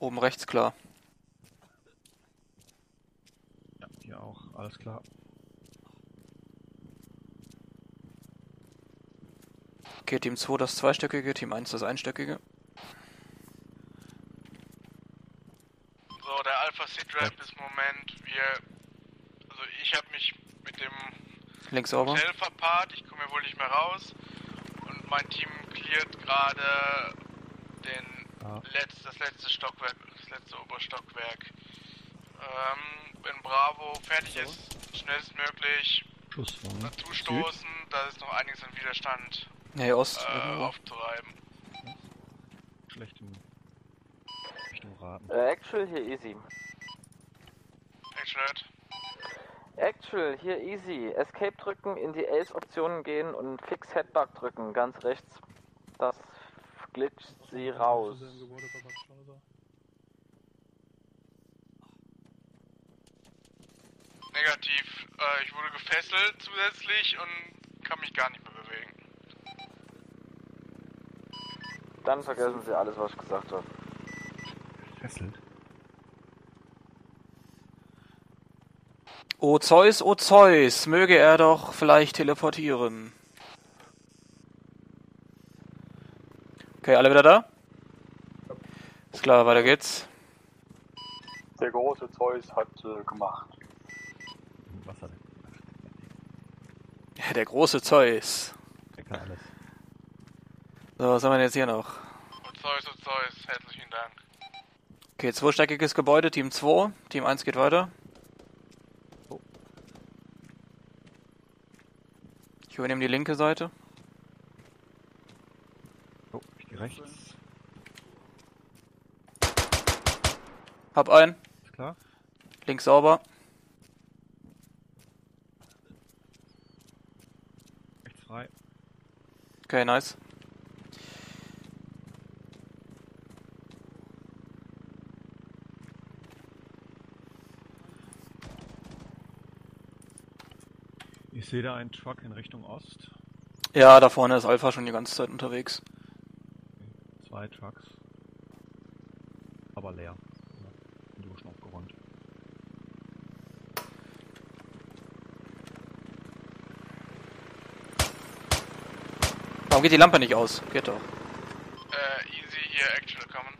G: Oben rechts klar.
N: Ja, hier auch. Alles klar.
G: Okay, Team 2 das zweistöckige, Team 1 das einstöckige.
I: So, der Alpha Seed Rap ist im Moment, wir. Also, ich habe mich mit dem
G: Links sauber.
I: Hotel verpaart, ich komme hier wohl nicht mehr raus. Und mein Team cleart gerade den letz, das letzte Stockwerk, das letzte Oberstockwerk. Ähm, wenn Bravo fertig ist, schnellstmöglich
N: Schuss vorne.
I: dazu stoßen, da ist noch einiges an Widerstand
G: Nee, Ost.
I: äh,
G: irgendwo.
I: aufzutreiben.
N: Schlecht in Richtung Raten.
T: Äh, Actual, hier easy.
I: Actual.
T: Actual, hier easy. Escape drücken, in die Ace-Optionen gehen und Fix Headbug drücken, ganz rechts. Das glitscht sie raus.
I: Negativ. Äh, ich wurde gefesselt zusätzlich und kann mich gar nicht mehr bewegen.
T: Dann vergessen Sie alles, was ich gesagt habe.
N: Fesselt.
G: O Zeus, o Zeus, möge er doch vielleicht teleportieren. Okay, alle wieder da? Ist klar, weiter geht's.
C: Der große Zeus hat äh, gemacht.
N: Was hat
G: Ja, Der große Zeus.
N: er? kann alles.
G: So, was haben wir denn jetzt hier noch?
I: Und Zeus und Zeus, herzlichen Dank.
G: Okay, zweistöckiges Gebäude, Team 2. Team 1 geht weiter. Ich übernehme die linke Seite.
N: Oh, ich gehe rechts.
G: Hab einen.
N: Ist klar.
G: Links sauber.
N: Rechts frei.
G: Okay, nice.
N: Sehe da einen Truck in Richtung Ost.
G: Ja, da vorne ist Alpha schon die ganze Zeit unterwegs.
N: Zwei Trucks. Aber leer. Die wurden schon aufgeräumt.
G: Warum geht die Lampe nicht aus? Geht doch.
I: Äh, easy hier, actual kommen.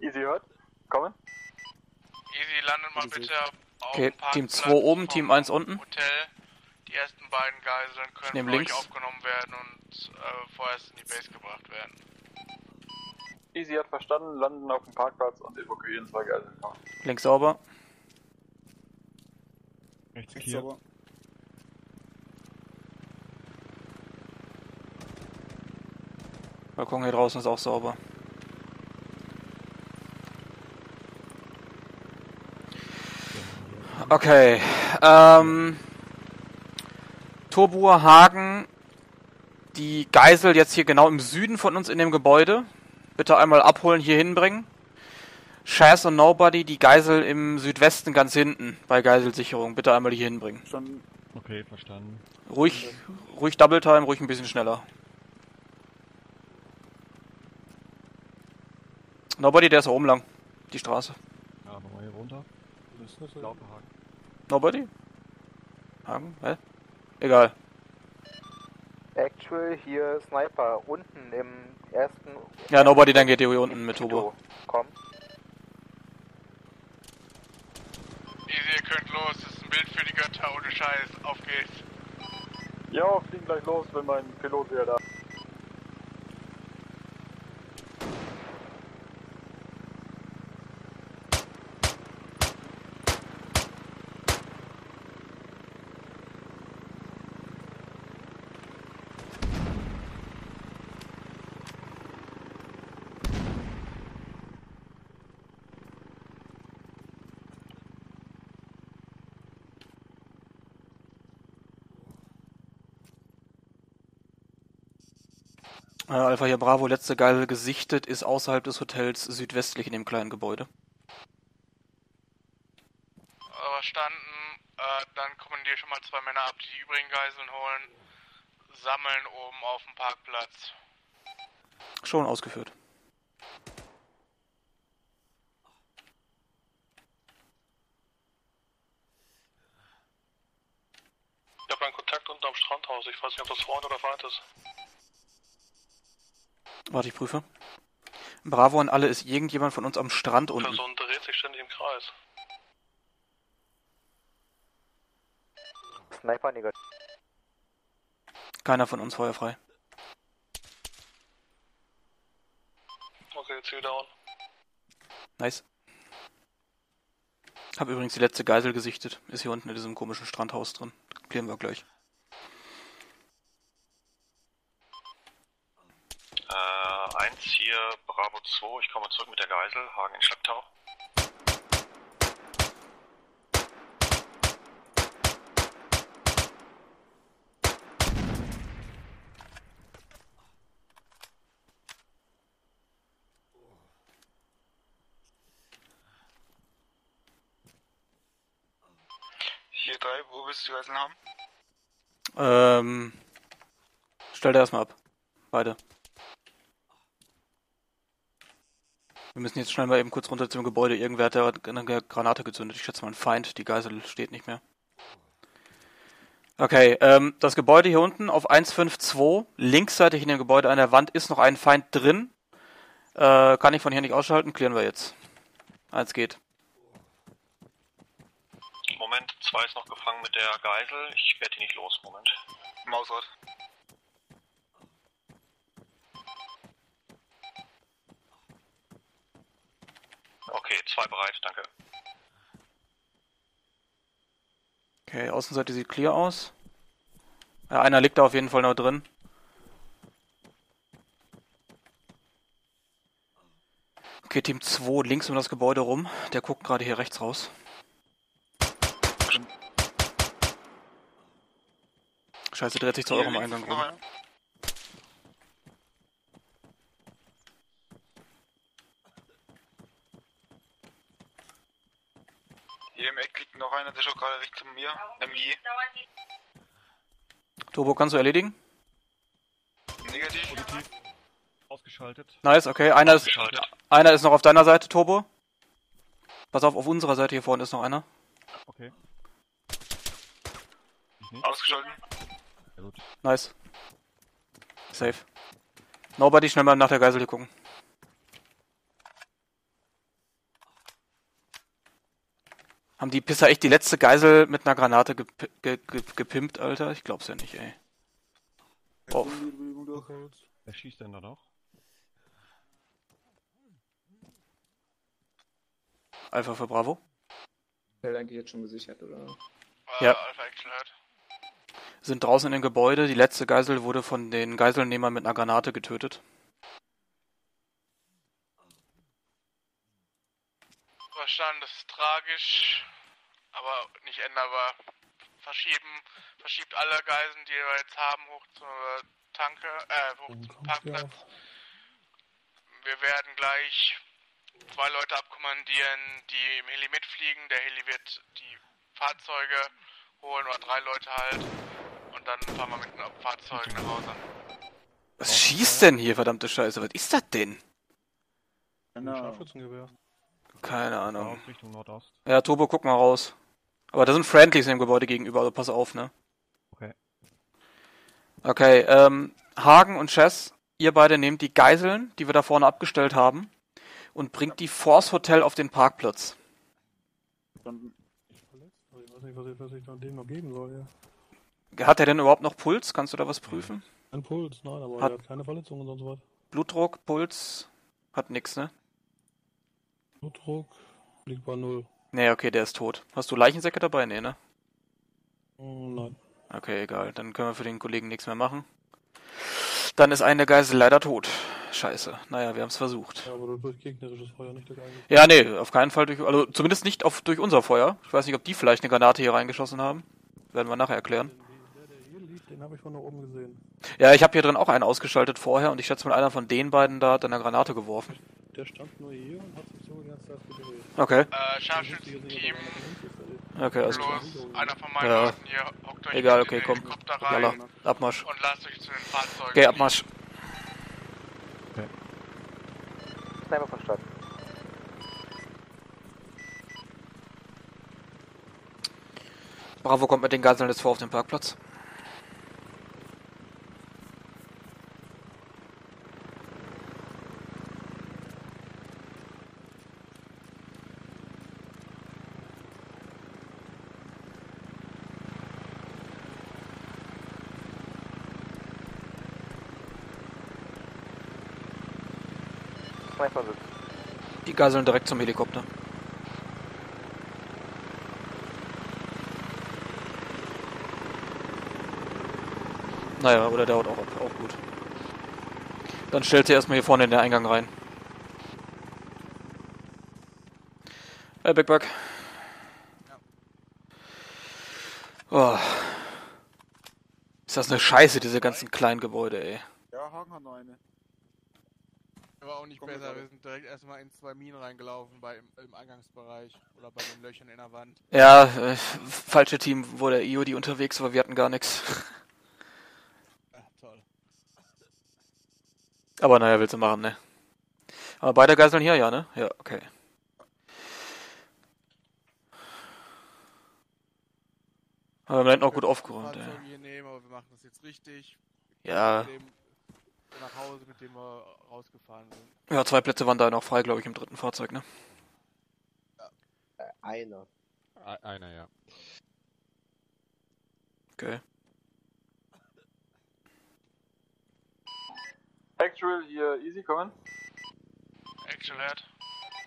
C: Easy hört.
I: Mal bitte auf
G: Okay, Team 2 oben, Team 1 unten.
I: Hotel. Die ersten beiden Geiseln können von
G: links.
I: euch aufgenommen werden und äh, vorerst in die Base gebracht werden.
C: Easy hat verstanden, landen auf dem Parkplatz und evakuieren zwei Geiseln.
G: Links sauber.
N: Rechts
K: Rechts
N: hier.
K: sauber.
G: Balkon hier draußen ist auch sauber. Okay. Ähm. Turbur, Hagen, die Geisel jetzt hier genau im Süden von uns in dem Gebäude. Bitte einmal abholen, hier hinbringen. Shaz und Nobody, die Geisel im Südwesten ganz hinten bei Geiselsicherung. Bitte einmal hier hinbringen.
K: Schon
N: Okay, verstanden.
G: Ruhig, ruhig Double Time, ruhig ein bisschen schneller. Nobody, der ist da oben lang. Die Straße.
N: Ja, nochmal hier runter. Lauter Haken.
G: Nobody? Hagen? Hä? Egal.
M: Actual, hier Sniper, unten im ersten...
G: Ja, Nobody, dann geht ihr hier unten mit Turbo.
M: Komm.
I: Easy, ihr könnt los, das ist ein Bild für die Götter, ohne Scheiß, auf geht's.
C: Ja, fliegen gleich los, wenn mein Pilot wieder da ist.
G: Äh, Alpha hier Bravo, letzte Geisel gesichtet, ist außerhalb des Hotels südwestlich in dem kleinen Gebäude.
I: Verstanden, äh, dann kommandiere schon mal zwei Männer ab, die die übrigen Geiseln holen, sammeln oben auf dem Parkplatz.
G: Schon ausgeführt.
F: Ich habe einen Kontakt unten am Strandhaus. Ich weiß nicht, ob das Freund oder Feind ist.
G: Warte, ich prüfe. Bravo an alle, ist irgendjemand von uns am Strand
F: Die
G: unten?
F: Person dreht sich ständig im Kreis.
M: Sniper negativ.
G: Keiner von uns feuerfrei.
F: Okay, Ziel down.
G: Nice. Hab übrigens die letzte Geisel gesichtet. Ist hier unten in diesem komischen Strandhaus drin. Klären wir gleich.
Q: Äh, 1 hier, Bravo 2, ich komme zurück mit der Geisel, Hagen in Schlepptau.
U: Hier drei, wo willst du die Geiseln haben?
G: Ähm. Stell dir erstmal ab. Beide. Wir müssen jetzt schnell mal eben kurz runter zum Gebäude. Irgendwer hat eine Granate gezündet. Ich schätze mal ein Feind. Die Geisel steht nicht mehr. Okay, ähm, das Gebäude hier unten auf 152, linksseitig in dem Gebäude an der Wand ist noch ein Feind drin. Äh, kann ich von hier nicht ausschalten, klären wir jetzt. Eins geht.
Q: Moment, 2 ist noch gefangen mit der Geisel, ich werde die nicht los, Moment.
U: Mausrad.
Q: Okay, 2 bereit, danke.
G: Okay, Außenseite sieht clear aus. Ja, einer liegt da auf jeden Fall noch drin. Okay, Team 2 links um das Gebäude rum. Der guckt gerade hier rechts raus. Scheiße, dreht sich zu eurem Eingang rum.
U: Hier im Eck liegt noch einer, der schaut gerade Richtung mir. MG.
G: Turbo, kannst du erledigen?
U: Negativ.
N: Ausgeschaltet.
G: Nice, okay. Einer ist, einer ist noch auf deiner Seite, Turbo. Pass auf, auf unserer Seite hier vorne ist noch einer.
N: Okay.
U: Ausgeschalten.
N: Sehr gut.
G: Nice. Safe. Nobody, schnell mal nach der Geisel hier gucken. Haben die Pisser echt die letzte Geisel mit einer Granate gepi ge ge gepimpt, Alter? Ich glaub's ja nicht, ey. Oh.
N: Wer schießt denn da noch?
G: Alpha für Bravo.
A: Feld eigentlich jetzt schon gesichert, oder?
G: Ja.
I: Alpha Action hört.
G: Sind draußen in dem Gebäude. Die letzte Geisel wurde von den Geiselnehmern mit einer Granate getötet.
I: Verstanden, das ist tragisch, aber nicht änderbar. Verschieben, verschiebt alle Geiseln, die wir jetzt haben, hoch zur Tanke, äh, hoch zum Parkplatz. Wir werden gleich zwei Leute abkommandieren, die im Heli mitfliegen. Der Heli wird die Fahrzeuge holen, oder drei Leute halt. Und dann fahren wir mit den Fahrzeugen nach Hause.
G: Was schießt denn hier, verdammte Scheiße? Was ist das denn?
L: Ein Scharfschützengewehr.
G: Keine Ahnung.
N: Aus Richtung Nordost.
G: Ja, Turbo, guck mal raus. Aber da sind Friendlies im Gebäude gegenüber, also pass auf, ne?
N: Okay.
G: Okay, ähm, Hagen und Chess, ihr beide nehmt die Geiseln, die wir da vorne abgestellt haben, und bringt die Force Hotel auf den Parkplatz.
L: Dann ich weiß nicht, was ich, was ich dem noch geben soll, ja.
G: Hat er denn überhaupt noch Puls? Kannst du da was prüfen?
L: Ein Puls, nein, aber
G: Hat-
L: er hat keine Verletzungen und so was.
G: Blutdruck, Puls, hat nix, ne?
L: Blutdruck liegt bei null.
G: Nee, okay, der ist tot. Hast du Leichensäcke dabei? Nee, ne?
L: Mm, Nein.
G: Okay, egal. Dann können wir für den Kollegen nichts mehr machen. Dann ist eine Geisel leider tot. Scheiße. Naja, wir haben es versucht.
L: Ja, aber durch gegnerisches Feuer nicht durch eigenes.
G: Ja, nee, auf keinen Fall durch, also zumindest nicht auf, durch unser Feuer. Ich weiß nicht, ob die vielleicht eine Granate hier reingeschossen haben. Werden wir nachher erklären.
L: Liegt, den habe ich von da oben gesehen.
G: Ja, ich habe hier drin auch einen ausgeschaltet vorher und ich schätze mal, einer von den beiden da hat eine Granate geworfen.
L: Der stand nur hier und hat sich so die ganze Zeit gedreht.
G: Okay.
I: Äh, Scharfschützen-Team
G: Okay, alles klar.
I: einer von meinen
G: Ja.
I: Leuten hier hockt euch
G: Egal, okay, komm. Jalla, Abmarsch.
I: und lasst euch zu den Fahrzeugen
G: Okay, Abmarsch.
M: Sniper verstanden.
G: Bravo kommt mit den Geiseln jetzt vor auf den Parkplatz. Geiseln direkt zum Helikopter. Naja, oder der haut auch. Auch gut. Dann stellt sie erstmal hier vorne in den Eingang rein. Hey, Big Bug. Oh. Ist das eine Scheiße, diese ganzen kleinen Gebäude, ey.
K: Ja, Hagen hat noch eine.
P: Aber auch nicht
K: Komm,
P: besser,
K: wir
P: wir sind direkt zwei Minen reingelaufen bei, im, im Eingangsbereich oder bei den Löchern in der Wand.
G: Ja, äh, falsche Team, wo der IOD unterwegs war, wir hatten gar nichts.
P: Ja, toll.
G: Aber naja, willst du machen, ne? Aber beide Geiseln hier, ja, ne? Ja, okay. Aber wir haben hinten auch gut aufgeräumt,
P: hier nehmen, aber wir machen das jetzt richtig.
G: Ja.
P: Mit dem nach Hause, mit dem wir rausgefahren sind.
G: Ja, zwei Plätze waren da noch frei, glaube ich, im dritten Fahrzeug, ne?
V: Äh, einer.
H: Einer, ja.
G: Okay.
C: Actual hier, easy, kommen.
I: Actual Head.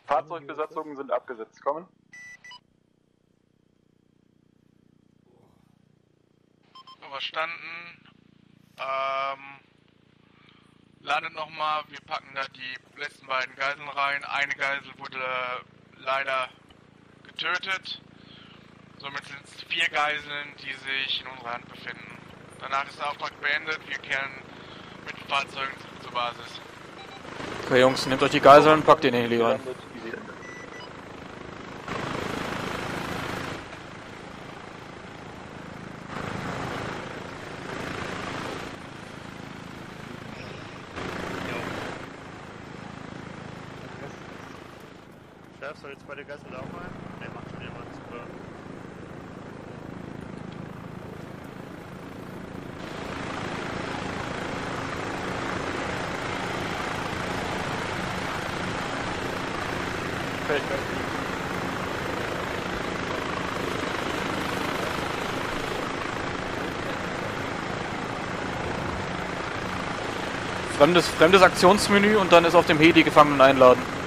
C: Fahrzeugbesatzungen sind abgesetzt, kommen.
I: Überstanden. Ähm, landet nochmal. Wir packen da die letzten beiden Geiseln rein. Eine Geisel wurde leider getötet. Somit sind es vier Geiseln, die sich in unserer Hand befinden. Danach ist der Auftrag beendet. Wir kehren mit den Fahrzeugen zurück zur Basis.
G: Okay, Jungs, nehmt euch die Geiseln und packt die in den Heli rein.
B: Jetzt bei der Geißel auch rein? Ne, macht schon jemand. Super.
G: Fremdes, fremdes Aktionsmenü und dann ist auf dem Heli Gefangenen einladen.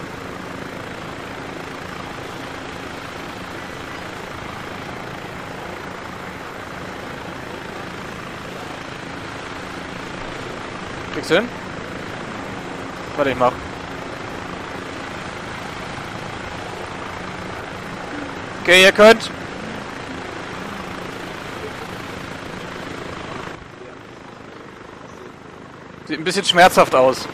G: Du hin? Warte, ich mach. Okay, ihr könnt. Sieht ein bisschen schmerzhaft aus.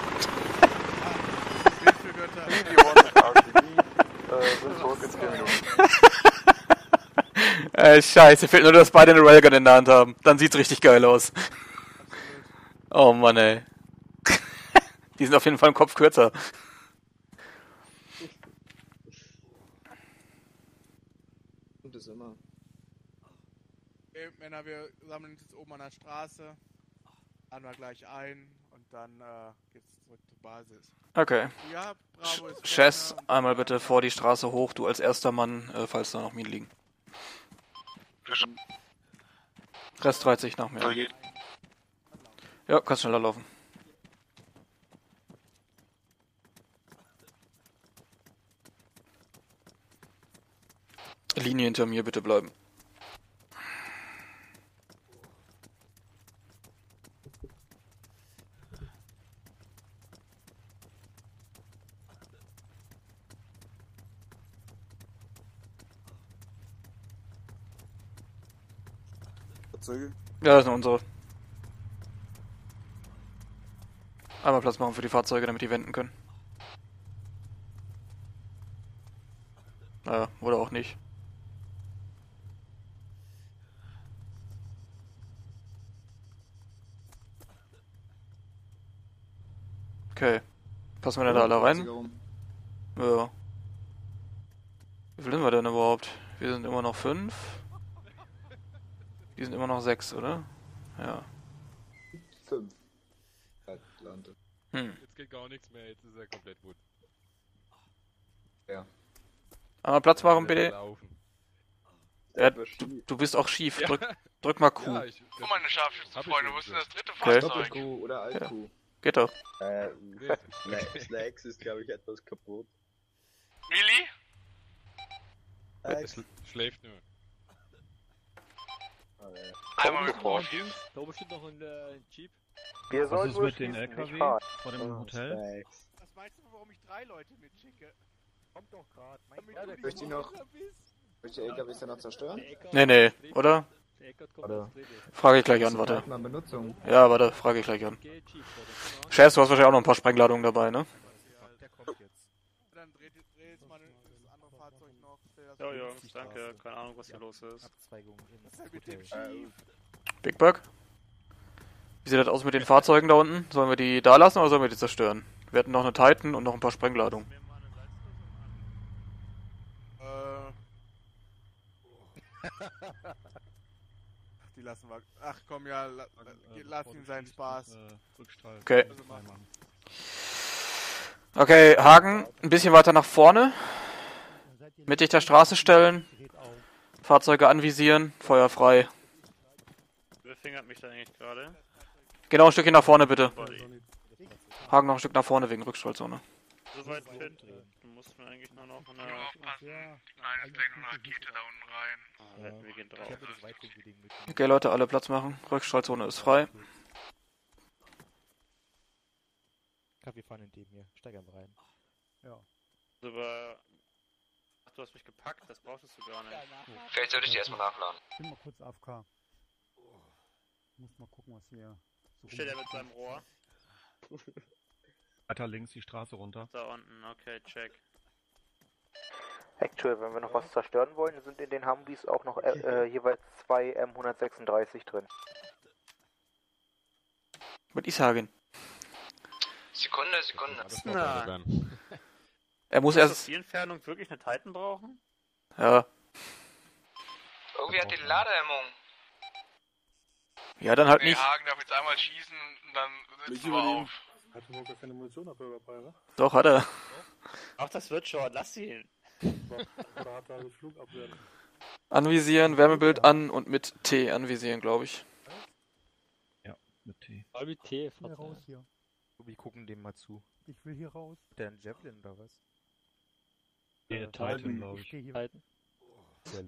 G: äh, scheiße, fehlt nur, dass beide eine Railgun in der Hand haben. Dann sieht's richtig geil aus. Oh Mann, ey. Die sind auf jeden Fall im Kopf kürzer.
A: Und das immer.
I: Ey, Männer, wir sammeln uns jetzt oben an der Straße. Laden wir gleich ein und dann äh, geht's zurück zur Basis.
G: Okay.
I: Ja, Bravo
G: Chess, einmal bitte vor die Straße hoch, du als erster Mann, äh, falls da noch Minen liegen. Rest 30 nach mir. Ja, kannst schneller laufen. Linie hinter mir bitte bleiben.
W: Fahrzeuge?
G: Ja, das sind unsere. Einmal Platz machen für die Fahrzeuge, damit die wenden können. Naja, oder auch nicht. Okay. Passen wir denn da alle rein? Ja. Wie viel sind wir denn überhaupt? Wir sind immer noch fünf. Die sind immer noch sechs, oder? Ja.
A: Fünf. Atlante.
G: Hm.
V: Jetzt geht gar nichts mehr, jetzt ist er komplett gut.
A: Ja.
G: Einmal Platz machen, bitte. Ja, du, du bist auch schief.
V: Ja.
G: Drück, drück mal Q.
V: Ja, ich,
U: Oh, meine Scharfschützenfreunde, wo ist denn das dritte
G: Okay.
U: Fahrzeug?
A: Doppel-Q oder Alt-Q.
G: Geht doch.
X: Äh, Sna- Snacks ist, glaube ich, etwas kaputt.
U: Really?
X: Äh,
V: es schläft nur.
U: Einmal mit
J: Da oben steht noch ein äh, Jeep.
M: Wir
N: Was ist mit den LKW vor dem
X: Oh,
N: Hotel?
X: Snacks.
I: Was meinst du, warum ich drei Leute mitschicke?
E: Kommt doch grad. Mein Gott.
I: du
A: ich die noch, soll ich die LKWs dann noch zerstören?
G: Nee, nee, oder?
J: Drehbild.
G: Frage ich gleich an, warte. Ja, warte, frage ich gleich an. Chess, du hast wahrscheinlich auch noch ein paar Sprengladungen dabei, ne?
W: Der kommt jetzt.
I: Dann dreht, dreht jetzt mal das andere Fahrzeug noch. stell das
B: Ja,
I: links.
B: danke. Keine Ahnung, was hier los ist.
G: Big Bug? Wie sieht das aus mit den Fahrzeugen da unten? Sollen wir die da lassen oder sollen wir die zerstören? Wir hatten noch eine Titan und noch ein paar Sprengladungen.
I: Äh. Die lassen wir. Ach komm, ja, la,
N: Äh,
I: lass
N: du
I: seinen Spaß.
N: äh, Rückstrahl
G: Okay. Okay, Hagen, ein bisschen weiter nach vorne. Mittig der Straße stellen. Fahrzeuge anvisieren. Feuer frei.
B: Wer fingert mich da eigentlich gerade?
G: Genau ein Stückchen nach vorne, bitte. Hagen noch ein Stück nach vorne wegen Rückstrahlzone.
B: Soweit fit. Du musst mir eigentlich nur noch eine.
U: Nur aufpassen. Die kleine steckt eine Rakete da unten rein.
B: Ah, wir gehen drauf.
G: Okay, Leute, alle Platz machen. Rückstrahlzone ist frei.
W: Kaffee fahren in dem hier. Steig einfach rein.
E: Ja.
B: Aber. Ach, du hast mich gepackt, das brauchtest du gar nicht.
U: Vielleicht sollte ich die erstmal nachladen.
E: Ich bin mal kurz AFK. Muss mal gucken, was hier so
B: Steht er mit seinem Rohr?
N: Weiter links die Straße runter.
B: Da unten, okay, check.
M: Actual, wenn wir noch was zerstören wollen, sind in den Humvees auch noch äh, jeweils zwei M136 drin.
G: Was ist Hagen?
U: Sekunde, Sekunde.
B: Na.
G: Er muss
B: Muss auf
G: erst.
B: die Entfernung wirklich eine Titan brauchen?
G: Ja.
U: Irgendwie hat die Ladehemmung.
G: Ja, dann halt
U: Nee,
G: nicht.
U: Hagen darf jetzt einmal schießen und dann sitzen wir auf.
L: Hat wohl gar keine Munitionabhörer dabei, wa?
G: Doch, hat er.
B: Ach, das wird schon, lass ihn.
L: Oder hat er eine Flugabwehr?
G: Anvisieren, Wärmebild an und mit T anvisieren, glaube ich.
N: Ja, mit T.
J: Voll mit T,
E: Ich will raus hier.
W: Wir gucken dem mal zu.
E: Ich will hier raus.
W: Der ein Javelin oder was?
N: T, Titan, glaube
E: Ich
N: ich.
E: stehe hier,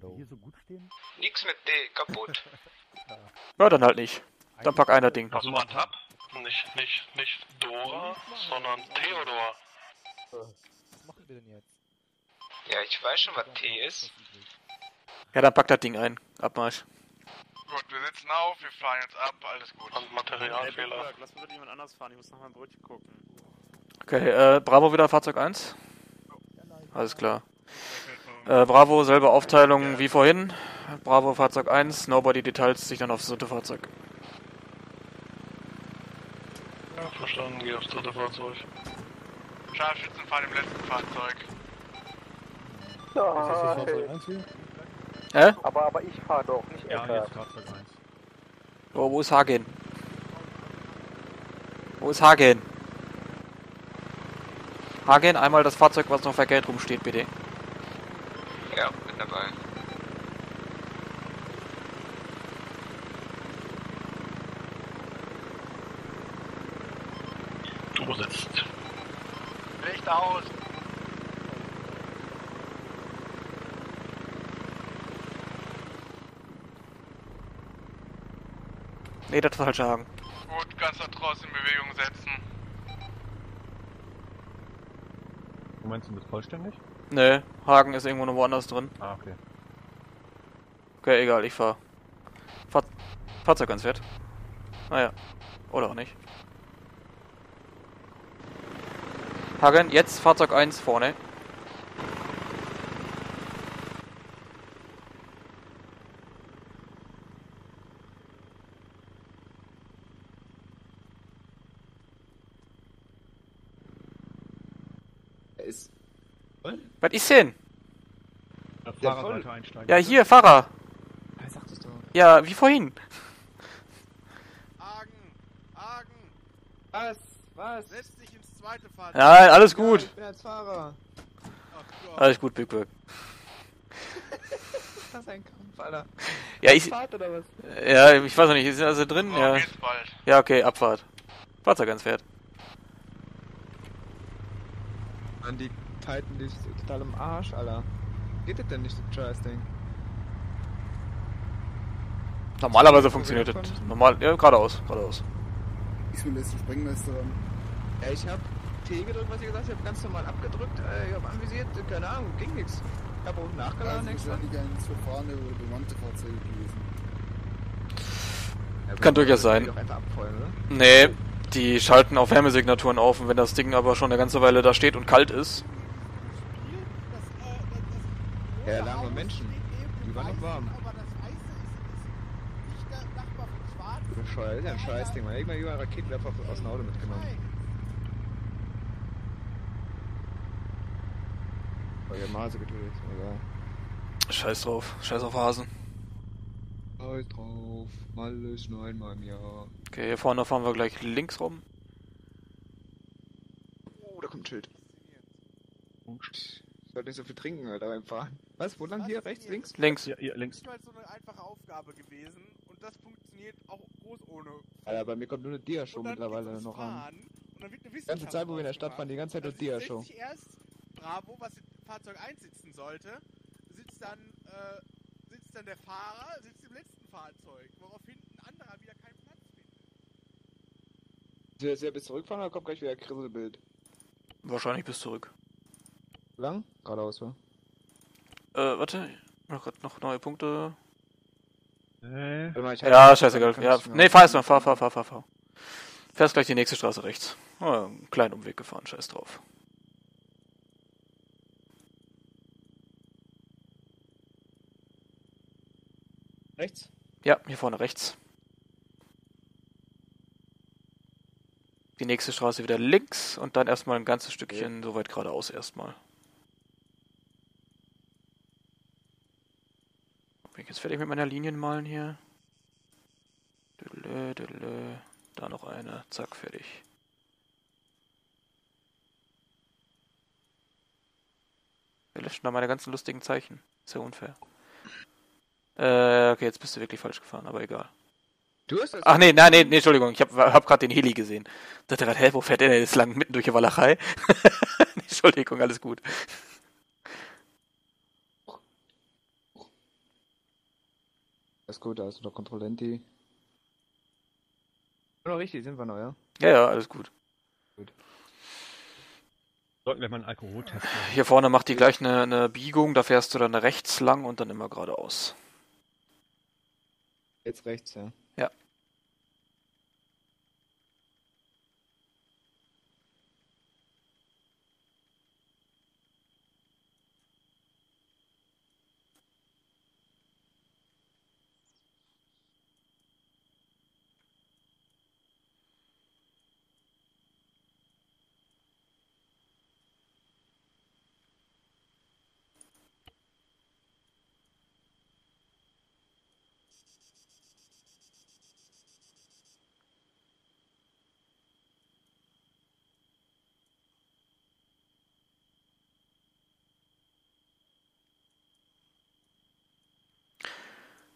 W: low.
E: hier so gut stehen.
U: Nix mit D, kaputt.
G: Ja, dann halt nicht. Dann pack einer Ding.
F: Also mal Tab. Nicht, nicht, nicht Dora, sondern Theodor.
W: Was machen wir denn jetzt?
U: Ja, ich weiß schon, was T ist.
G: Ja, dann pack das Ding ein. Abmarsch.
U: Gut, wir sitzen auf, wir fahren jetzt ab, alles gut.
F: Und Materialfehler.
B: Lass mal bitte jemand anders fahren, ich muss noch mal ein Brötchen gucken.
G: Okay, äh, Bravo wieder Fahrzeug 1. Alles klar. Äh, Bravo, selbe Aufteilung wie vorhin. Bravo Fahrzeug 1, Nobody Details sich dann aufs dritte Fahrzeug.
F: Ja, verstanden, geh aufs dritte Fahrzeug.
U: Scharfschützen fahren im letzten Fahrzeug.
W: Ist das das Fahrzeug 1 hier?
G: Hä?
M: Aber, aber ich fahre doch, nicht
N: Ja,
M: Eckert.
N: jetzt Fahrzeug 1.
G: Oh, wo ist Hagen? Wo ist Hagen? Hagen, einmal das Fahrzeug, was noch verkehrt rumsteht, bitte.
U: Ja, bin dabei.
F: Du sitzt.
I: Licht aus.
G: Nee, das war falsche Hagen.
I: Gut, kannst du draußen in Bewegung setzen.
N: Du meinst, du bist vollständig?
G: Nee, Hagen ist irgendwo noch woanders drin.
N: Ah, okay.
G: Okay, egal, ich fahr. Fahr Fahrzeug ans Wert. Naja. Oder auch nicht. Hagen, jetzt Fahrzeug 1 vorne.
A: Er ist.
G: Was ist denn?
N: Der
A: Ja,
N: Fahrer
A: voll.
N: sollte einsteigen.
G: Ja, hier, Fahrer.
A: Er sagt es doch.
G: Ja, wie vorhin.
P: Hagen! Hagen!
A: Was? Was?
P: Setz dich zweite Fahrzeug.
G: Ja, alles gut.
A: Ich bin als Fahrer.
P: Ach Gott.
G: Alles gut, Big Bird.
A: Ist das ein Kampf, Alter?
G: Ja, ich.
A: Abfahrt oder was?
G: Ja, ich weiß noch nicht, ist also drin?
I: Oh,
G: Ja. Ja, okay, Abfahrt. Fahrzeug ans Pferd.
A: An die Titan, die ist total im Arsch, Alter. Geht das denn nicht, das Scheiß-Ding?
G: Normalerweise funktioniert das. Normal, ja, geradeaus, geradeaus.
K: Ich will jetzt Sprengmeister.
A: Ja, ich hab T gedrückt, was ich gesagt habe, ich hab ganz normal abgedrückt, äh, ich hab anvisiert, keine Ahnung, ging nix. Ich hab unten nachgeladen,
K: Das
A: nix.
K: ist wahrscheinlich eins verfahrene oder bemannte Fahrzeuge gewesen.
A: Ja,
G: Kann durchaus sein. Nee, die schalten auf Wärmesignaturen auf und wenn das Ding aber schon eine ganze Weile da steht und kalt ist.
A: Ja, da haben wir Menschen. Die waren noch warm. Bescheuert, ist ja ein Scheißding, man. Irgendwann über Raketenwerfer aus dem Auto mitgenommen. Oh, ja, Mase getötet, egal.
G: Scheiß drauf, scheiß auf Hasen.
A: Scheiß drauf, alles nur einmal im Jahr.
G: Okay, hier vorne fahren wir gleich links rum.
A: Oh, da kommt ein Schild. Ich sollte nicht so viel trinken, Alter, beim Fahren. Was, wo lang? Hier, rechts, links?
G: Links.
N: Ja, hier, links.
P: Das ist halt so eine einfache Aufgabe gewesen und das funktioniert auch groß ohne.
A: Alter, bei mir kommt nur eine Dia-Show mittlerweile noch an.
P: Fahren und dann wird eine
A: Die ganze Zeit, wo wir in der Stadt fahren, die ganze Zeit nur Dia-Show.
P: Erst Bravo, was in Fahrzeug 1 sitzen sollte, sitzt dann, äh, sitzt dann der Fahrer, sitzt im letzten Fahrzeug, woraufhin ein anderer wieder keinen Platz findet.
A: Soll wieder bis zurückfahren oder kommt gleich wieder Krisselbild?
G: Wahrscheinlich bis zurück.
A: Lang? Geradeaus, wa?
G: Äh, warte. Noch, grad noch neue Punkte.
N: Nee.
A: Warte mal, ich
G: Ja, scheißegal. Ja,
A: ich
G: nee, fahr erstmal, fahr, fahr, fahr, fahr, fahr. Fährst gleich die nächste Straße rechts. Oh, einen kleinen Umweg gefahren, scheiß drauf.
A: Rechts?
G: Ja, hier vorne rechts. Die nächste Straße wieder links und dann erstmal ein ganzes Stückchen so weit geradeaus erstmal. Bin ich jetzt fertig mit meiner Linien malen hier? Da noch eine. Zack, fertig. Wir löschen da meine ganzen lustigen Zeichen. Ist ja unfair. Äh, okay, jetzt bist du wirklich falsch gefahren, aber egal.
A: Du hast das
G: Ach nee, nein, nee, nee, Entschuldigung, ich hab, hab gerade den Heli gesehen. Dachte gerade, hä, wo fährt der denn jetzt lang? Mitten durch die Walachei? Entschuldigung, alles gut.
A: Alles gut, da ist noch Kontrollenti. Genau richtig, sind wir noch, ja?
G: Ja, ja, alles gut.
N: Sollten wir mal einen Alkoholtest machen.
G: Hier vorne macht die gleich eine, eine Biegung, da fährst du dann rechts lang und dann immer geradeaus.
A: Jetzt rechts, ja.
G: Ja.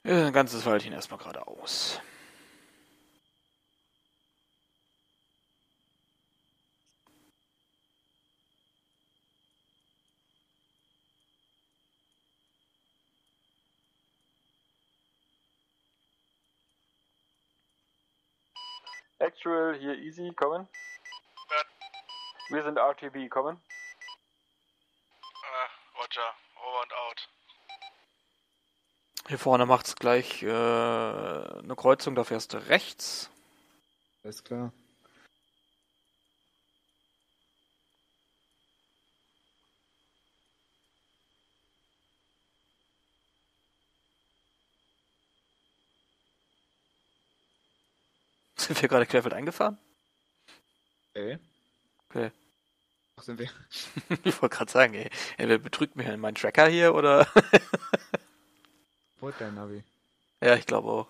G: Ein ganzes Weilchen erstmal geradeaus.
C: Actual, hier easy, kommen. Wir sind RTB, kommen.
I: Äh, Roger.
G: Hier vorne macht's gleich äh, eine Kreuzung, da fährst du rechts.
A: Alles klar.
G: Sind wir gerade querfeld eingefahren?
A: Ey.
G: Okay.
A: Ach, sind wir.
G: ich wollte gerade sagen, ey, ey, wer betrügt mich denn? Mein Tracker hier oder?
A: Wollt dein Navi.
G: ja, ich glaube auch.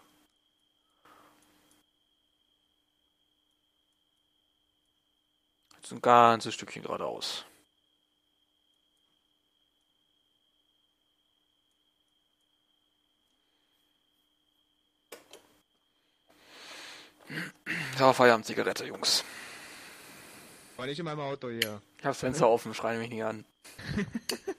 G: Jetzt ein ganzes Stückchen geradeaus. Ja, Feierabend, Zigarette, Jungs.
A: War nicht in meinem Auto hier.
G: Ich hab's Fenster offen, schreie mich nicht an.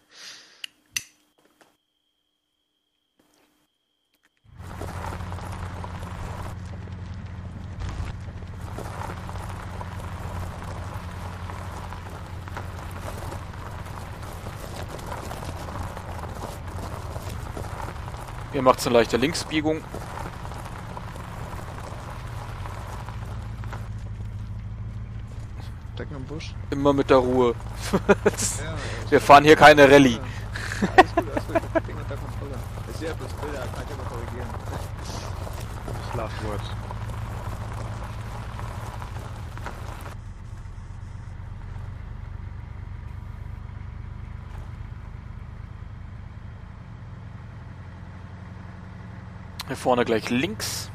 G: Ihr macht eine leichte Linksbiegung.
A: Stecken im Busch.
G: Immer mit der Ruhe. Wir fahren hier keine Rallye.
A: Alles gut, alles gut. Ich Ding unter Kontrolle. Ich sehe ja bloß Bilder, kann ich aber korrigieren.
F: Das Last Word.
G: Hier vorne gleich links.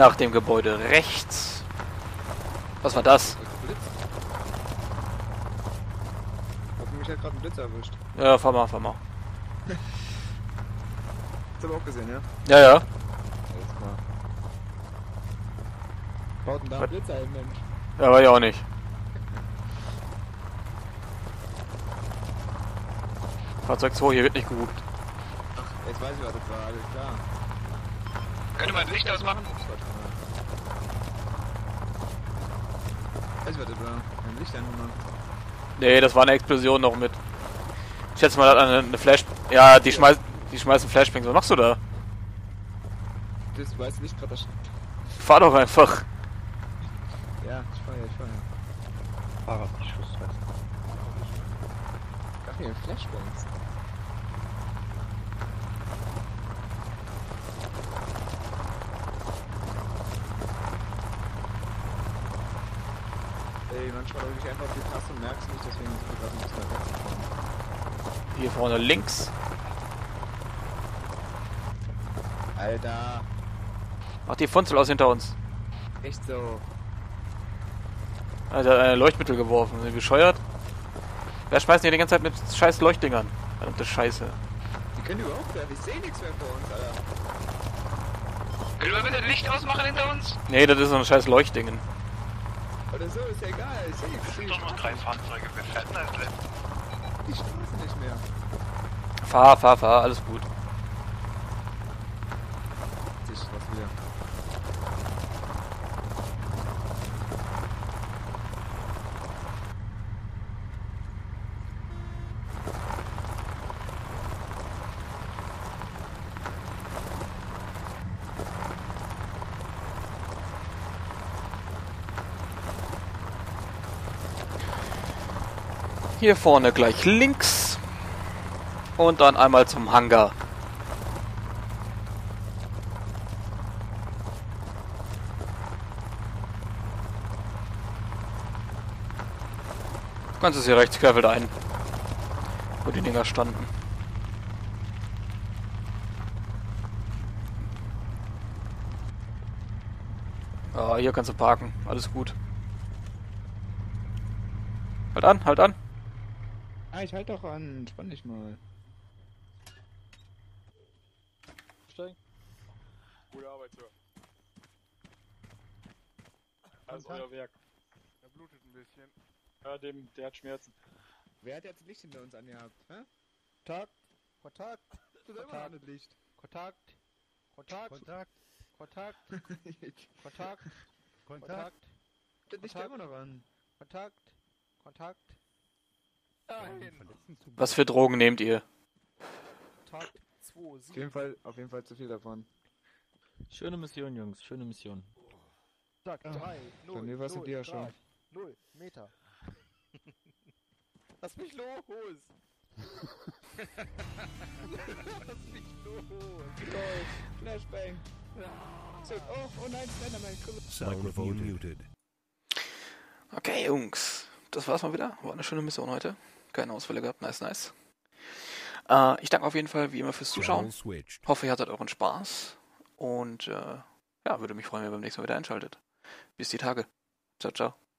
G: Nach dem Gebäude rechts. Was war das?
A: Hab mich halt gerade ein Blitz erwischt.
G: Ja, fahr mal, fahr mal.
A: Hast du aber auch gesehen, ja?
G: Ja, ja.
A: Alles klar. Baut denn da ein Blitzer hin, Mensch?
G: Ja, war ja auch nicht. Fahrzeug 2, hier wird nicht gehupt.
A: Ach, jetzt weiß ich, was das war, alles klar.
I: Könnte man Licht ausmachen?
A: Weiß ich, was das war. Ein Licht angemacht.
G: Nee, das war eine Explosion noch mit. Ich schätze mal, das hat eine, eine Flash. Ja, die schmeißen, die schmeißen Flashbangs. Was machst du da?
A: Das weiß nicht gerade das.
G: Fahr doch einfach.
A: Ja, ich fahr ja, ich fahr ja.
F: Fahrrad, nicht Schussfest.
A: Ach nee, Flashbangs. Manchmal drücke ich einfach auf die Taste und merk's nicht, deswegen wir gerade ein bisschen weggekommen.
G: Hier vorne links.
A: Alter,
G: Ach, die Funzel aus hinter uns.
A: echt so.
G: Alter, hat eine Leuchtmittel geworfen. Sind die bescheuert? Wer schmeißt hier die ganze Zeit mit scheiß Leuchtdingern? Verdammte Scheiße.
A: Die können überhaupt nicht, ich seh nichts mehr vor uns, Alter.
I: Können wir bitte Licht ausmachen hinter uns?
G: Nee, das ist so ein scheiß Leuchtdingen.
A: Oder so, ist egal, ich.
I: Es sind doch noch drei Fahrzeuge, wir fährten als letztes.
A: Die Straße nicht mehr.
G: Fahr, fahr, fahr, alles gut. Hier vorne gleich links. Und dann einmal zum Hangar. Kannst es hier rechts quer ein. Wo die Dinger standen. Ah, hier kannst du parken. Alles gut. Halt an, halt an.
A: Ich halt doch an. Spann dich mal.
M: Steigen.
C: Gute Arbeit, Sir.
M: Das ist euer Werk.
I: Er blutet ein bisschen.
M: Ja, dem, der hat Schmerzen.
A: Wer hat jetzt Licht hinter uns angehabt? Hä?
M: Kontakt. Kontakt.
A: Du selber noch nicht Licht.
M: Kontakt. Kontakt.
E: Kontakt.
M: Kontakt. Kontakt.
E: Kontakt.
A: Das Licht immer noch an.
M: Kontakt. Kontakt.
G: Was für Drogen nehmt ihr?
M: Kontakt 2,
A: Auf jeden Fall, auf jeden Fall zu viel davon.
D: Schöne Mission, Jungs, schöne Mission.
A: Ah,
M: 3, 0,
A: bei mir war's in dir schon.
M: 0 Meter. Lass mich los! Lass mich los!
A: Lol, Flashbang. So, oh, oh nein, Slenderman.
R: Sound muted.
G: Okay, Jungs. Das war's mal wieder. War eine schöne Mission heute. Keine Ausfälle gehabt. Nice, nice. Äh, ich danke auf jeden Fall wie immer fürs Zuschauen. Hoffe, ihr hattet euren Spaß. Und äh, ja, würde mich freuen, wenn ihr beim nächsten Mal wieder einschaltet. Bis die Tage. Ciao, ciao.